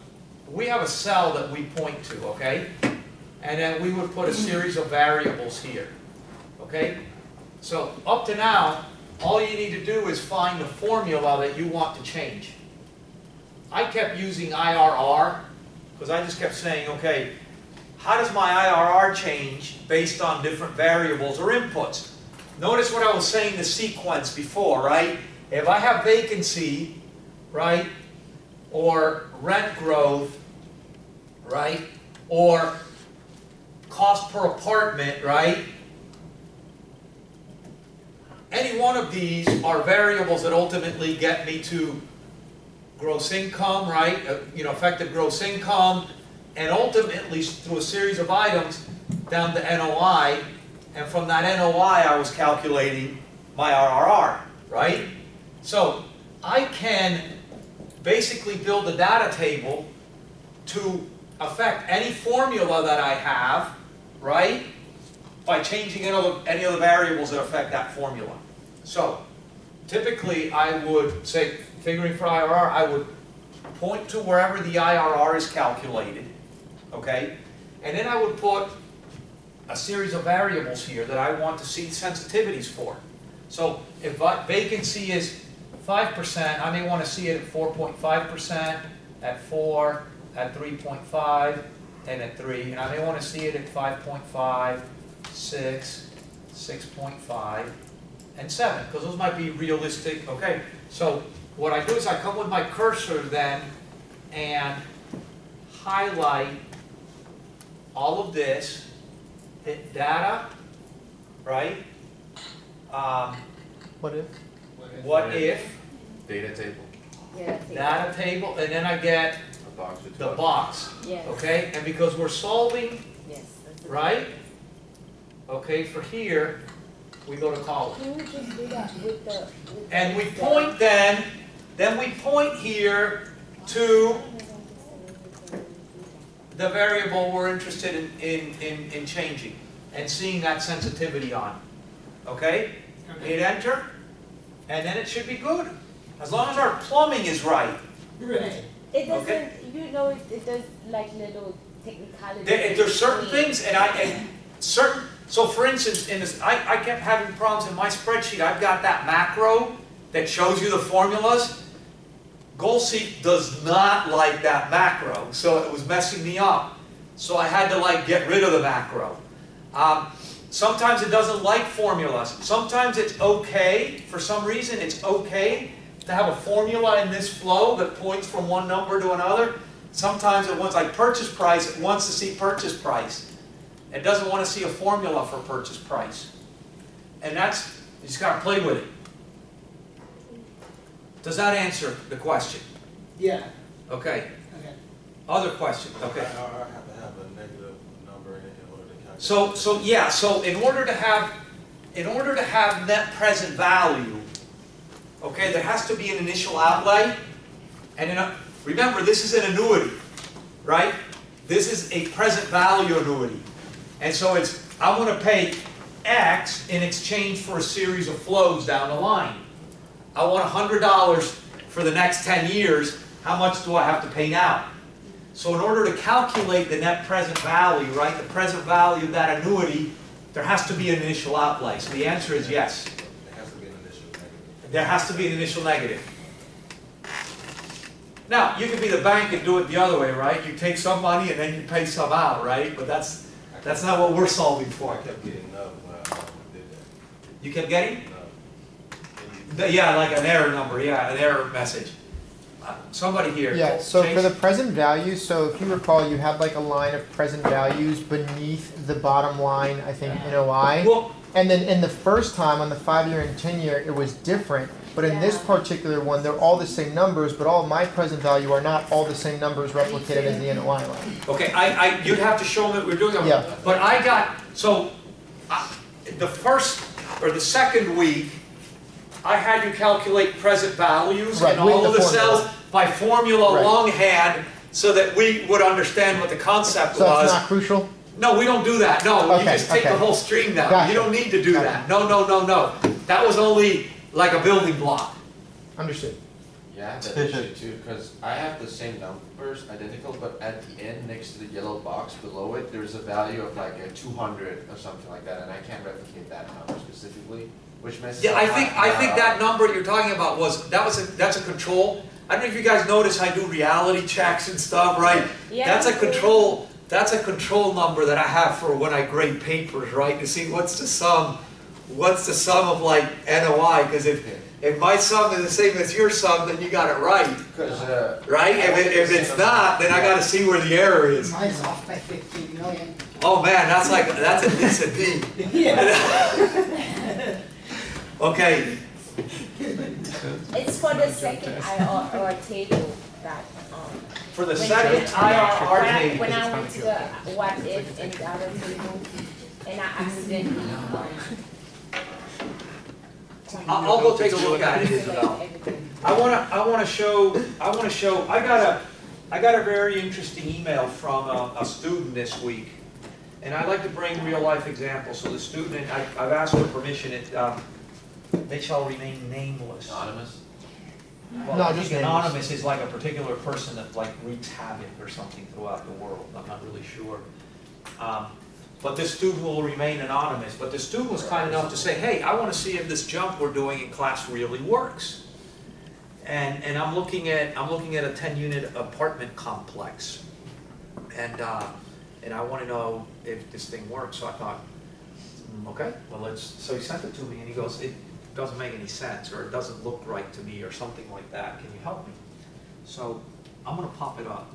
we have a cell that we point to, okay? And then we would put a series of variables here, okay? So up to now, all you need to do is find the formula that you want to change. I kept using IRR, because I just kept saying, okay, how does my IRR change based on different variables or inputs? notice what I was saying, the sequence before, right? If I have vacancy, right, or rent growth, right, or cost per apartment, right? Any one of these are variables that ultimately get me to gross income, right? Uh, You know, effective gross income, and ultimately through a series of items down to NOI. And from that NOI, I was calculating my IRR, right? So I can basically build a data table to affect any formula that I have, right? By changing any of the, any of the variables that affect that formula. So typically I would say, figuring for IRR, I would point to wherever the IRR is calculated, okay? And then I would put a series of variables here that I want to see sensitivities for. So if vacancy is five percent, I may want to see it at four point five percent, at four, at three point five, and at three. And I may want to see it at five point five, six, six point five, and seven, because those might be realistic, okay? So what I do is I come with my cursor then and highlight all of this, hit data, right? Um, What if? what if, Data table, Yeah, that's data table, and then I get a box with two the box, Yes, okay? And because we're solving, yes. that's right? Okay, for here, we go to column. Can we just do that with the? with And we point then, then we point here to the variable we're interested in, in, in, in changing and seeing that sensitivity on. Okay? Hit enter, and then it should be good. As long as our plumbing is right. Right. It doesn't, you know, it, it does like little technicalities. There, there's certain things, and I, and certain, so for instance, in this, I, I kept having problems in my spreadsheet, I've got that macro that shows you the formulas. GoalSeek does not like that macro, so it was messing me up. So I had to like get rid of the macro. Um, sometimes it doesn't like formulas. Sometimes it's okay, for some reason, it's okay to have a formula in this flow that points from one number to another. Sometimes it wants like purchase price, it wants to see purchase price. It doesn't want to see a formula for purchase price. And that's, you just gotta play with it. Does that answer the question? Yeah, Okay, okay. other questions, okay. I, I have to have a negative number in in order to calculate. So, so, yeah, so in order to have, in order to have net present value, okay, there has to be an initial outlay. And in a, remember, this is an annuity, right? This is a present value annuity. And so it's, I want to pay X in exchange for a series of flows down the line. I want hundred dollars for the next ten years, how much do I have to pay now? So in order to calculate the net present value, right, the present value of that annuity, there has to be an initial outlay. So the answer is yes. It has to be an initial negative. There has to be an initial negative. Now, you could be the bank and do it the other way, right? You take some money and then you pay some out, right? But that's, that's not what we're solving for. I kept getting no when I did that, You kept getting? No. The- Yeah, like an error number, yeah, an error message. Uh, Somebody here. Yeah, so for the present value, so if you recall, you had like a line of present values beneath the bottom line, I think NOI. Well, And then in the first time, on the five year and ten year, it was different. But in this particular one, they're all the same numbers, but all of my present value are not all the same numbers replicated as the NOI line. Okay, I, I, you'd have to show them that we're doing it. Yeah. But I got, so, I- the first, or the second week, I had you calculate present values Right, in all the of the formula. cells by formula Right. longhand, so that we would understand what the concept So that's was. not crucial? No, we don't do that, no, you just take the whole stream down, Gotcha. you don't need to do Gotcha. that, no, no, no, no. That was only like a building block. Understood. Yeah, I have that issue too, because I have the same numbers, identical, but at the end, next to the yellow box below it, there's a value of like a two hundred or something like that, and I can't replicate that number specifically, which messes Yeah, I think, I think that number you're talking about was, that was a, that's a control. I don't know if you guys notice I do reality checks and stuff, right? Yeah, That's a control, that's a control number that I have for when I grade papers, right? To see what's the sum what's the sum of like NOI? Because if, if my sum is the same as your sum, then you got it right, Because, uh. right? If it, if it's not, then I gotta see where the error is. Mine's off by fifteen million. Oh man, that's like, that's a decent beat. Okay, It's for the second IRR table that, um. for the second I- IRR when I- table. When I went to the what if and the other table, and I accidentally, um. I'll, I'll go take a look at it, Isabel. everything. I wanna, I wanna show, I wanna show, I got a, I got a very interesting email from a, a student this week. And I like to bring real life examples, so the student, and I, I've asked for permission, it, um, they shall remain nameless. Anonymous? Well, No, I just think names. anonymous is like a particular person that like wreaks havoc or something throughout the world, I'm not really sure. Um, But this student will remain anonymous, but the student was kind enough to say, hey, I wanna see if this jump we're doing in class really works. And, and I'm looking at, I'm looking at a ten-unit apartment complex. And, uh, and I wanna know if this thing works, so I thought, "Hmm, okay, well, let's, so he sent it to me, and he goes, it doesn't make any sense, or it doesn't look right to me, or something like that, can you help me? So, I'm gonna pop it up,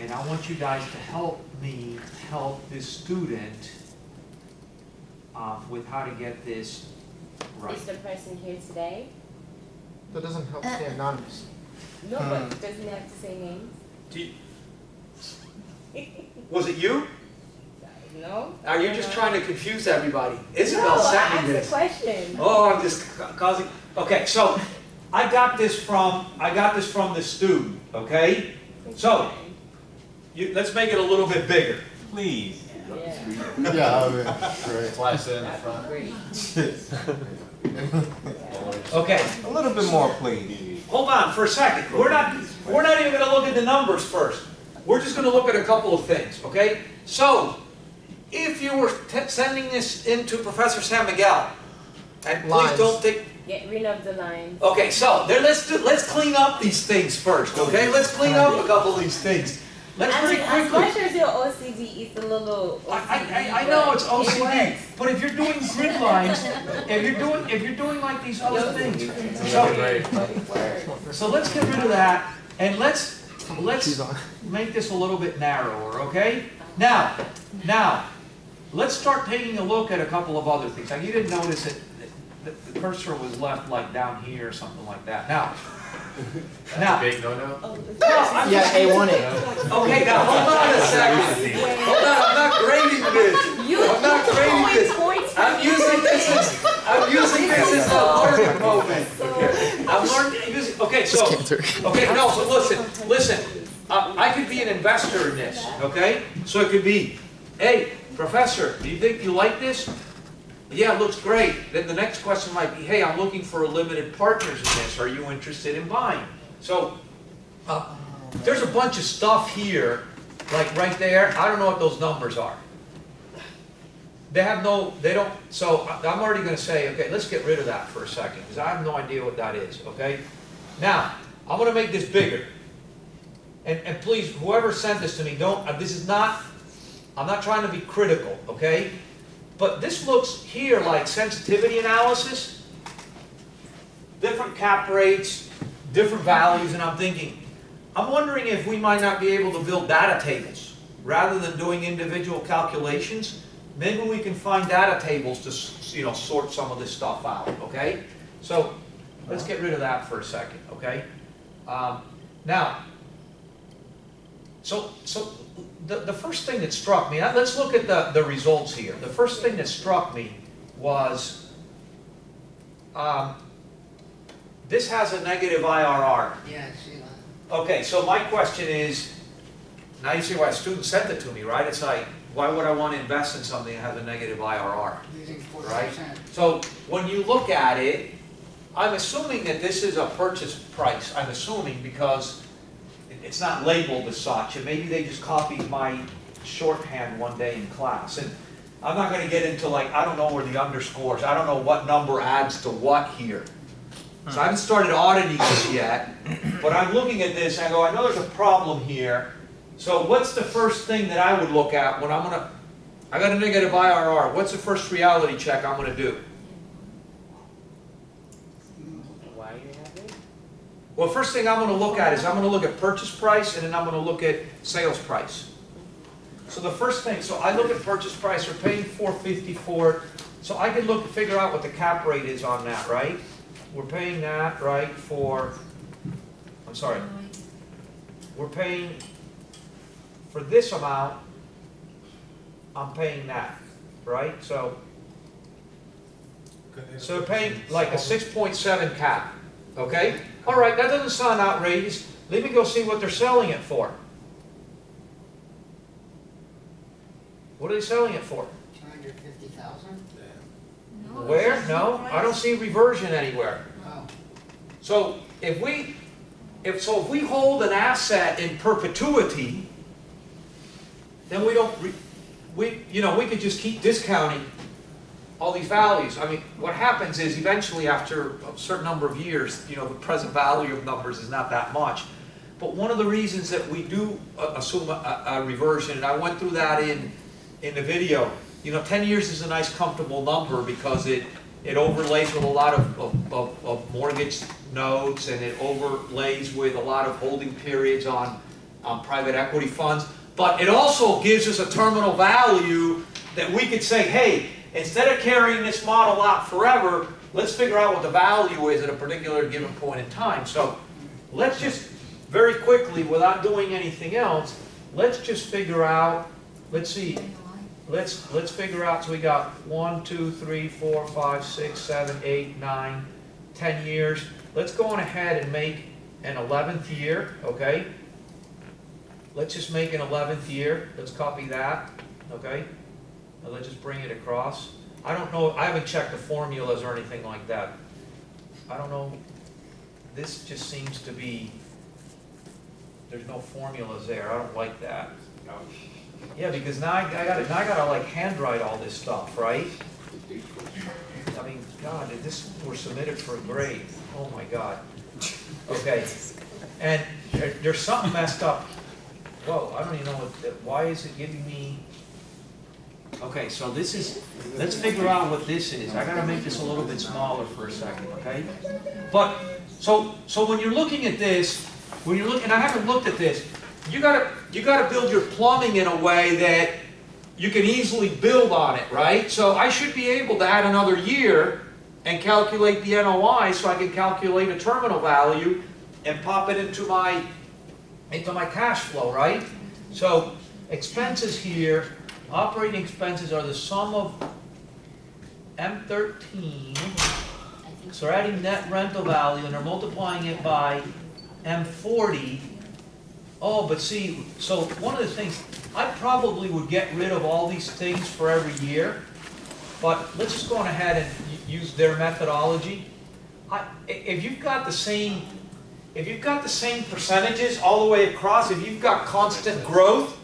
and I want you guys to help me help this student, uh, with how to get this right. Is the person here today? That doesn't help stay anonymous. No, but doesn't he have to say names? Do you- Was it you? No? Are you just trying to confuse everybody? No, Isabel I sent me asked a this. question. Oh, I'm just causing, okay, so I got this from, I got this from the student, okay? So, you, let's make it a little bit bigger. Please. Yeah. Yeah, I mean, right. Flash in the front. Okay, A little bit more, please. hold on for a second. We're not, we're not even gonna look at the numbers first. We're just gonna look at a couple of things, okay? So, if you were t- sending this into Professor San Miguel, and please don't take, Get rid of the lines. Okay, so there, let's do, let's clean up these things first, okay? Let's clean up a couple of these things. Let's I very mean, as much as your OCD is a little I, OCD, I, I know it's but it but if you're doing grid lines, if you're doing, if you're doing like these other things, so, But so let's get rid of that, and let's, let's make this a little bit narrower, okay? Now, now, let's start taking a look at a couple of other things. Now, you didn't notice it, the, the cursor was left like down here or something like that. Now, now, Big no-no? Oh, No, Yeah, A one A. Okay, now hold on a second. Hold on, I'm not grading this. You, I'm not grading this. points I'm using this as, I'm using this as a learning moment. So- I'm learning, using, okay, so, okay, no, but listen, listen. Uh, I could be an investor in this, okay? So it could be, hey, professor, do you think you like this? Yeah, it looks great. Then the next question might be, hey, I'm looking for a limited partners in this. Are you interested in buying? So, uh, there's a bunch of stuff here, like right there. I don't know what those numbers are. They have no, they don't, so I- I'm already gonna say, okay, let's get rid of that for a second, because I have no idea what that is, okay? Now, I'm gonna make this bigger. And, and please, whoever sent this to me, don't, uh, this is not, I'm not trying to be critical, okay? But this looks here like sensitivity analysis. Different cap rates, different values, and I'm thinking, I'm wondering if we might not be able to build data tables. Rather than doing individual calculations, maybe we can find data tables to, you know, sort some of this stuff out, okay? So, let's get rid of that for a second, okay? Um, Now, so, so, the, the first thing that struck me, uh, let's look at the, the results here. The first thing that struck me was, um, this has a negative IRR. Yeah, I see that. Okay, so my question is, now you see why a student sent it to me, right? It's like, why would I want to invest in something that has a negative IRR? Right. So when you look at it, I'm assuming that this is a purchase price, I'm assuming because it's not labeled as such, and maybe they just copied my shorthand one day in class. And I'm not gonna get into like, I don't know where the underscores, I don't know what number adds to what here. So I haven't started auditing this yet, but I'm looking at this and I go, I know there's a problem here. So what's the first thing that I would look at when I'm gonna, I got a negative IRR, what's the first reality check I'm gonna do? buying it? Well, first thing I'm gonna look at is I'm gonna look at purchase price and then I'm gonna look at sales price. So the first thing, so I look at purchase price, we're paying four fifty for it, so I can look, to figure out what the cap rate is on that, right? We're paying that, right, for, I'm sorry, we're paying, for this amount, I'm paying that, right? So, so we're paying like a six point seven cap, okay? All right, that doesn't sound outrageous. Let me go see what they're selling it for. What are they selling it for? Two hundred fifty thousand? Where? No, I don't see reversion anywhere. Oh, So if we, if, so if we hold an asset in perpetuity, then we don't, re- we, you know, we could just keep discounting all these values. I mean, what happens is eventually after a certain number of years, you know, the present value of numbers is not that much. But one of the reasons that we do assume a, a reversion, and I went through that in, in the video, you know, ten years is a nice comfortable number because it, it overlays with a lot of, of, of- of mortgage notes and it overlays with a lot of holding periods on, on private equity funds. But it also gives us a terminal value that we could say, hey, instead of carrying this model out forever, let's figure out what the value is at a particular given point in time. So let's just, very quickly, without doing anything else, let's just figure out, let's see, let's, let's figure out, so we got one, two, three, four, five, six, seven, eight, nine, ten years. Let's go on ahead and make an eleventh year, okay? Let's just make an eleventh year, let's copy that, okay? Let's just bring it across. I don't know, I haven't checked the formulas or anything like that. I don't know, this just seems to be, there's no formulas there, I don't like that. Yeah, because now I, I gotta, now I gotta like handwrite all this stuff, right? I mean, God, if this were submitted for a grade, oh my God. Okay, and there, there's something messed up. Whoa, I don't even know what, why is it giving me? Okay, so this is, let's figure out what this is. I gotta make this a little bit smaller for a second, okay? But, so, so when you're looking at this, when you're looking, and I haven't looked at this, you gotta, you gotta build your plumbing in a way that you can easily build on it, right? So I should be able to add another year and calculate the NOI so I can calculate a terminal value and pop it into my, into my cash flow, right? So expenses here, operating expenses are the sum of M thirteen. So they're adding net rental value and they're multiplying it by M forty. Oh, but see, so one of the things, I probably would get rid of all these things for every year, but let's just go on ahead and use their methodology. I- if you've got the same, if you've got the same percentages all the way across, if you've got constant growth,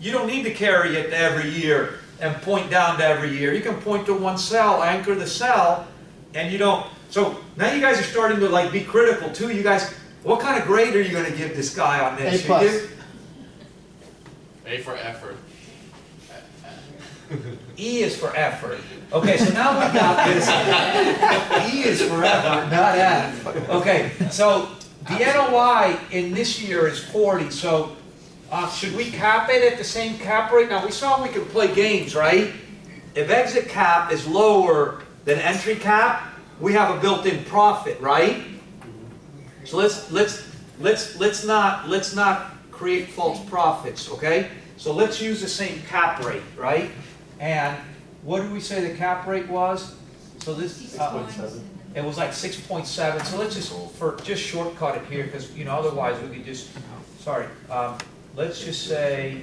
you don't need to carry it every year and point down to every year. You can point to one cell, anchor the cell, and you don't. So now you guys are starting to like be critical too. You guys, what kind of grade are you going to give this guy on this? A You plus. give- A for effort. E is for effort. Okay, so now we got this. E is for effort, not F. Okay, so the NOI in this year is forty, so, uh, should we cap it at the same cap rate? Now, we saw we could play games, right? If exit cap is lower than entry cap, we have a built-in profit, right? So let's, let's, let's, let's not, let's not create false profits, okay? So let's use the same cap rate, right? And what did we say the cap rate was? So this, uh, it was like six point seven, so let's just, for, just shortcut it here, because, you know, otherwise we could just, sorry, um, let's just say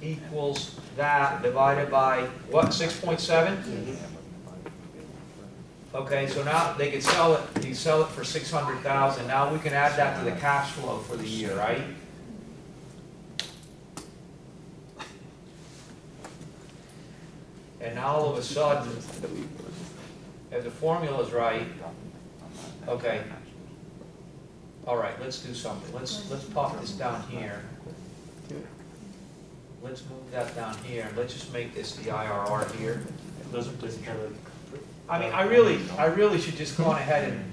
equals that divided by, what, six point seven? Okay, so now they can sell it, you sell it for six hundred thousand, now we can add that to the cash flow for the year, right? And now all of a sudden, if the formula is right, okay. All right, let's do something, let's, let's pop this down here. Let's move that down here, let's just make this the IRR here. Those are just kind of I mean, I really, I really should just go on ahead and,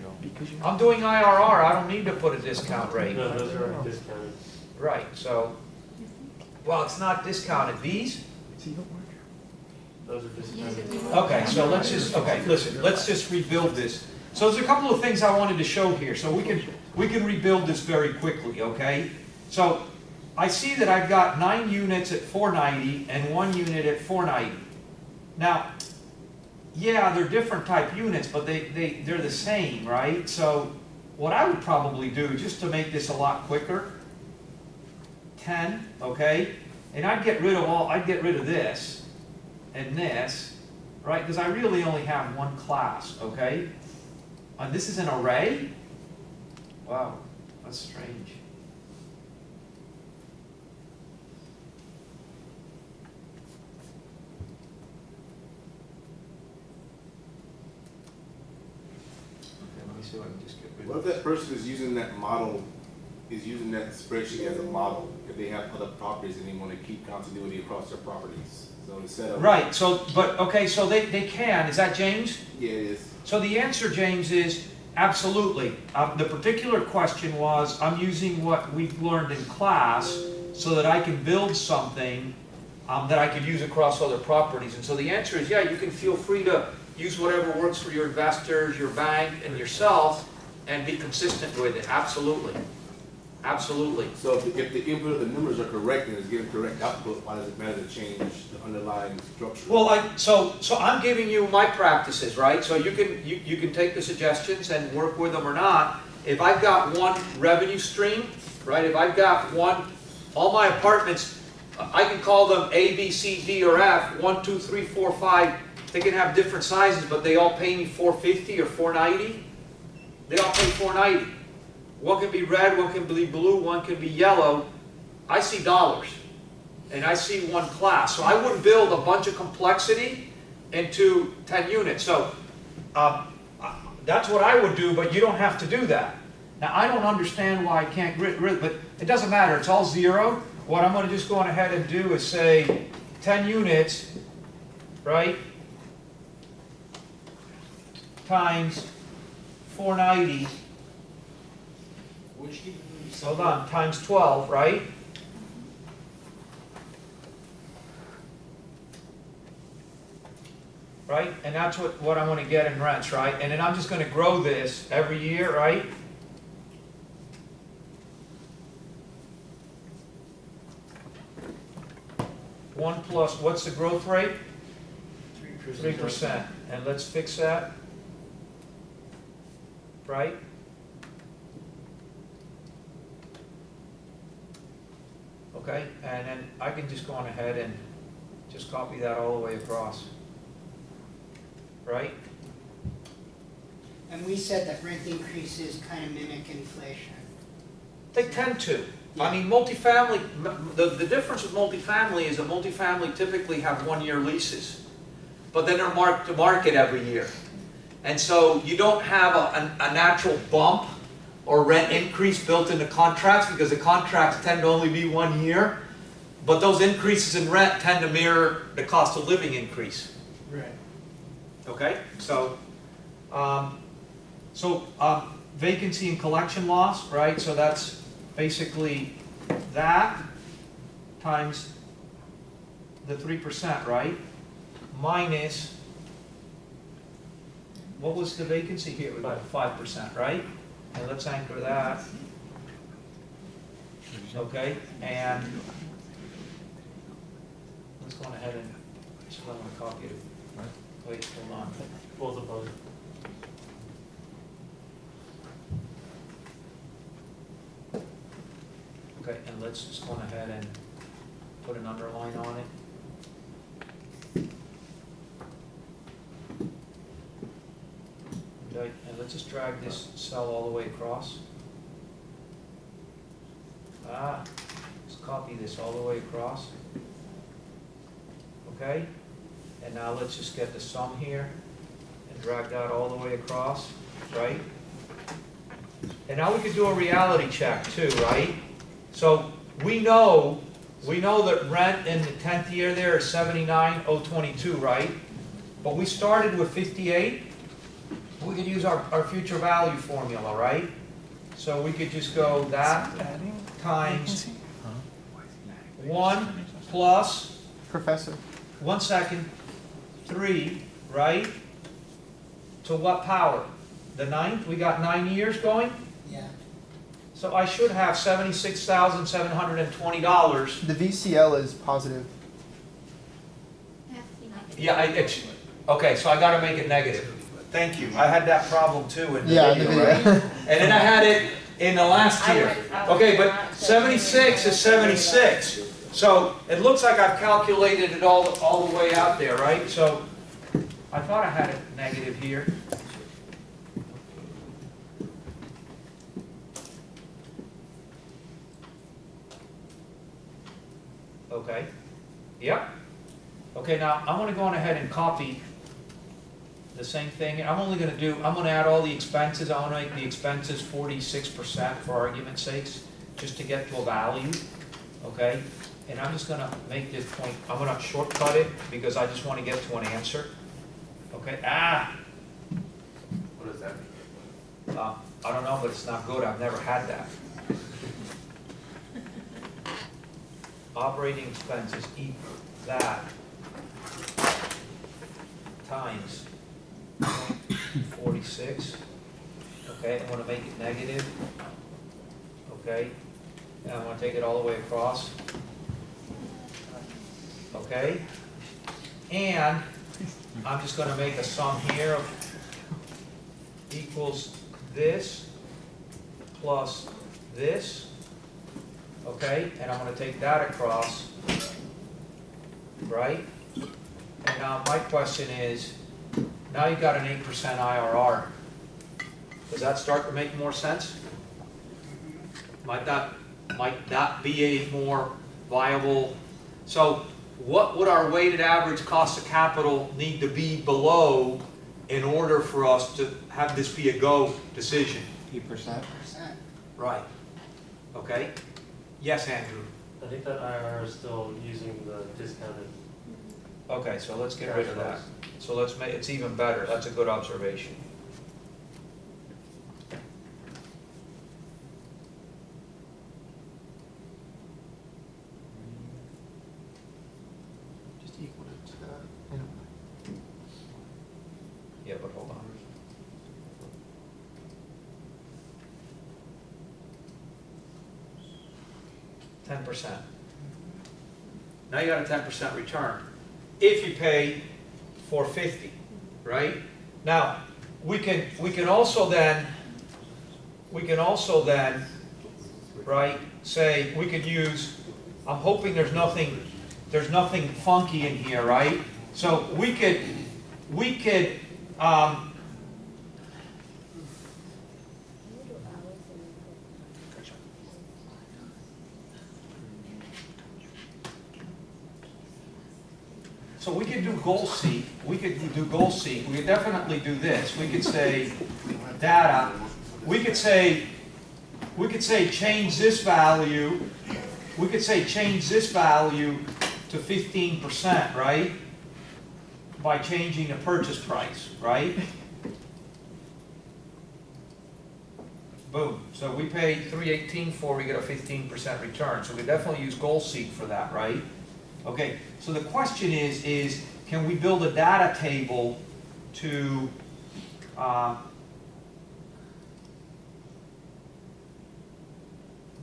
I'm doing IRR, I don't need to put a discount rate. No, those are discounted. Right, so, well, it's not discounted, these? Those are discounted. Okay, so let's just, okay, listen, let's just rebuild this. So there's a couple of things I wanted to show here, so we can, we can rebuild this very quickly, okay? So, I see that I've got nine units at four ninety and one unit at four ninety. Now, yeah, they're different type units, but they, they, they're the same, right? So, what I would probably do, just to make this a lot quicker, ten, okay? And I'd get rid of all, I'd get rid of this and this, right? Because I really only have one class, okay? And this is an array? Wow, that's strange. Okay, let me see if I just get What if that person is using that model, is using that spreadsheet as a model, if they have other properties and they wanna keep continuity across their properties? So instead of. Right, so, but, okay, so they, they can, is that James? Yeah, it is. So the answer, James, is absolutely. Um, the particular question was, I'm using what we've learned in class so that I can build something um, that I could use across other properties. And so the answer is, yeah, you can feel free to use whatever works for your investors, your bank, and yourself, and be consistent with it, absolutely. Absolutely. So if, if the input of the numbers are correct and it's giving correct output, why does it matter to change the underlying structure? Well, I, so, so I'm giving you my practices, right? So you can, you, you can take the suggestions and work with them or not. If I've got one revenue stream, right, if I've got one, all my apartments, I can call them A, B, C, D, or F, one, two, three, four, five. They can have different sizes, but they all pay me four fifty or four ninety. They all pay four ninety. One can be red, one can be blue, one can be yellow. I see dollars, and I see one class. So I wouldn't build a bunch of complexity into 10 units. So uh, that's what I would do, but you don't have to do that. Now, I don't understand why I can't get rid, but it doesn't matter. It's all zero. What I'm going to just go on ahead and do is say 10 units, right, times 490 Which you. Hold on, times 12, right? Right, and that's what, what I want to get in rents, right? And then I'm just going to grow this every year, right? One plus, what's the growth rate? Three percent, and let's fix that. Right? Okay, and then I can just go on ahead and just copy that all the way across. Right? And we said that rent increases kind of mimic inflation. They tend to. I mean, multifamily, the, the difference with multifamily is that multifamily typically have one-year leases. But then they're marked to market every year. And so you don't have a, a, a natural bump or rent increase built into contracts because the contracts tend to only be one year. But those increases in rent tend to mirror the cost of living increase. Right. Okay, so, um, so, um, vacancy and collection loss, right, so that's basically that times the three percent, right? Minus, what was the vacancy here, About five percent, right? And let's anchor that. Okay, and let's go on ahead and, just let me copy it. Wait, hold on. Both of those. Okay, and let's just go on ahead and put an underline on it. And let's just drag this cell all the way across. Ah, let's copy this all the way across. Okay, and now let's just get the sum here and drag that all the way across, right? And now we could do a reality check too, right? So we know, we know that rent in the tenth year there is seventy-nine oh twenty-two, right? but we started with fifty-eight. We could use our, our future value formula, right? So we could just go that times one plus, Professor. one second, three, right? To what power? The ninth, we got nine years going? Yeah. So I should have seventy-six thousand seven hundred and twenty dollars. The VCL is positive. Yeah, I, it's, okay, so I gotta make it negative. Thank you, I had that problem too in the Yeah, in the video, right? And then I had it in the last year. went- I was Okay, but seventy-six is seventy-six. So it looks like I've calculated it all, all the way out there, right? So I thought I had it negative here. Okay, yep. Okay, now I'm gonna go on ahead and copy the same thing. I'm only gonna do, I'm gonna add all the expenses. I wanna make the expenses forty-six percent for argument's sakes, just to get to a value, okay? And I'm just gonna make this point, I'm gonna shortcut it because I just wanna get to an answer. Okay, ah, What does that mean? uh, I don't know, but it's not good. I've never had that. Operating expenses equal that times forty-six. Okay, I wanna make it negative. Okay, and I wanna take it all the way across. Okay? And I'm just gonna make a sum here of equals this plus this, okay? And I'm gonna take that across, right? And now my question is, now you've got an eight percent IRR. Does that start to make more sense? Might that, might that be a more viable, so what would our weighted average cost of capital need to be below in order for us to have this be a go decision? Eight percent? Percent. Right. Okay? Yes, Andrew? I think that IRR is still using the discounted. Okay, so let's get rid of that. So let's make, it's even better, that's a good observation. Just equal to that. and- Yeah, but hold on. Ten percent. Now you got a ten percent return. If you pay four fifty, right? Now, we can, we can also then, we can also then, right, say, we could use, I'm hoping there's nothing, there's nothing funky in here, right? So we could, we could, um, so we could do goal seek, we could do goal seek, we could definitely do this. We could say data, we could say, we could say change this value, we could say change this value to fifteen percent, right? By changing the purchase price, right? Boom, so we pay three eighteen for, we get a fifteen percent return, so we definitely use goal seek for that, right? Okay, so the question is, is can we build a data table to, uh,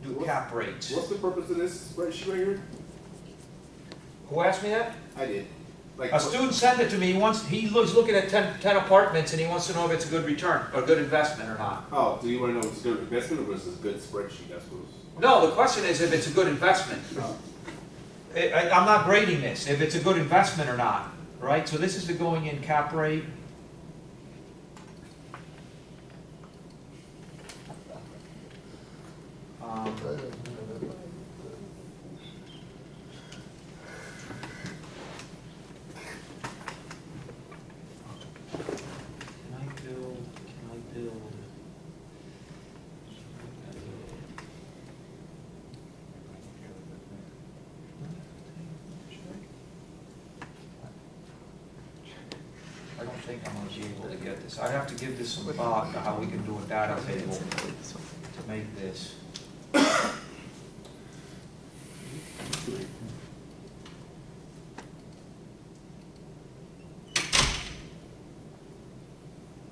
do cap rates? What's the purpose of this spreadsheet right here? Who asked me that? I did. Like, A student sent it to me, he wants, he was looking at 10 10 apartments and he wants to know if it's a good return, or a good investment or not. Oh, do you wanna know if it's a good investment versus good spreadsheet, I suppose? No, the question is if it's a good investment. I, I- I'm not grading this, if it's a good investment or not, right? So this is the going in cap rate. Um, Can I build, can I build? think I'm gonna be able to get this. I'd have to give this some thought to how we can do a data table to make this.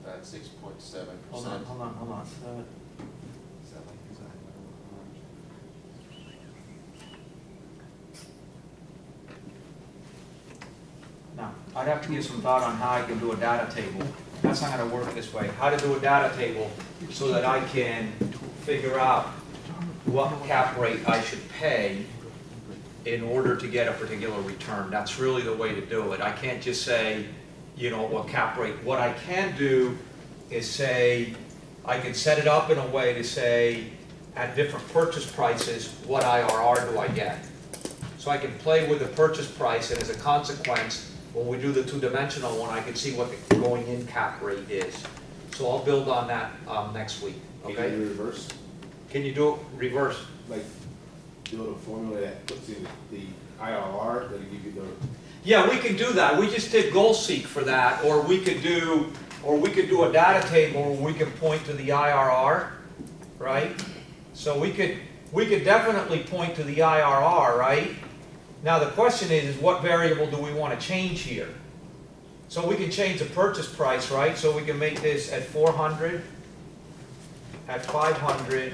That's six point seven percent. Hold on, hold on, hold on. Uh, Now, I'd have to give some thought on how I can do a data table. That's not gonna work this way. How to do a data table so that I can figure out what cap rate I should pay in order to get a particular return. That's really the way to do it. I can't just say, you know, what cap rate. What I can do is say, I can set it up in a way to say, at different purchase prices, what IRR do I get? So I can play with the purchase price, and as a consequence, when we do the two-dimensional one, I can see what the going-in cap rate is. So I'll build on that, um, next week, Can okay? you reverse, Can you do it reverse? like, build a formula that puts in the IRR, that'll give you the Yeah, we can do that. We just did goal seek for that, or we could do, or we could do a data table where we can point to the IRR, right? So we could, we could definitely point to the IRR, right? Now, the question is, is what variable do we want to change here? So we can change the purchase price, right? So we can make this at four hundred, at five hundred,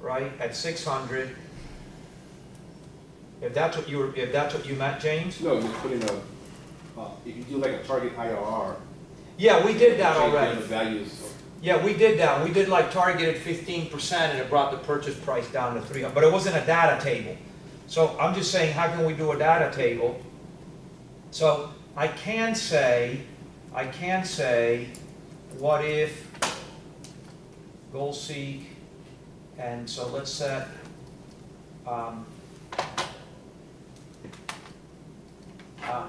right, at six hundred. If that's what you were, if that's what you meant, James? No, just put in a, uh, if you do like a target IRR. Yeah, we did that the already. other Values, Yeah, we did that. We did like targeted fifteen percent and it brought the purchase price down to three, but it wasn't a data table. So I'm just saying, how can we do a data table? So I can say, I can say, what if goal seek, and so let's set, um, uh,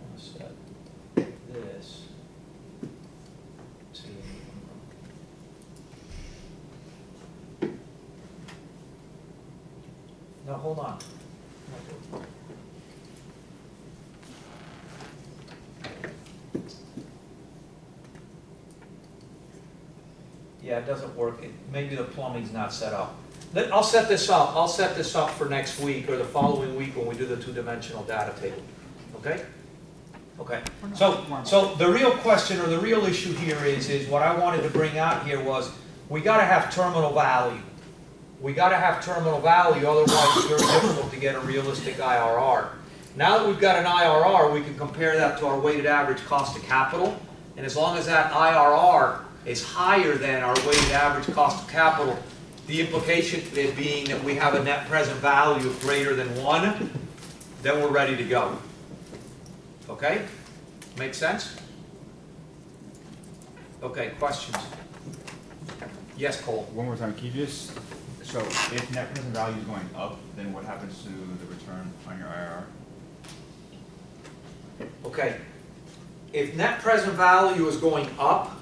I'll set this to. No, hold on. Yeah, it doesn't work. It- Maybe the plumbing's not set up. Let- I'll set this up. I'll set this up for next week or the following week when we do the two-dimensional data table. Okay? Okay. So, so the real question or the real issue here is, is what I wanted to bring out here was, we gotta have terminal value. We gotta have terminal value, otherwise it's very difficult to get a realistic IRR. Now that we've got an IRR, we can compare that to our weighted average cost of capital. And as long as that IRR is higher than our weighted average cost of capital, the implication of it being that we have a net present value of greater than one, then we're ready to go. Okay? Make sense? Okay, questions? Yes, Cole? One more time, can you just, so if net present value is going up, then what happens to the return on your IRR? Okay. If net present value is going up,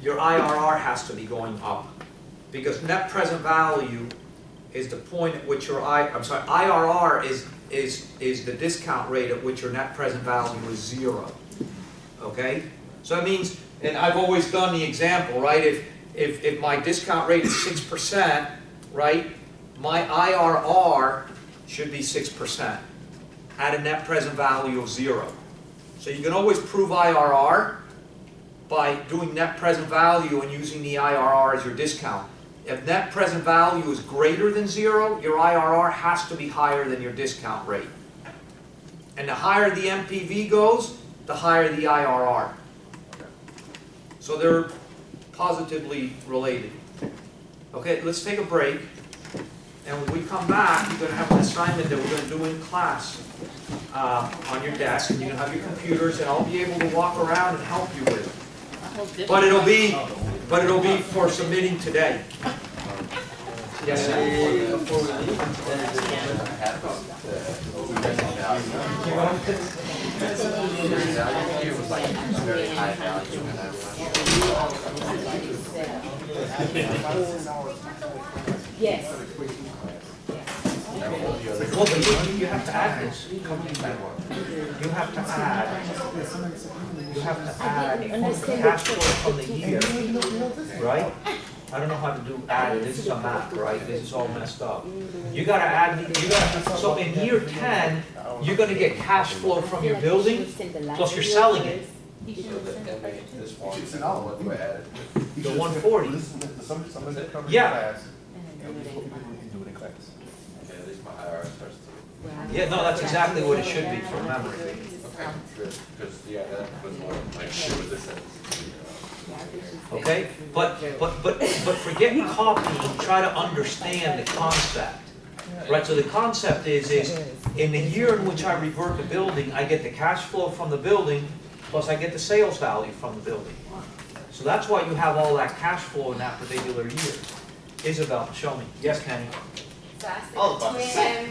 your IRR has to be going up. Because net present value is the point at which your I, I'm sorry, IRR is, is, is the discount rate at which your net present value is zero. Okay? So that means, and I've always done the example, right? If, if, if my discount rate is six percent, right? My IRR should be six percent at a net present value of zero. So you can always prove IRR by doing net present value and using the IRR as your discount. If net present value is greater than zero, your IRR has to be higher than your discount rate. And the higher the NPV goes, the higher the IRR. So they're positively related. Okay, let's take a break. And when we come back, you're gonna have an assignment that we're gonna do in class uh, on your desk, and you're gonna have your computers, and I'll be able to walk around and help you with it. But it'll be, but it'll be for submitting today. Yes, sir. Yes. Well, but you, you have to add this, you have to add, you have to add cash flow from the year, right? I don't know how to do add, this is a map, right, this is all messed up. You gotta add, you gotta, so in year ten, you're gonna get cash flow from your building, plus you're selling it, This one, what do I add? the one forty. Yeah. Okay, at least my IRS starts to. Yeah, no, that's exactly what it should be from memory. Okay, good, because, yeah, that was one of my shit with this sentence. Okay, but, but, but, but forget copying, try to understand the concept. Right, so the concept is, is in the year in which I revert the building, I get the cash flow from the building, plus I get the sales value from the building. So that's why you have all that cash flow in that particular year. Isabel, show me. Yes, Kenny? Oh, about to say.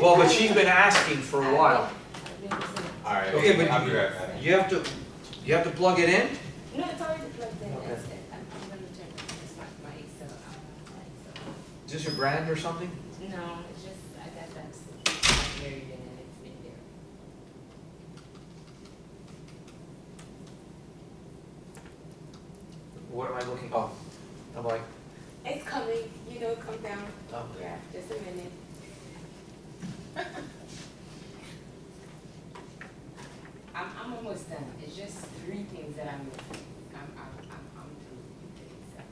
Well, but she's been asking for a while. Alright, Okay, but I'll be you- right back. You have to, you have to plug it in? No, it's already plugged in, Okay. It's- it- I'm, I'm gonna turn this my, my Excel, out. Is this your brand or something? No, it's just, I got that buried in and it's been there. What am I looking, oh, I'm like, It's coming, you know, come down, oh, yeah, just a minute. I'm, I'm almost done, it's just three things that I'm missing, I'm, I'm, I'm, I'm through with the Excel.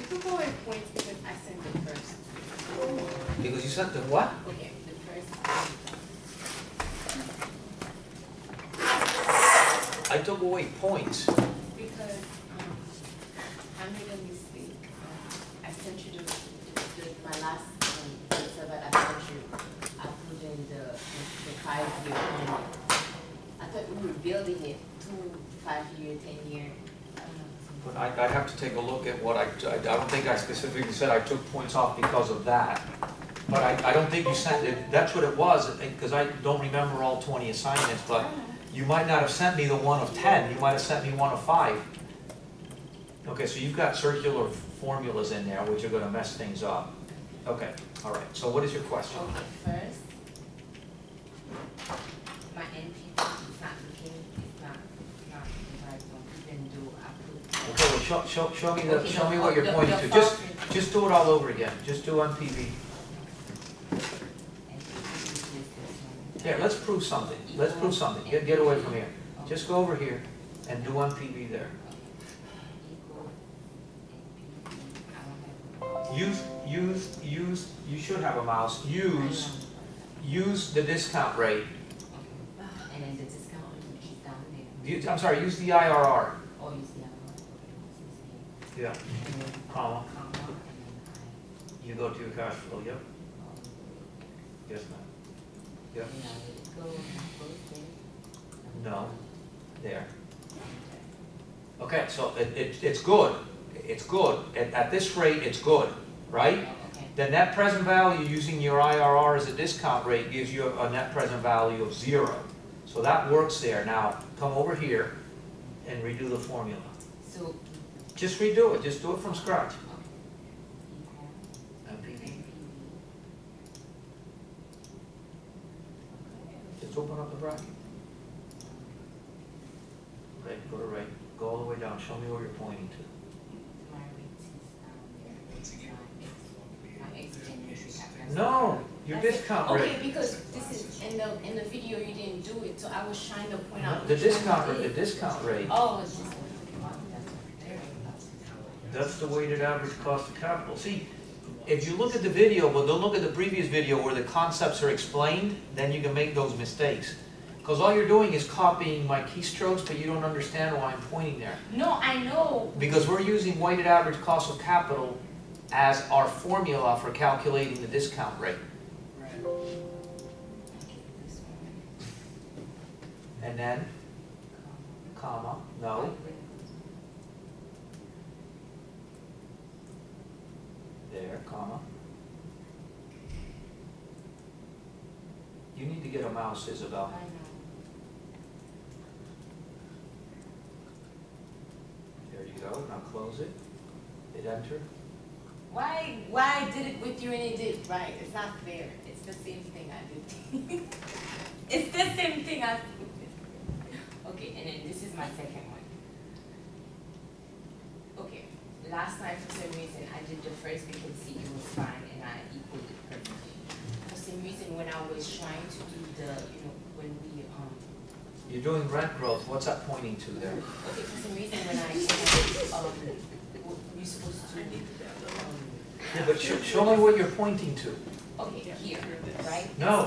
You took away points because I sent the first, because you sent the what? okay, the first. I took away points. Because, um, I made a mistake, um, I sent you the, the, my last, um, answer that I sent you, I put in the, the five-year plan. I thought we were building it two, five-year, ten-year, I don't know. But I, I'd have to take a look at what I, I don't think I specifically said I took points off because of that. But I, I don't think you sent it, that's what it was, because I don't remember all twenty assignments, but you might not have sent me the one of ten, you might have sent me one of five. Okay, so you've got circular formulas in there, which are gonna mess things up. Okay, all right, so what is your question? Okay, first, my NPV is not looking, it's not, not the right one, even though I put. Okay, well, show, show, show me the, show me what you're pointing to, just, just do it all over again, just do on Yeah, let's prove something, let's prove something, get, get away from here. Just go over here and do one PV there. Use, use, use, you should have a mouse, use, use the discount rate. And then the discount will keep down there, You- I'm sorry, use the IRR. or oh, you see, I'm Yeah. Comma, comma, and then you go to your cash flow, yep, yes ma'am. Yep, and I let it go, and I close it. no, there. Okay, so it, it, it's good, it's good, at, at this rate, it's good, right? The net present value using your IRR as a discount rate gives you a net present value of zero. So that works there. Now, come over here and redo the formula. so, Just redo it, just do it from scratch. NPV. Just open up the bracket. Okay, put it right, go all the way down, show me where you're pointing to. my rate is down there, it's my ex, my ex generation. No, your I said- discount rate. Okay, because this is, in the, in the video, you didn't do it, so I was trying to point out. The which one discount, you rate- the did. discount rate, Oh, it's just, that's the weighted average cost of capital. See, if you look at the video, but don't look at the previous video where the concepts are explained, then you can make those mistakes. Because all you're doing is copying my keystrokes, but you don't understand why I'm pointing there. No, I know, Because we're using weighted average cost of capital as our formula for calculating the discount rate. one, And then, comma, no, There, comma. You need to get a mouse, Isabel. I know. There you go, now close it. Hit enter. Why, why I did it with you and it did right? It's not fair. It's the same thing I did. It's the same thing I. Okay, and then this is my second one. Okay, last night for some reason I did the first see it was fine and I equaled it perfectly. For some reason, when I was trying to do the, you know, when we, um, You're doing rent growth, what's that pointing to there? Okay, for some reason when I, um, w- you're supposed to, um, Yeah, but show, show me what you're pointing to. okay, here, right? No,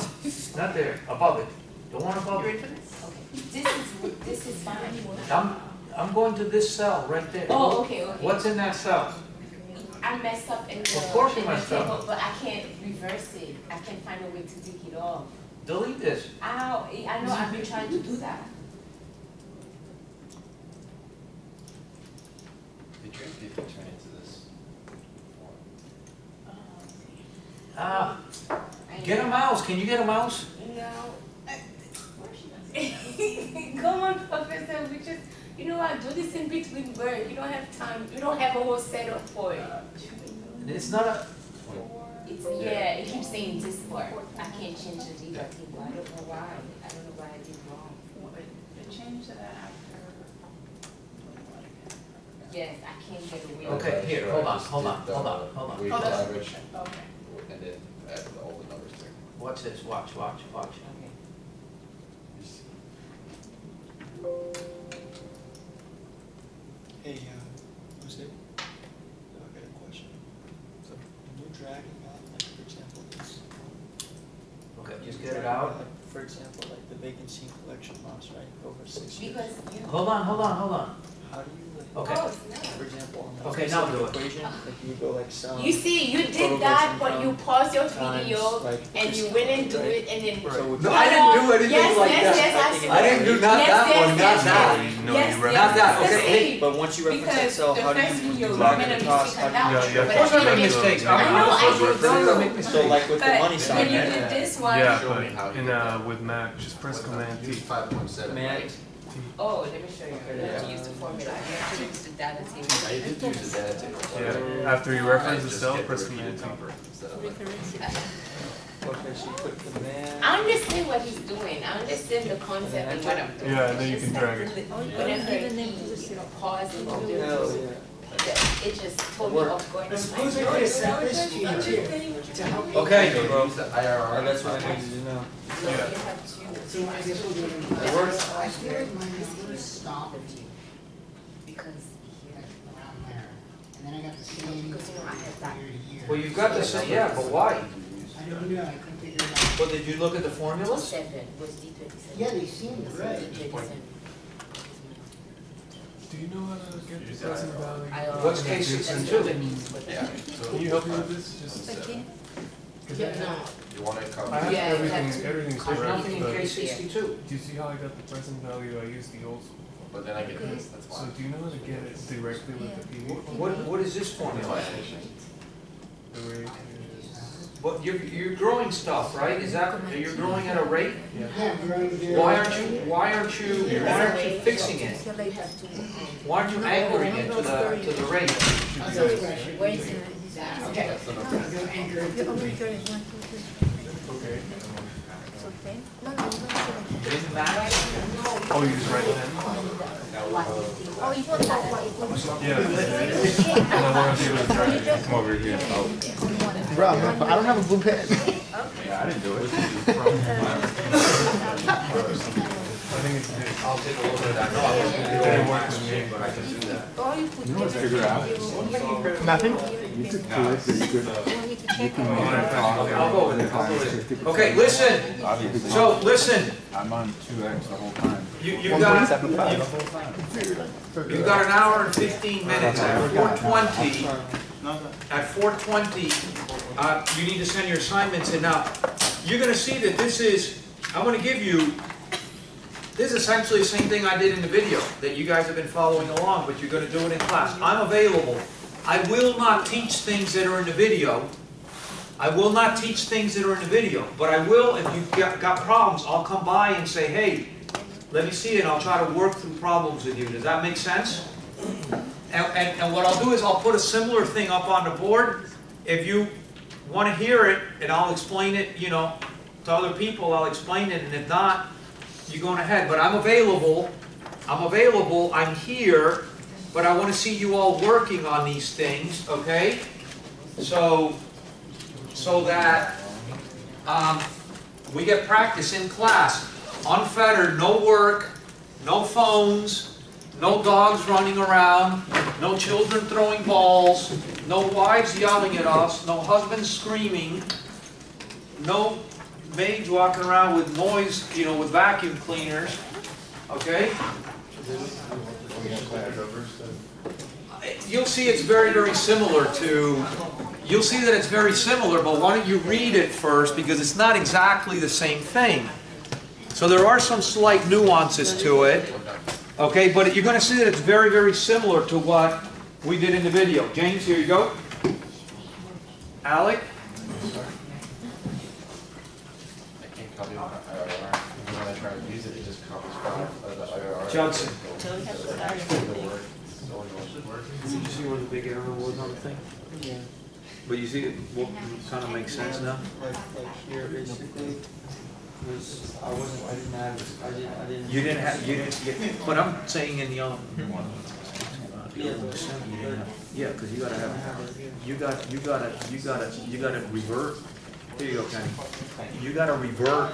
not there, above it. The one above it. Okay, this is, this is fine. I'm, I'm going to this cell right there. Oh, okay, okay. What's in that cell? I messed up in the, Of course you in the messed up. but I can't reverse it. I can't find a way to take it off. Delete this. Ow, I know, I've been trying to do that. Did you, did you turn into this? Ah, I get a mouse, can you get a mouse? No. Come on, Professor, we just, you know what, do this in between work. You don't have time, you don't have a whole setup for it. It's not a, It's, yeah, it keeps saying this part. I can't change the legal table. I don't know why. I don't know why I did wrong. Change that after. Yes, I can't get away. Okay, here, hold on, hold on, hold on, hold on. Oh, Weighted average, Okay. and then add all the numbers there. watch this, watch, watch, watch. Okay. You see. Hey, uh, Jose, I got a question. So, when you're dragging out, like, for example, this. Okay, just get it out. Like, For example, like the vacancy collection loss, right, over six years. Because you. Hold on, hold on, hold on. How do you, like, Okay. Oh, it's for example, on that Okay, now specific do it. equation, like you go like sum. You see, you did that, but you income paused your times, video like, and you went and do right? it and then. So No, I didn't do anything Yes, like yes, that. yes, I I swear. didn't do not Yes, that yes, one, not yes, that. yes. No, Yes, you yes, Not that, it's the okay, hey. But once you reference Because Excel, the how do first you video, do you that made a in cost? mistake on How do that you- one. But Of course I then make you- mistakes, I know, I I'm, did I'm gonna make So mistakes. like with the But money when side, you right? did this one. Yeah, Show me how but in, uh, with Mac, just press Command T. Use five point seven, Man, right? Oh, let me show you. You have to use the formula. You have to use the data I did use the data table. so Yeah, after you reference the just cell, the press Command T. number instead okay, so put the. I understand what he's doing. I understand the concept and what I'm doing. Yeah, and then you can drag it. Whenever he paused and did Hell, it, yeah. it just told me off going. I suppose I could have set this to help you. Okay. So use the IRR. Oh, that's what I needed to know. No, you have to. So I guess we'll do it. It works. I feel like my numbers stopped Because here, around there, and then I got the same because you know, I had that. year to year. Well, you've got the same, yeah, but why? I don't know, I couldn't figure it out. Well, did you look at the formulas? Seven was D twenty-seven. Yeah, they seemed right. D twenty-seven. Do you know how to get the present value? I, uh, What's case that's sixty-two? what it Yeah, Can you help me with this? Just. Cause I Yeah, no. have, you wanna I come? have Yeah, you have everything, to- everything's There's correct, nothing in but case sixty-two. do you see how I got the present value? I used the old school. But then I get this, that's why. So why. do you know how to get it directly with the PV? What, what is this formula? The rate is, What, you're, you're growing stuff, right? Is that, you're growing at a rate? yeah. Yeah, we're on the. Why aren't you, why aren't you, why aren't you fixing it? You have to, um, Why aren't you anchoring it to the, to the rate? That's the question. where is it? Okay. That's the I'm number. gonna anchor the rate. Okay. In that, Oh, you just write it in? Yeah. And I want to be able to drag it. Come over here. Bro, I'm I don't have a blue pen. Yeah, I didn't do it. I think it's this. I'll take a look at that. No, I wasn't gonna do work it. But I can do that. You know what figure out? Nothing? Okay, I'll go with it, I'll go with it. Okay, listen, Obviously. so, listen, I'm on two X the whole time. you, you got, you- you've got an hour and fifteen minutes at four twenty. At four twenty, uh, you need to send your assignments in now. You're gonna see that this is, I'm gonna give you, this is essentially the same thing I did in the video, that you guys have been following along, but you're gonna do it in class. I'm available I will not teach things that are in the video. I will not teach things that are in the video, but I will, if you've got, problems, I'll come by and say, hey, let me see it, and I'll try to work through problems with you. Does that make sense? And, and, and what I'll do is I'll put a similar thing up on the board. If you want to hear it, and I'll explain it, you know, to other people, I'll explain it, and if not, you're going ahead. But I'm available, I'm available, I'm here, but I want to see you all working on these things, okay? So, so that, um, we get practice in class. Unfettered, no work, no phones, no dogs running around, no children throwing balls, no wives yelling at us, no husbands screaming, no maids walking around with noise, you know, with vacuum cleaners, okay? You'll see it's very, very similar to, you'll see that it's very similar, but why don't you read it first, because it's not exactly the same thing. So there are some slight nuances to it, okay, but you're gonna see that it's very, very similar to what we did in the video. James, here you go. Alec? I can't my IRR, and when I try to use it, it just copies from uh, the IRR. Judson. So we have The something. word, so it goes. Did you see where the big arrow was on the thing? Yeah, But you see, it kind of makes sense now? like, like here basically, was, I wasn't, I didn't have, I didn't, I didn't. You didn't have, you didn't get, but I'm saying in the other one. Yeah, but- You didn't have- Yeah, because you gotta have, you got, you gotta, you gotta, you gotta revert. Here you go, Kenny. You gotta revert,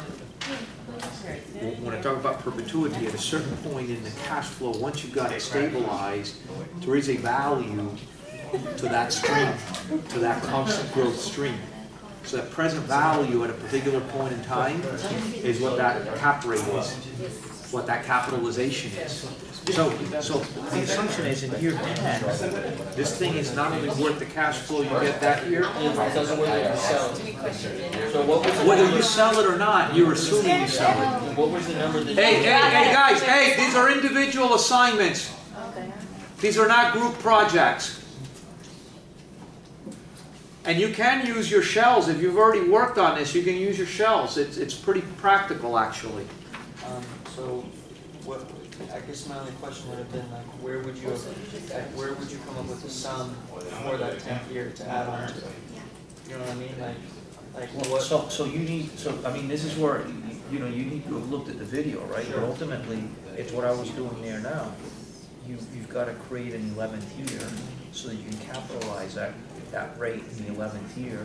when I talk about perpetuity, at a certain point in the cash flow, once you've got it stabilized, there is a value to that stream, to that constant growth stream. So that present value at a particular point in time is what that cap rate is, what that capitalization is. So, so the assumption is in year ten, this thing is not only worth the cash flow you get that year, It doesn't work if you sell it. So what was the whether number, you sell it or not, you're assuming you sell it. what was the number that? Hey, hey, hey, guys, hey, these are individual assignments. These are not group projects. And you can use your shells, if you've already worked on this, you can use your shells. It's, it's pretty practical, actually. Um, so, what, I guess my only question would have been like, where would you, where would you come up with a sum for that tenth year to add on to it? You know what I mean, like, like what? So, so you need, so, I mean, this is where, you- you know, you need to have looked at the video, right? But ultimately, it's what I was doing there now. You, you've gotta create an eleventh year, so that you can capitalize that, that rate in the eleventh year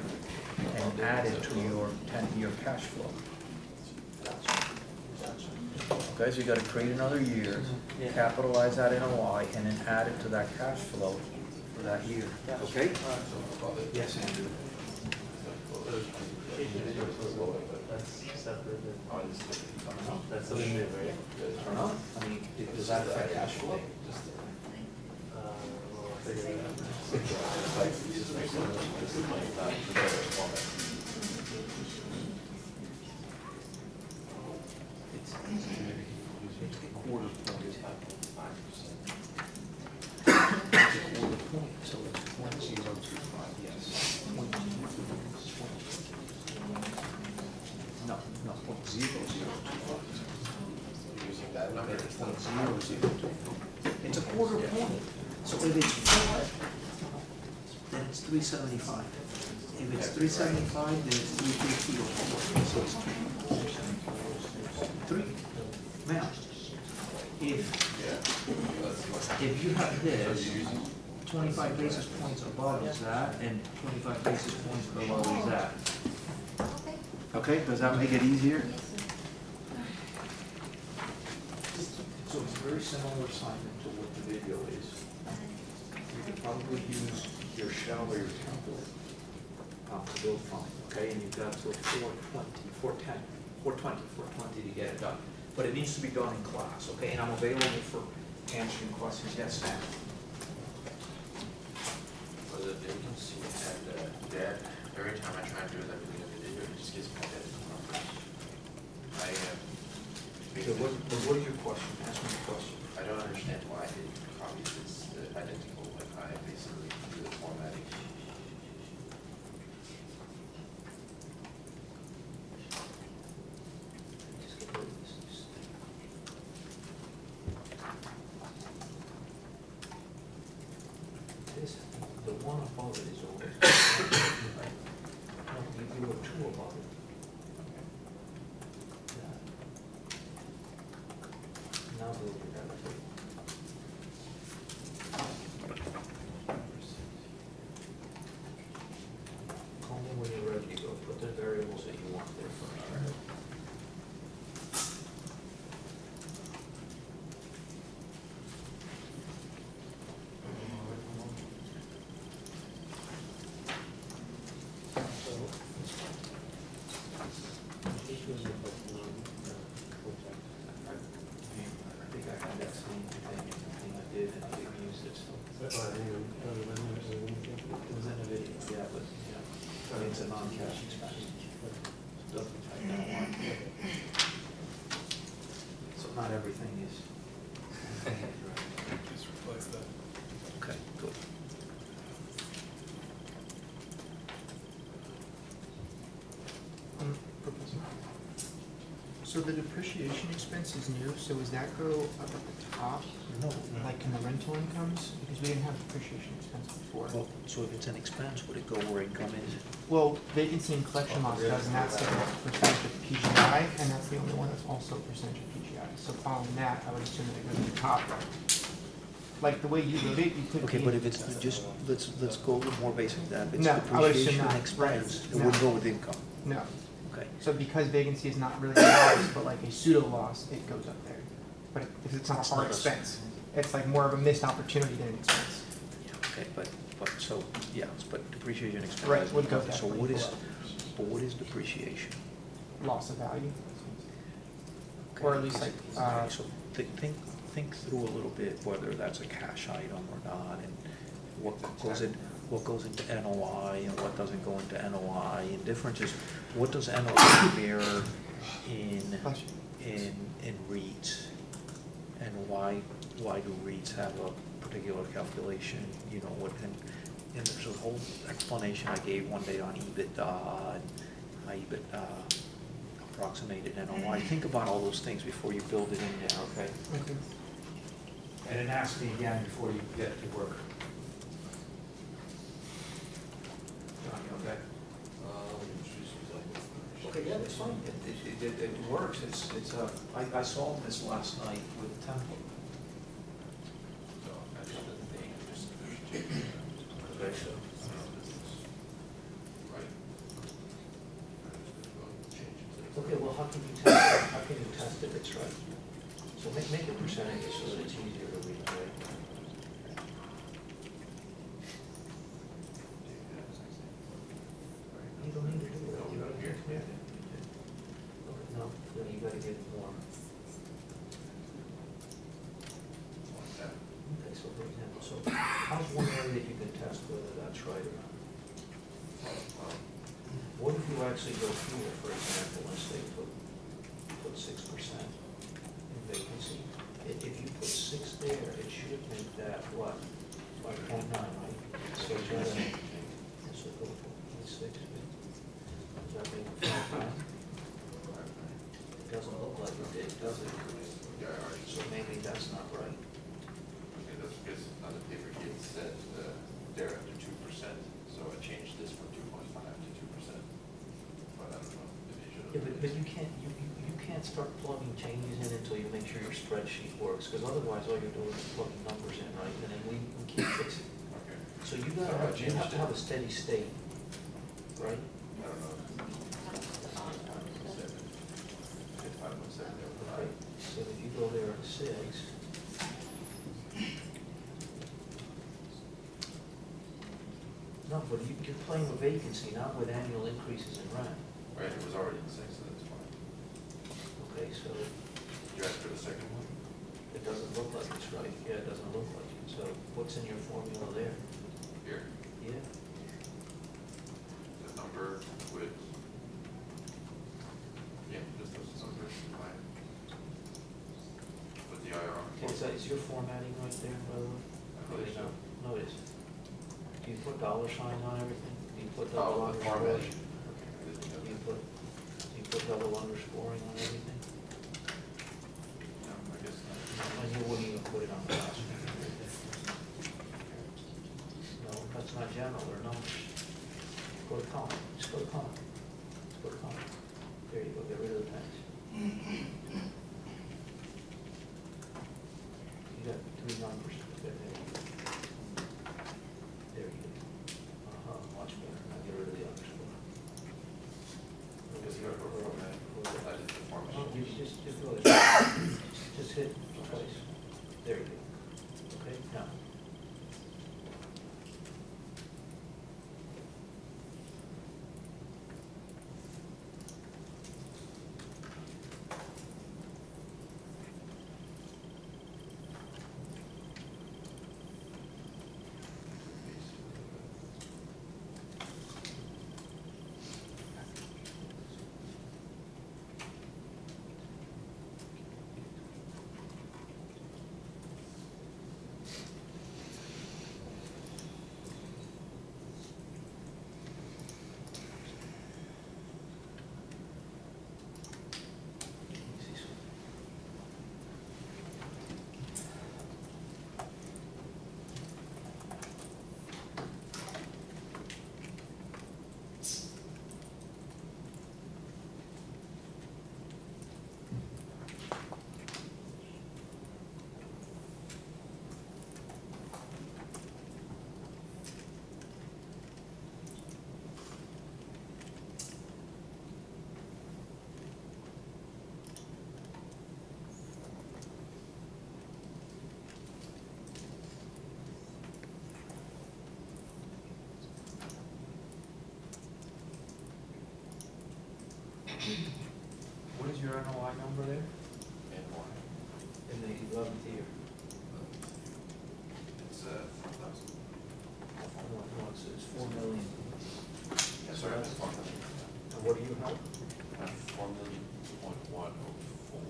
and add it to your ten-year cash flow. Okay, so you gotta create another year, Yeah. capitalize that NOI, and then add it to that cash flow for that year, okay? Yes, Andrew. That's separate, that's something new, right? Huh? I mean, does that affect cash flow? Uh, well, I'll figure it out. No, no, point zero zero two five. It's point zero zero two five. It's a quarter point, so if it's four, then it's three seventy-five. If it's three seventy-five, then it's three fifty or four, so it's three. Now, if, if you have this, twenty-five basis points above is that, and twenty-five basis points below is that. Okay, does that make it easier? So it's a very similar assignment to what the video is. You could probably use your shell or your template uh, to build from, okay, and you've got till four twenty, four ten, four twenty, four twenty to get it done. But it needs to be done in class, okay, and I'm available for answering questions, yes, Sam? For the vacancy and uh, that, every time I try and do it at the the video, it just gives me dead numbers. I am. So what, what is your question, ask me a question. I don't understand why it copies this uh, identical, like I basically do the No, you, you were two above it. Yeah. Now we'll do that, too. Call me when you're ready to go, put the variables that you want there first. I think I had that same thing, thing I did, and I didn't use it, so. It was in the video, yeah, but, yeah, it's a non-cash expense. Doesn't affect that one. So not everything is. Just reflects that. Okay, good. Um, Professor. So the depreciation expense is new, so does that go up at the top, No, like in the rental incomes? Because we didn't have depreciation expense before. Well, so if it's an expense, would it go where income is? Well, vacancy and collection loss does, and that's the percentage of PGI, and that's the only one that's also a percentage of PGI. So following that, I would assume that it goes to the top. Like the way you wrote it, you could. Okay, but if it's just, let's, let's go with more basic than that. If it's No, I would assume depreciation and not, expense, right, it no. wouldn't go with income. No. So because vacancy is not really a loss, but like a pseudo loss, it goes up there. But it- it's not hard expense. It's like more of a missed opportunity than an expense. Yeah, okay, but, but, so, yeah, but depreciation expense. Right, would go So definitely what is, below. but what is depreciation? Loss of value. Okay, Or at least like, uh, So think, think, think through a little bit whether that's a cash item or not, and what goes in, what goes into NOI and what doesn't go into NOI, and differences. What does NOI mirror in, Bless in, in REITs? And why, why do REITs have a particular calculation, you know, what, and, and there's a whole explanation I gave one day on EBITDA and how EBITDA approximated NOI. Think about all those things before you build it in there, okay? Okay. And then ask me again before you get to work. Johnny, okay? Yeah, fine, it, it, it, it works, it's, it's, uh, I, I saw this last night with a template. So, I just didn't think, it just, okay, so. Okay, well, how can you test, it? how can you test if it's right? So make, make a percentage so that it's easier to read, right? You don't need to do that, you don't need to do that. Okay, No, no, you gotta get more. Okay, so for example, so how's one area that you can test whether that's right or not? What if you actually go here, for example, and say put, put six percent in vacancy? If, if you put six there, it should make that what, five point nine, right? So is that a, so go point six, does that make it five nine? It doesn't look like it did, does it? So maybe that's not right. Okay, that's because on the paper here it said, uh, they're under two percent, so I changed this from two point five to two percent. But I don't know, maybe you should. Yeah, but, but you can't, you, you, you can't start plugging changes in until you make sure your spreadsheet works, because otherwise all you're doing is plugging numbers in, right? And then we, we can't fix it. Okay. So you gotta have, you have to have a steady state, right? I don't know. Five point seven, Right, so if you go there at six. No, but you, you're playing with vacancy, not with annual increases in rent. Right, it was already in six, so that's fine. Okay, so You for the second one? it doesn't look like it's right, yeah, it doesn't look like it, so what's in your formula there? Here, Yeah, the number with, yeah, just those numbers, fine. With the IR. okay, is that, is your formatting right there, by the way? I believe so. No, it is. Do you put dollar signs on everything? Do you put Oh, double the underscoring? formatting. Okay, I didn't know Do you that. put, do you put double underscoring on everything? and you wouldn't even put it on the last No, that's not general, they're numbers. Go to column, just go to column, Just go to column. There you go, get rid of the tens. You got three numbers. What is your NOI number there? And why? in the eleventh year, It's, uh, four thousand. I don't it's, it's four million. Yes, sir, it's four thousand. And what do you have? Uh, Four million point one oh four.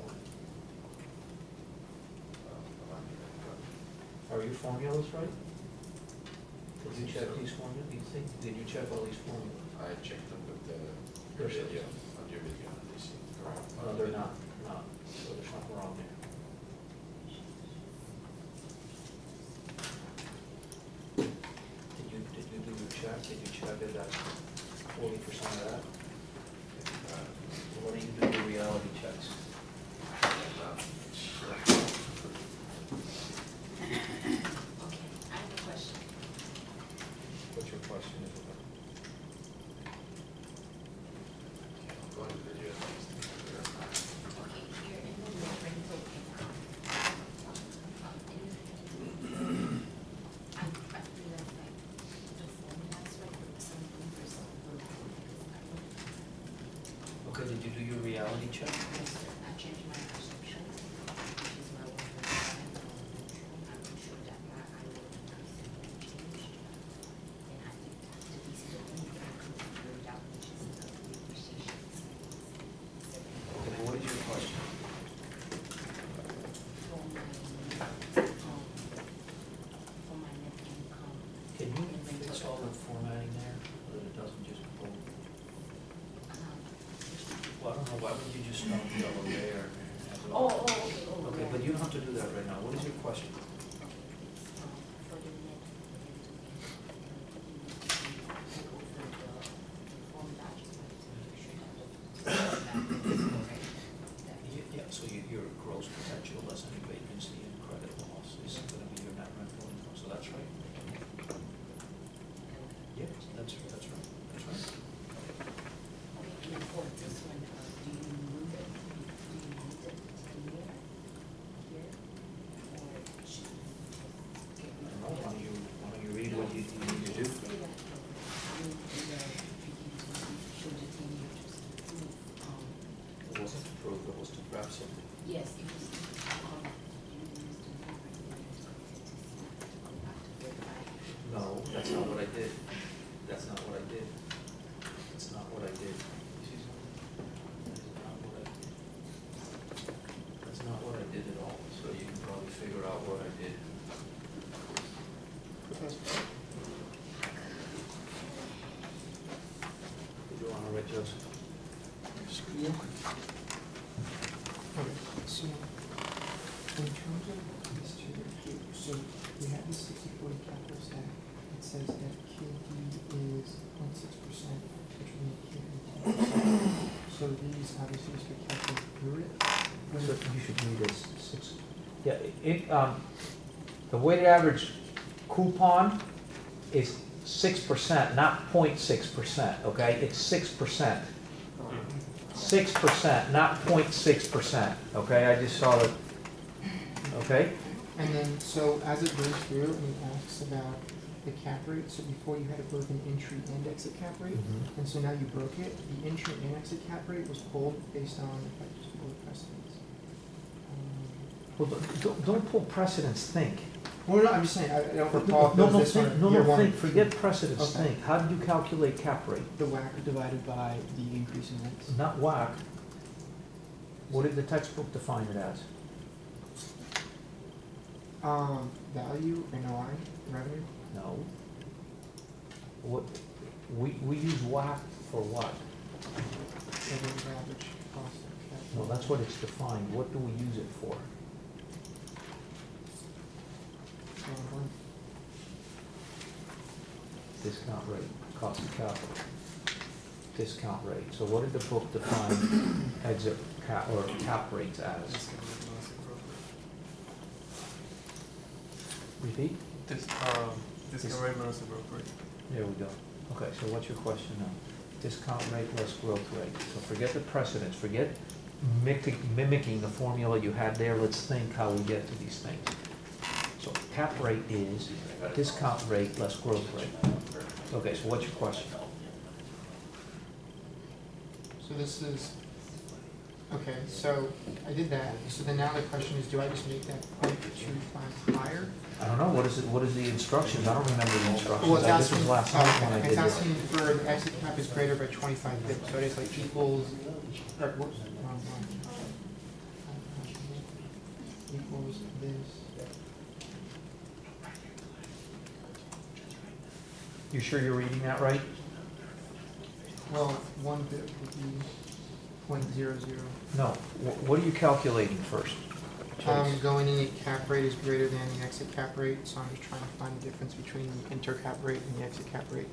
Are your formulas right? Did you check these formulas, did you check all these formulas? I checked them with the. Your- yeah, I did that forty percent of that. Why would you just not go away to grab something. Yes, So we have the sixty-forty capital stack. It says that QD is 0.6 percent, which would make QD. 10%. So these obviously just get calculated through it. So you should read as six, Yeah, it, um, the weighted average coupon is six percent, not 0.6 percent, okay? It's six percent. Six percent, not 0.6 percent, okay? I just saw it, okay? And then, so as it goes through and it asks about the cap rate, so before you had it broken entry and exit cap rate, Mhm. and so now you broke it, the entry and exit cap rate was pulled based on, if I just pull the precedents. Um, Well, don't- don't, don't pull precedents, think. Well, no, I'm just saying, I I don't recall if No, no, this think, one, no, year no, one. think, forget precedents, Okay. think. How did you calculate cap rate? The WACC divided by the increase in rents. Not WACC. What did the textbook define it as? Um, value, NOI, revenue, No. What, we, we use WACC for what? weighted average cost of capital. No, that's what it's defined. What do we use it for? Um, Discount rate, cost of capital. Discount rate. So what did the book define exit cap, or cap rates as? Repeat? This, um, discount rate minus the growth rate. There we go. Okay, so what's your question now? Discount rate less growth rate. So forget the precedents, forget mimicking, mimicking the formula you had there. Let's think how we get to these things. So cap rate is discount rate less growth rate. Okay, so what's your question? So this is, okay, so I did that, so then now the question is, do I just make that point two times higher? I don't know, what is it, what is the instructions? I don't remember the Well, instructions. it's I- This was asking, last night when I okay, did it's asking for the exit cap is greater by twenty-five bits, so it is like equals, or, whoops, wrong one. Equals this, You sure you're reading that right? well, one bit would be point zero zero. No, Wh- what are you calculating first? Um, Chase? going in, the cap rate is greater than the exit cap rate, so I'm just trying to find the difference between the inter cap rate and the exit cap rate.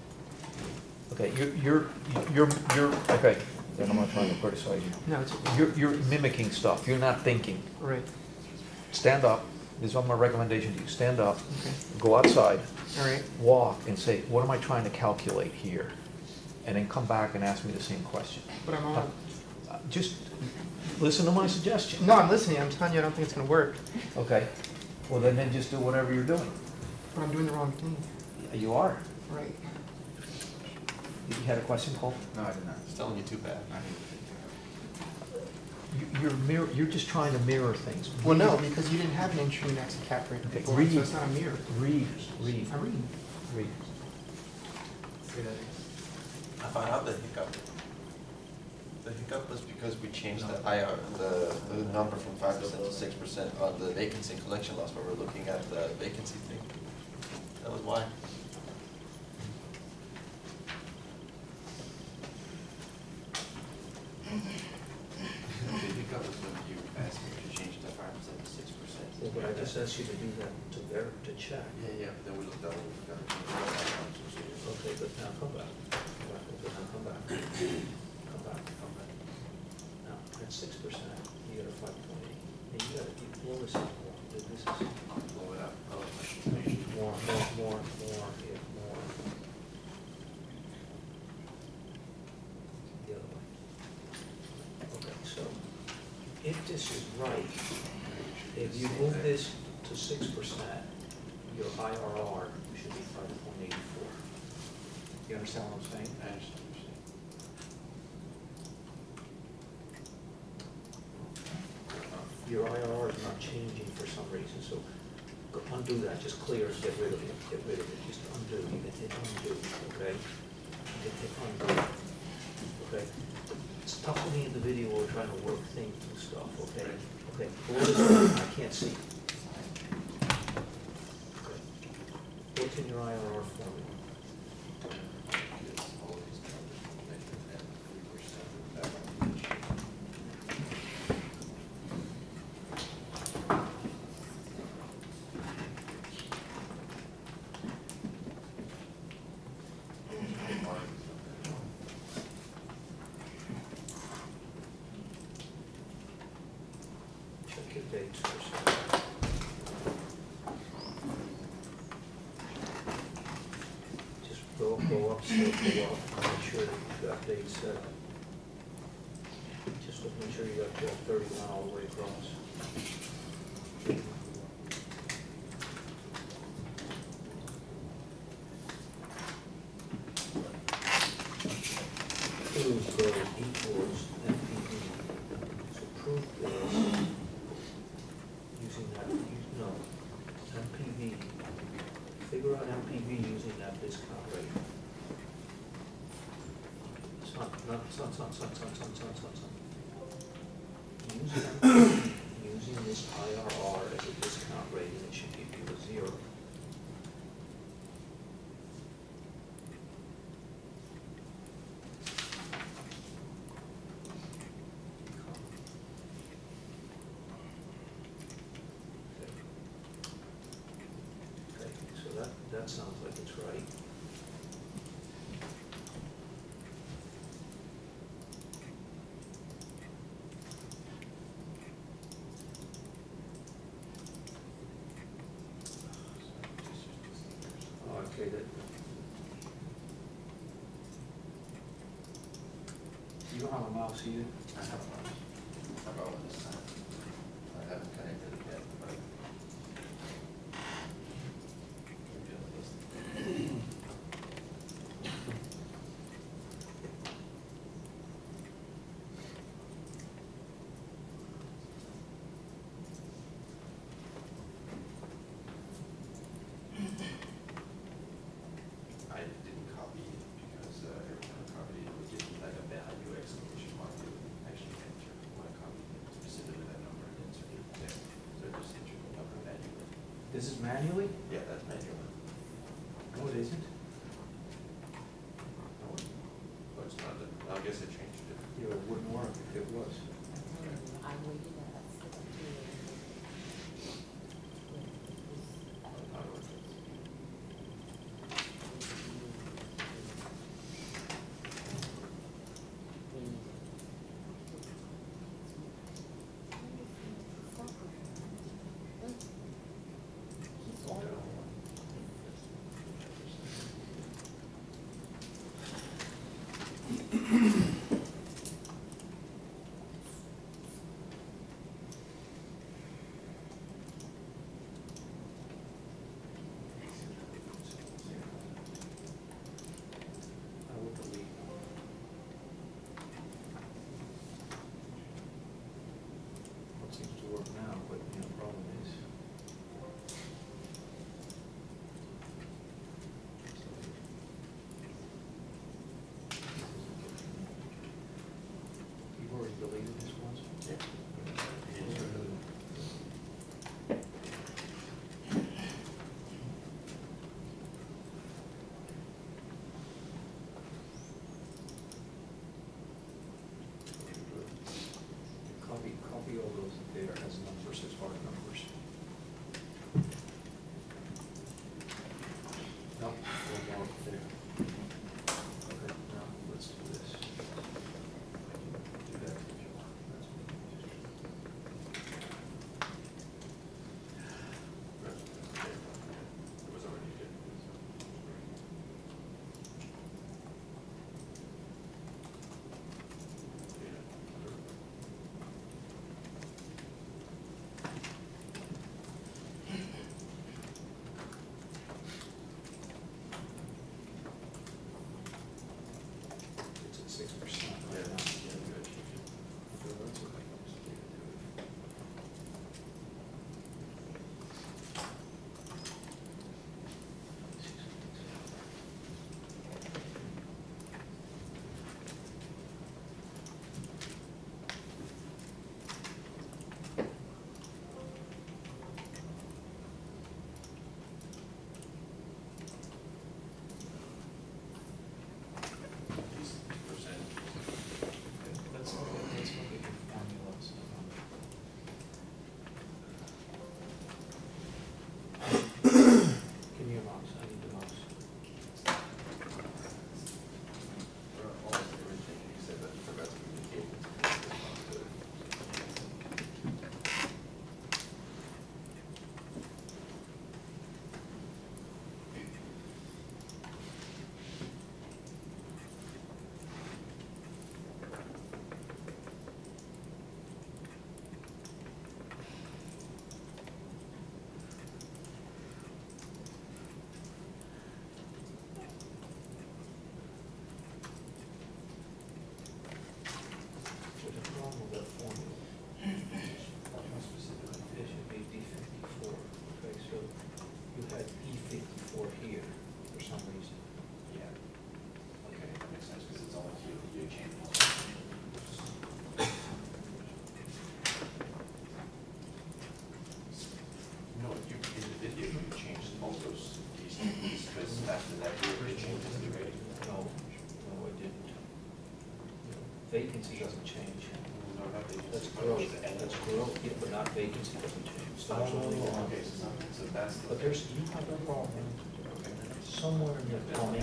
Okay, you're, you're, you're, you're, okay, then I'm not trying to criticize you. No, it's, You're, you're mimicking stuff, you're not thinking. right, Stand up, this is what my recommendation to you, stand up, okay, go outside, all right, walk and say, what am I trying to calculate here? And then come back and ask me the same question. but I'm on, Just listen to my suggestion. no, I'm listening, I'm telling you, I don't think it's gonna work, Okay, well then, then just do whatever you're doing. but I'm doing the wrong thing, You are. right? You had a question, Paul? No, I did not. It's telling you too bad. You- You're mirror, you're just trying to mirror things. Well, no, because you didn't have an entry and exit cap rate Okay, before, read. so it's not a mirror. Read, read, I'm reading. read. I found out the hiccup. The hiccup was because we changed the IR, the, the number from five percent to six percent on the vacancy and collection loss, when we're looking at the vacancy thing. That was why. The was when you asked me to change the five percent to six percent. but I just asked you to do that to ver, to check. Yeah, yeah, but then we looked at, we forgot to Okay, but now come back. Come back, okay, now come back. Come back, come back. Now, at six percent, you got a five point eight. And you gotta keep, well, this is more, this is Blow it up. Oh, more, more, more, more, yeah, more. The other way. Okay, so, if this is right, if you move this to six percent, your IRR should be five point eighty-four. You understand what I'm saying? I understand what you're saying. Your IRR is not changing for some reason, so undo that, just clear it, get rid of it, get rid of it, just undo, you can hit undo, okay? You can hit undo, okay? For me in the video, we're trying to work things and stuff, okay? Okay, I can't see. Okay. What's in your IRR formula? Using, using this IRR as a discount rate, and it should give you a zero. Okay. Okay. So that, that sounds like it's right. I'll see you. This is manually? Yeah, that's manual. No, it isn't. No, it's not, I guess it changed it. Yeah, it wouldn't work if it was. Vacancy doesn't change. That's growth, that's growth, yeah, but not vacancy doesn't change, so that's only one. okay, so, so that's the. But there's, you have a problem somewhere in your plumbing,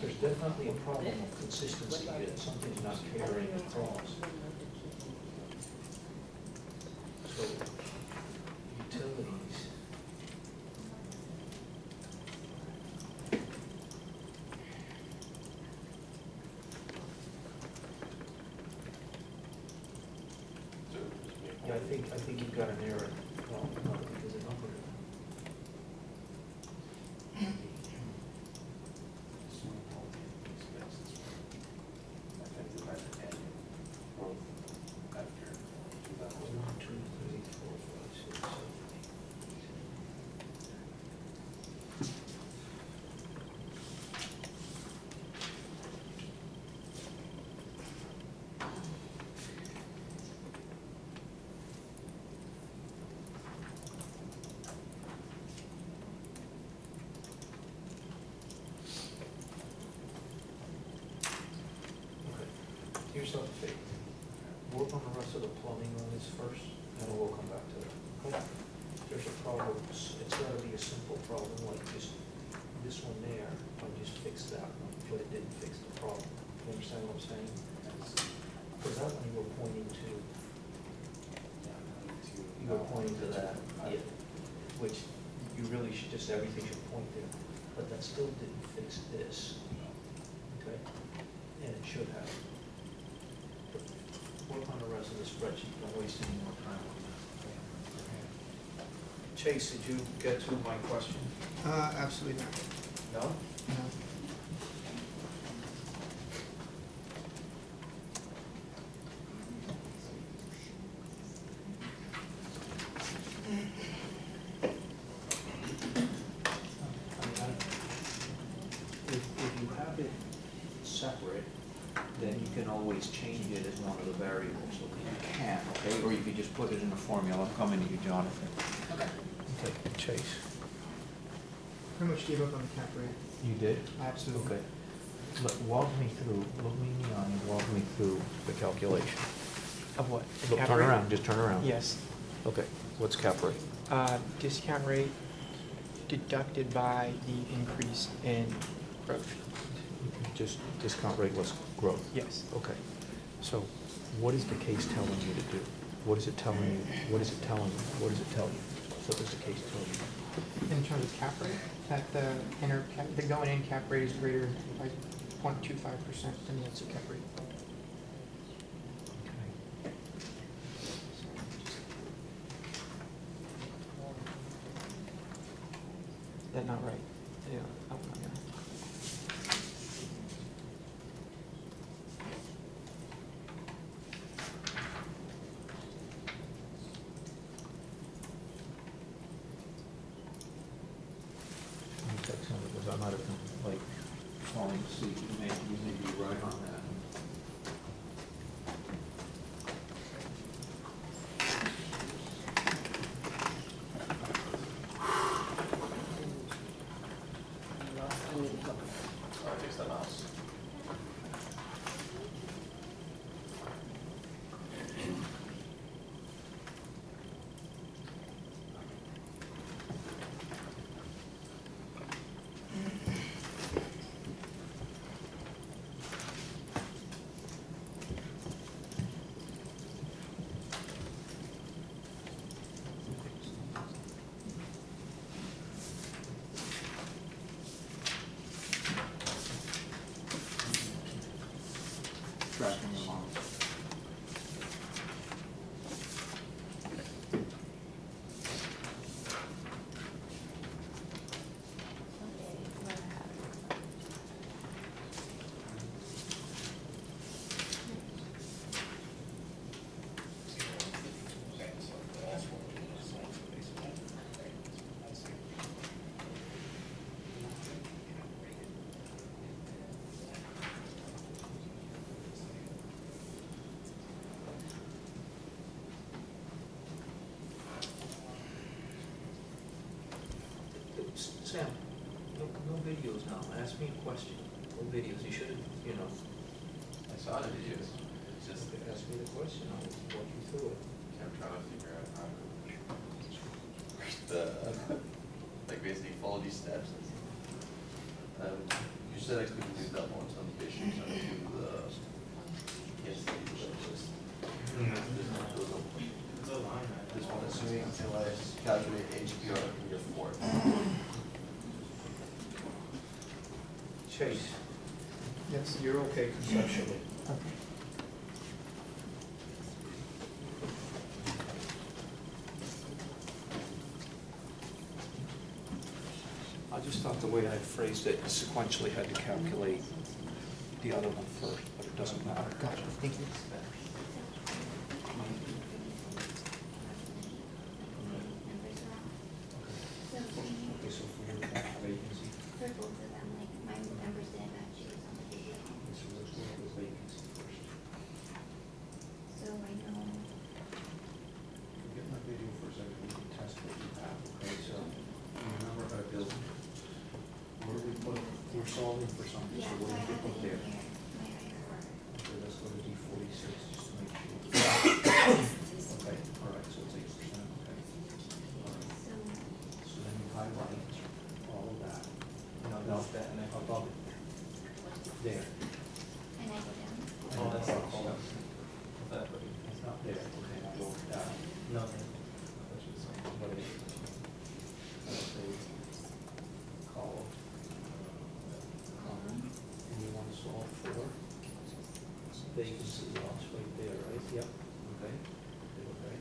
there's definitely a problem of consistency here, something's not carrying across. So, utilities. Yeah, I think, I think you've got an error, well, no, because the number. Affected by the annual growth after two thousand. One, two, three, four, five, six, seven, Okay, here's how to fix. Work on the rest of the plumbing on this first, and then we'll come back to it. Okay? There's a problem, it's it's gotta be a simple problem, like just this one there, I just fixed that one, but it didn't fix the problem. You understand what I'm saying? Because that one you were pointing to, you were pointing to that, yeah, which you really should, just everything should point there. But that still didn't fix this, okay? And it should have. Of the spreadsheet, don't waste any more time on that. Chase, did you get to my question? Uh, absolutely not. No? No. I mean, I- If, if you have it separate, then you can always change it as one of the variables, okay? You can, okay, or you could just put it in a formula, I'm coming to you, Jonathan. Okay, Chase. How much do you look on the cap rate? You did? Absolutely. Okay. Look, walk me through, look me in the eye and walk me through the calculation. Of what? The Look, cap turn rate? around, just turn around. Yes. Okay, what's cap rate? Uh, discount rate deducted by the increase in growth. Just discount rate less growth? Yes. Okay, so what is the case telling you to do? What is it telling you, what is it telling you, what does it tell you? So what does the case tell you? In terms of cap rate, that the inner cap, the going in cap rate is greater by 0.25 percent than the exit cap rate. Okay. Is that not right? Sam, no, no videos now, ask me a question, no videos, you should have, you know, I saw the videos. Just ask me the question, I'll walk you through it. I'm trying to figure out how to. The, like basically follow these steps. Um, you said I couldn't do that one, some issues, I do the. Yes, just. This one, assuming until I calculate HPR in your four. Chase, Yes. you're okay conceptually. Okay. I just thought the way I phrased it sequentially had to calculate the other one first, but it doesn't matter. Gotcha, thank you. Okay, so for your vacancy, For both of them, like my numbers didn't match yours on the video. so let's go with vacancy first. So I know, Forget my video for a second, we can test what you have, okay, so, you remember our building? Where do we put, we're solving for something, yeah, so so what I do we have put it in there? here, my IRR. Okay, let's go to D forty-six, just to make sure. Okay, all right, so it's eight percent, okay. All right, So, so then you highlight all of that, no, no, that, and then above it, there. and I go down. Oh, that's not called. That, but it's not there, okay, now go down. No. That's just something, what it is. I'll say, call, uh, column, and you wanna solve for vacancy loss right there, right? Yep. Okay, okay, okay.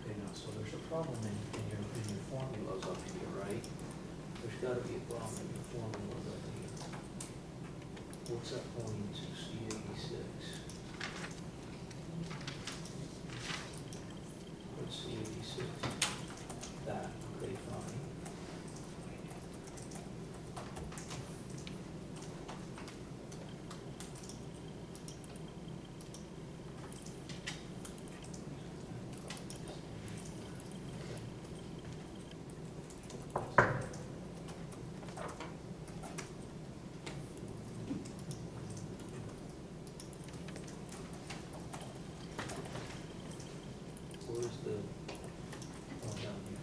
Okay, now, so there's a problem in, in your, in your formulas up here, right? There's gotta be a problem in your formulas up here. What's that point, eighty-six? Let's see, eighty-six, that, okay, fine. Where's the, oh, down here.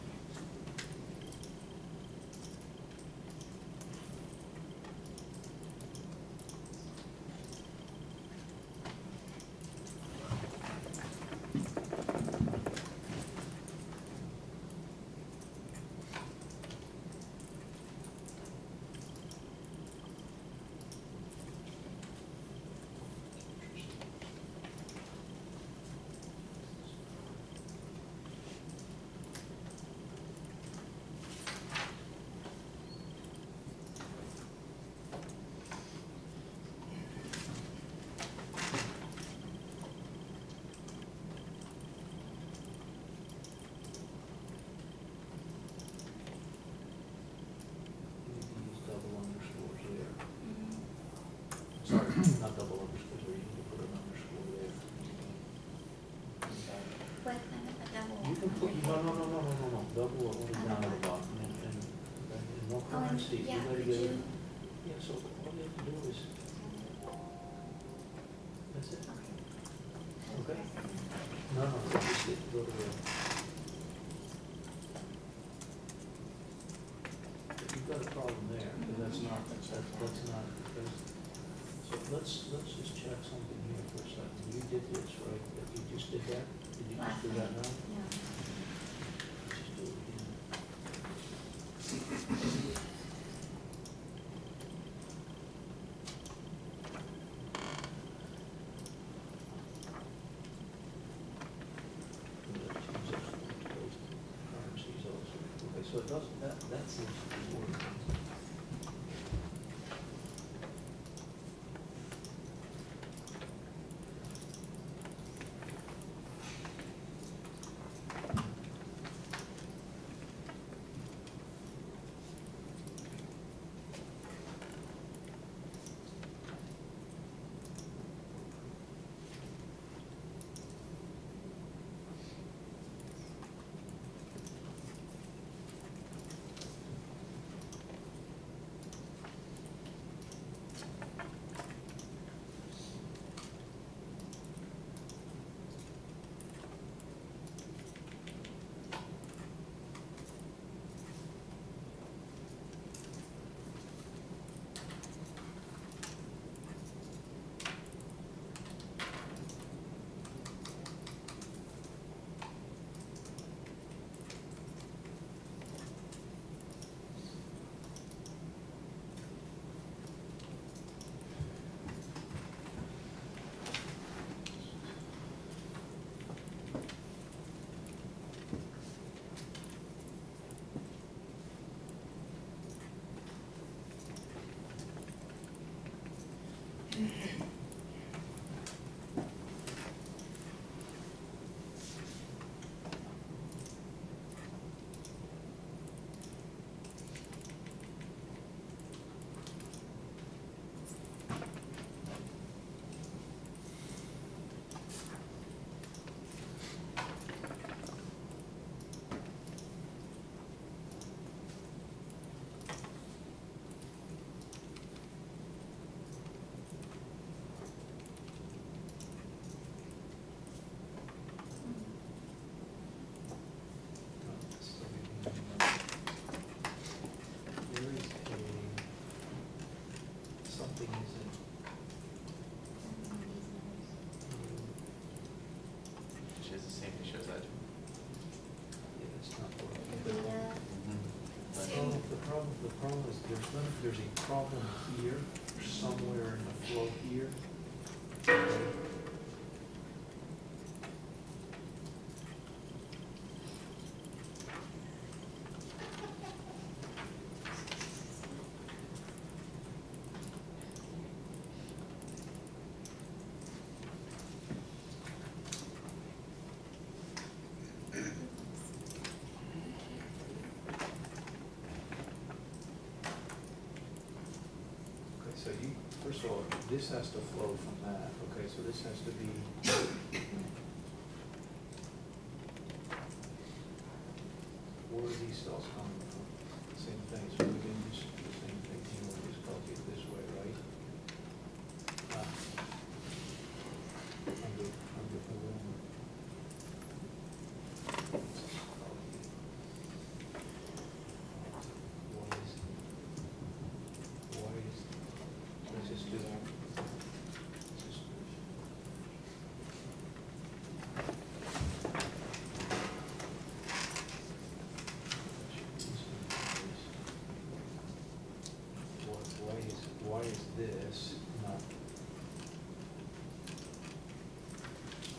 You need to use double underscores there. Sorry, not double underscores there, you need to put an underscore there. But then a double. You can put, no, no, no, no, no, no, no, double or only down at the bottom, and, and, and you yeah, gotta could get. you- Yeah, so all you have to do is. That's it. Okay. No, no, just get, go to the. If you've got a problem there, because that's not, that's, that's not, because, so let's, let's just check something here for a second. You did this, right? You just did that? Did you just do that now? yeah. Let's just do it again. Currencies also. Okay, so it doesn't, that, that seems things and she has the same issue as I do. yeah, it's not working. But Well, The problem, the problem is there's, no- there's a problem here, somewhere in the flow here, so you, first of all, this has to flow from that, okay, so this has to be. Where are these cells coming from? Same thing, so we can use the same thing, you know, just copy it this way, right? Ah. Under, under the room. Why is, why is, let's just do that. Let's just- Why, why is, why is this not?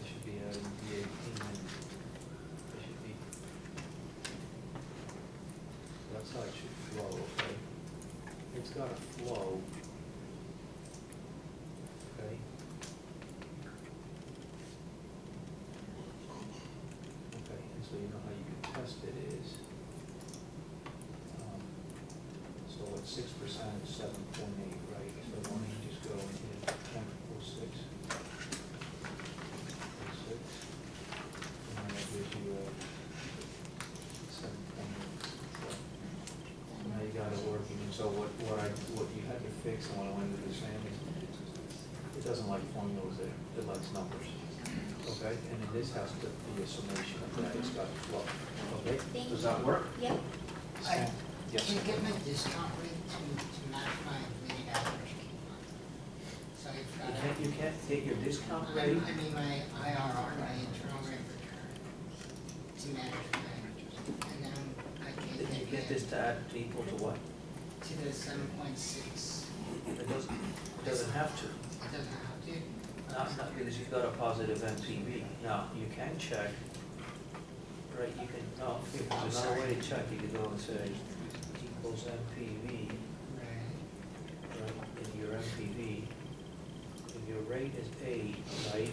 It should be adding D eighteen and it should be. That's how it should flow, okay? It's gotta flow. Okay? Okay, and so you know how you can test it is. um, So what, six percent is seven point eight, right? So why don't you just go and hit point four six? Four six, and then that gives you a seven point eight. So now you got it working, and so what, what I, what you had to fix, and what I wanted to say is, it doesn't like formulas there, it likes numbers. Okay, and then this has to be a summation of that, it's got to flow, okay? Thank Does that work? Yep. I Yes. can get my discount rate to, to match my weighted average coupon. So I've You can't, you can't take your discount I rate? I mean, my IRR, my internal rate of return, to manage my, and then I can Did you get get this to add to equal to what? To seven point six. It doesn't, it doesn't have to. It doesn't have to. Not, not because you've got a positive NPV. Now, you can check, right, you can, no, I'm there's another sorry. way to check. You could go and say equals NPV, Right. right, and your NPV, if your rate is A, right,